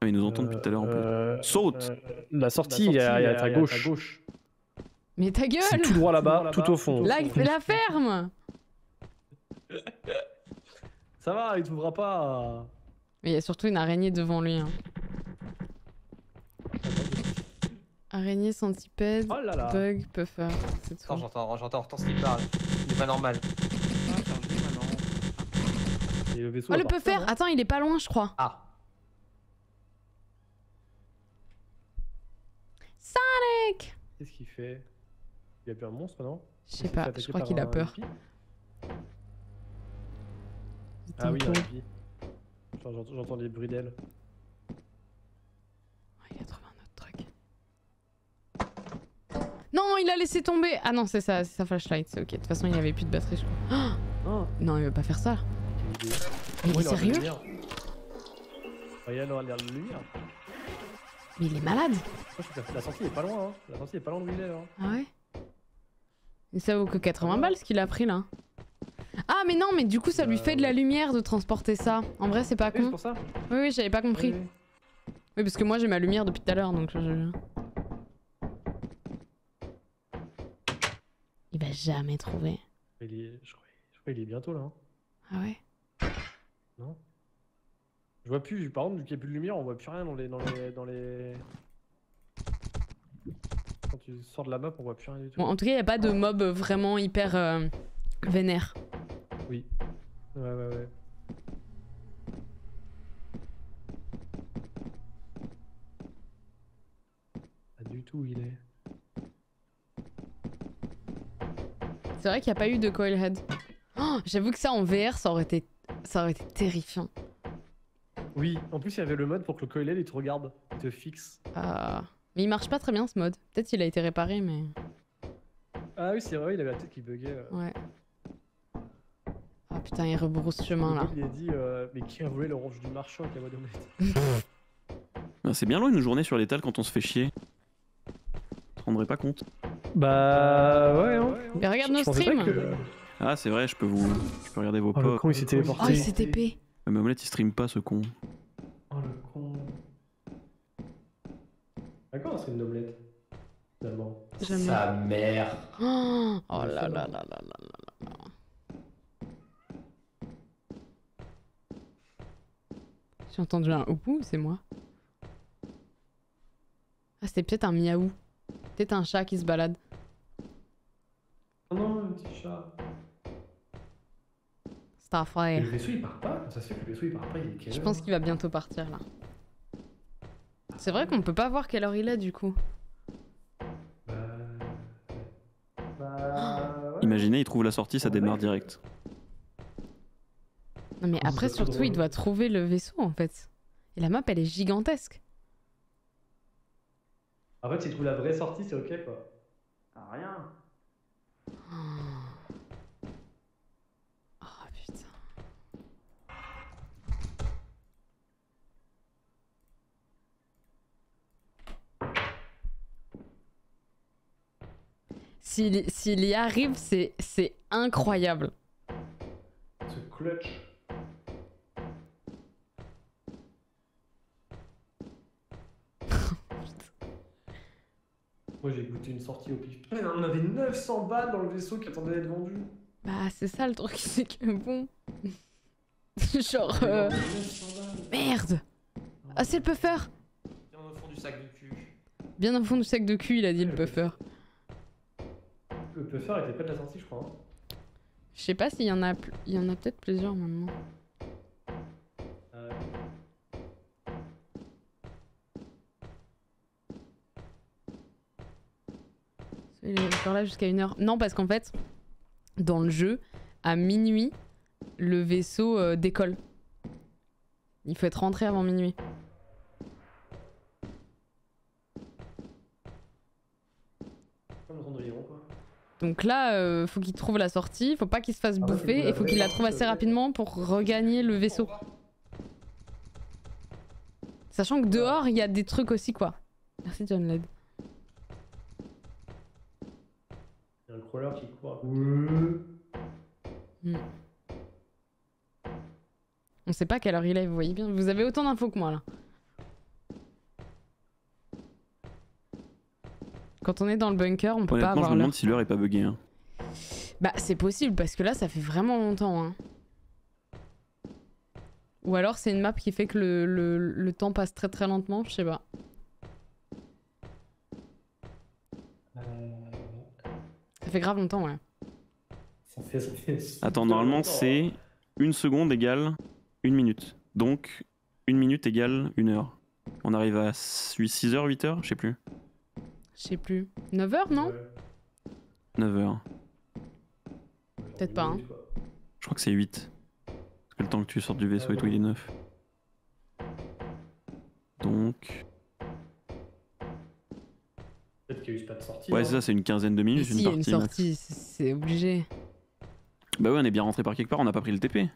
Ah, il nous entend depuis tout à l'heure en plus. Euh, Saute euh, La sortie, il est à, gauche. Mais ta C'est gueule tout droit là-bas, tout au fond. Là, la ferme Ça va, il t'ouvrira pas. Mais il y a surtout une araignée devant lui. hein. Araignée, centipède, Oh là là. bug, puffer. C'est Attends, tout. j'entends, j'entends Hortense qui parle. Il est pas normal. Le vaisseau. Oh, le puffer ça, hein. Attends, il est pas loin, je crois. Ah. Ah, Qu'est-ce qu'il fait? Il a plus un monstre, non? Je Il sais pas, je crois qu'il a peur. Ah oui, un J'entends des bruits d'ailes. Il a trouvé un autre truc. Non, il a laissé tomber Ah non, c'est ça, c'est sa flashlight, c'est ok. De toute façon, il avait plus de batterie, je crois. Oh non, il veut pas faire ça. Mais il est sérieux lumière. Il aura l'air de lumière. Mais il est malade la sortie est pas loin, hein. La sortie est pas loin de où il est, là. Ah ouais? Et ça vaut que 80 balles ce qu'il a pris là. Ah mais non, mais du coup ça lui fait de la lumière de transporter ça. En vrai c'est pas con. pour ça. Oui oui, j'avais pas compris. Oui, Oui, oui. parce que moi j'ai ma lumière depuis tout à l'heure donc je... Il va jamais trouver. Il est... Je crois je crois qu'il est bientôt, là. hein. Ah ouais? Non Je vois plus, par contre, vu qu'il n'y a plus de lumière, on voit plus rien dans les, dans les, dans les... Quand tu sors de la map, on voit plus rien du tout. Bon, en tout cas, il a pas de mob vraiment hyper euh, vénère. Oui. Ouais, ouais, ouais. Pas du tout où il est. C'est vrai qu'il n'y a pas eu de coilhead. Oh, J'avoue que ça en VR, ça aurait été, ça aurait été terrifiant. Oui, en plus, il y avait le mode pour que le coilhead il te regarde, il te fixe. Ah. Mais il marche pas très bien ce mode. Peut-être qu'il a été réparé, mais. Ah oui, c'est vrai, il avait la tête qui buguait. euh. Ouais. Ah putain, il rebrousse chemin là. Il a dit, euh, mais qui a volé l'orange du marchand avec la voix d'omelette Ben, c'est bien long une journée sur l'étal quand on se fait chier. Tu te rendrais pas compte Bah ouais, hein. Mais regarde nos streams que- Ah, c'est vrai, je peux vous. Je peux regarder vos Oh, le posts. con, il s'est téléporté. Oh, il s'est TP. Mais Omelette, il stream pas ce con. Oh le con. À quoi on serait une omelette Finalement. Sa mère. Oh, oh là là là là là là là. J'ai entendu un oupou, c'est moi. Ah, c'était peut-être un miaou. Peut-être un chat qui se balade. Oh non, un petit chat. Frère. le vaisseau il part pas Comment ça se fait que le vaisseau il part pas Il est quelle Je pense qu'il va bientôt partir là. C'est vrai qu'on peut pas voir quelle heure il est du coup. Bah. Bah. ouais. Imaginez, il trouve la sortie, ça démarre direct. Non mais après surtout il doit trouver le vaisseau en fait. Et la map elle est gigantesque. En fait, s'il trouve la vraie sortie, c'est ok quoi. Ah, rien. Oh S'il s'il y arrive, c'est c'est incroyable. Ce clutch. Moi j'ai goûté une sortie au pif. On avait 900 balles dans le vaisseau qui attendait d'être vendu. Bah c'est ça le truc, c'est que bon... Genre... euh, 900 balles. Merde Ah c'est le puffer Bien au fond du sac de cul. Bien au fond du sac de cul il a dit le puffer. Le puffer était pas de la sortie, je crois. hein. Je sais pas s'il y en a, pl- il y en a peut-être plusieurs maintenant. Euh, Il est encore là jusqu'à une heure. Non, parce qu'en fait, dans le jeu, à minuit, le vaisseau euh, décolle. Il faut être rentré avant minuit. Comme dans Cendrillon, quoi. Donc là, euh, faut qu'il trouve la sortie, faut pas qu'il se fasse Ah ouais, bouffer, et faut qu'il la trouve assez ok. rapidement pour regagner le vaisseau. Sachant que dehors, il y a des trucs aussi, quoi. Merci John Led. Il y a un crawler qui court. Hmm. On sait pas quelle heure il est, vous voyez bien. Vous avez autant d'infos que moi là. Quand on est dans le bunker, on peut pas Honnêtement, je avoir me demande si l'heure est pas buggée. Hein. Bah c'est possible parce que là ça fait vraiment longtemps. Hein. Ou alors c'est une map qui fait que le, le- le temps passe très très lentement, je sais pas. Ça fait grave longtemps, ouais. Ça fait, ça fait Attends, normalement, c'est une seconde égale une minute. Donc, une minute égale une heure. On arrive à 6 heures, 8 heures, je sais plus. Je sais plus. 9h, non 9h. Peut-être pas, hein. Je crois que c'est 8. Parce que le temps que tu sortes du vaisseau et tout, il est 9. Donc. Peut-être qu'il y a eu pas de sortie. Ouais, c'est ça, c'est une quinzaine de Mais minutes, si, il y a une une partie. max. sortie, c'est obligé. Bah ouais, on est bien rentré par quelque part, on n'a pas pris le TP.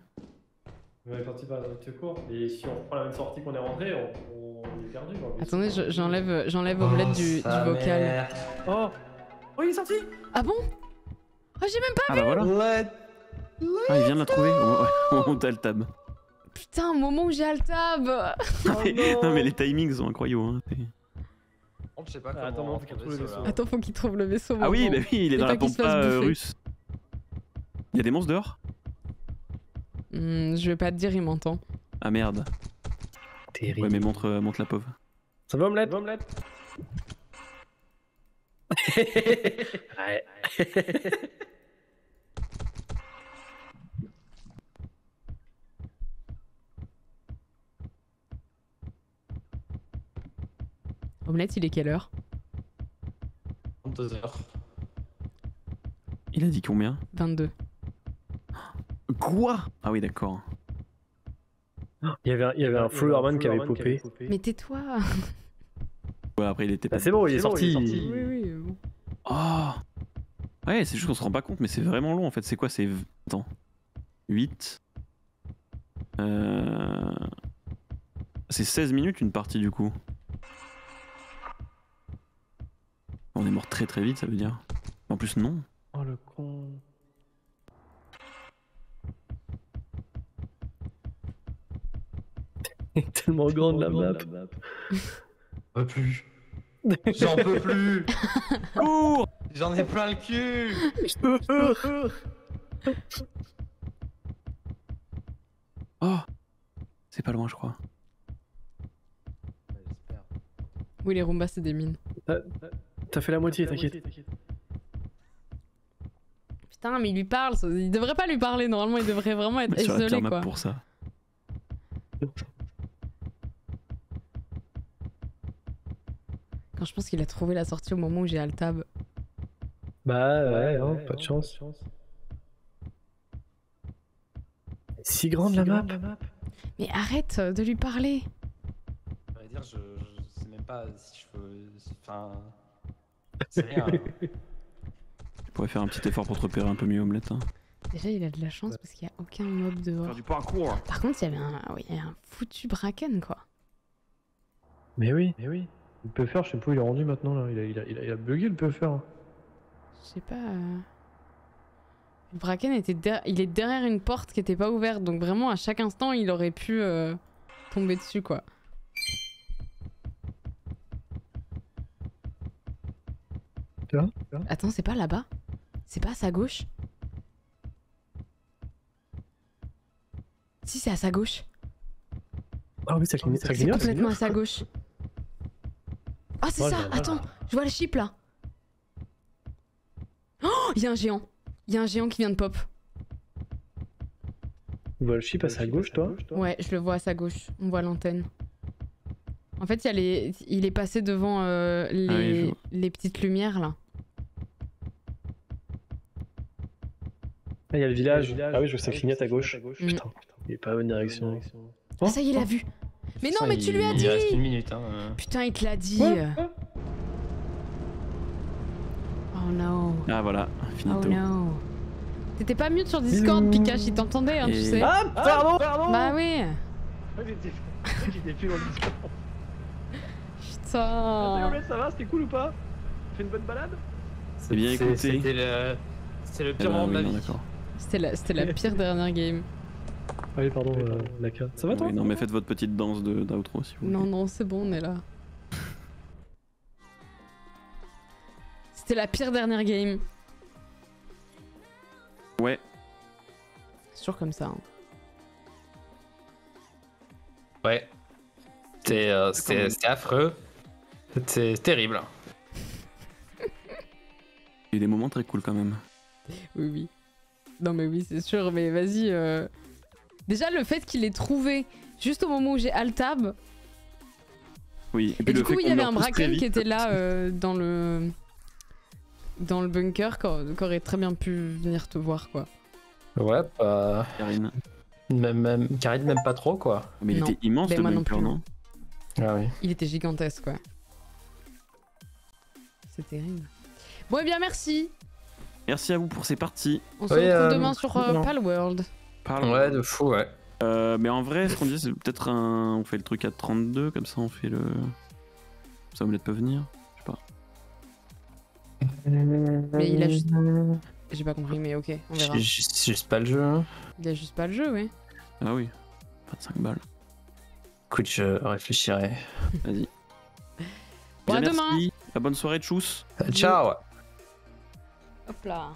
On est parti par un secours. Et si on prend la même sortie qu'on est rentré, on, perdu. le Attendez, vaisseau. je- j'enlève j'enlève Omelette du, du sa vocal. mère. Oh Oh, il est sorti Ah bon? Oh, j'ai même pas Ah vu bah voilà. Ah, il vient de la trouver. On, on monte à le tab. Putain, au moment où j'ai Altab non, mais, non, mais les timings sont incroyables. Hein. c'est- Je sais pas comment. attends, faut trouve le vaisseau. Attends, faut qu'il trouve le vaisseau. Ah oui, bah oui, il est Et dans la pampa euh, russe. Il y a des monstres dehors? Hmm, je vais pas te dire, il m'entend. Ah merde. Terrible. Ouais, mais montre, euh, montre la pauvre. Ça va, omelette omelette Ouais. Omelette, il est quelle heure? 22 heures. Il a dit combien? 22. Quoi? Ah oui, d'accord. Il y avait un, il y avait un Flowerman qui avait popé. Mais tais-toi Ouais, après il était pas. Bah, c'est bon, il est sorti. Oui, oui. bon. Oh Ouais, c'est juste qu'on se rend pas compte, mais c'est vraiment long en fait. C'est quoi C'est. Attends. 8. Euh... C'est 16 minutes une partie du coup. On est mort très très vite, ça veut dire. En plus, non. Oh le con. Tellement grande la map. Peux plus. J'en peux plus. Cours J'en ai plein le cul. Oh C'est pas loin, je crois. Oui, les Roombas, c'est des mines. T'as- T'as fait la moitié, t'inquiète. Putain, mais il lui parle. Il devrait pas lui parler. Normalement, il devrait vraiment être Sur la isolé, quoi. pour ça. Quand je pense qu'il a trouvé la sortie au moment où j'ai Altab. Bah ouais, hein, pas de chance. Si grande la map. Mais arrête de lui parler. À vrai dire, je, je sais même pas si je peux. Enfin. C'est rien. Tu pourrais faire un petit effort pour te repérer un peu mieux, Omelette. Hein. Déjà, il a de la chance parce qu'il y a aucun mob dehors. Faire du parcours Par contre, il y avait un, oui, un foutu bracken, quoi. Mais oui, mais oui. Le puffer, je sais pas où il est rendu maintenant là. Il a, il a, il a, il a bugué le puffer. Je sais pas. euh, Le bracken était der- il est derrière une porte qui était pas ouverte, donc vraiment à chaque instant, il aurait pu euh, tomber dessus, quoi. Vois Attends, c'est pas là-bas? C'est pas à sa gauche? Si, c'est à sa gauche. Ah oui, ça clignote. C'est complètement à sa gauche. Ah, c'est Oh ça là là. Attends, je vois le chip là. Oh, il y a un géant. Il y a un géant qui vient de pop. Tu vois le chip à sa gauche, toi? Ouais, je le vois à sa gauche. On voit l'antenne. En fait, il, y a les... il est passé devant euh, les... Ah oui, les petites lumières là. Ah, il y a le village. Ah oui, je vois que ça clignote à gauche. Putain, putain, il est pas à bonne direction. Ah, ça y est, il a vu. Mais non, mais tu lui as Il reste une dit minute. Hein. Putain, il te l'a dit. Oh no. Ah voilà, Oh finito. no. T'étais pas mute sur Discord, Pikachu, il t'entendait, hein, tu sais. Ah, pardon, pardon Bah oui. J'étais plus dans le Discord. Putain. ça va, c'était cool ou pas? Fait une bonne balade? C'est bien écouté. C'était le. Eh pire ben moment de ma vie. d'accord. C'était la, c'était la pire dernière game. Ah oui, pardon, euh, Naka. Ça va toi Oui, non, mais faites votre petite danse de- d'outro si vous Non, non, c'est bon, on est là. C'était la pire dernière game. Ouais. C'est toujours comme ça. hein. Ouais. C'était euh, affreux. C'était terrible. Il y a eu des moments très cool quand même. Oui, oui. Non, mais oui, c'est sûr, mais vas-y. euh. Déjà, le fait qu'il ait trouvé juste au moment où j'ai Altab. Oui. Et puis du le coup, fait il y avait un bracken qui était là euh, dans le dans le bunker, qui aurait très bien pu venir te voir, quoi. Ouais, bah. Karine. Même, même, Karine, même pas trop, quoi. Mais il Non. était immense Mais le moi non bunker, plus, non Ah oui. Il était gigantesque, ouais. C'est terrible. Bon, et bien, merci. Merci à vous pour ces parties. On se retrouve euh, demain sur euh. Palworld. Parle. Ouais, de fou, ouais. Euh, mais en vrai, ce qu'on dit, c'est peut-être un. On fait le truc à 32, comme ça on fait le. Ça omelette peut venir Je sais pas. Mais il a juste. J'ai pas compris, mais ok, on verra. C'est juste, pas le jeu. Hein. Il a juste pas le jeu, oui. Ah oui. 25 balles. Écoute, je réfléchirai. Vas-y. Bon, à demain. merci. Bonne soirée, tchuss. Ciao Hop là.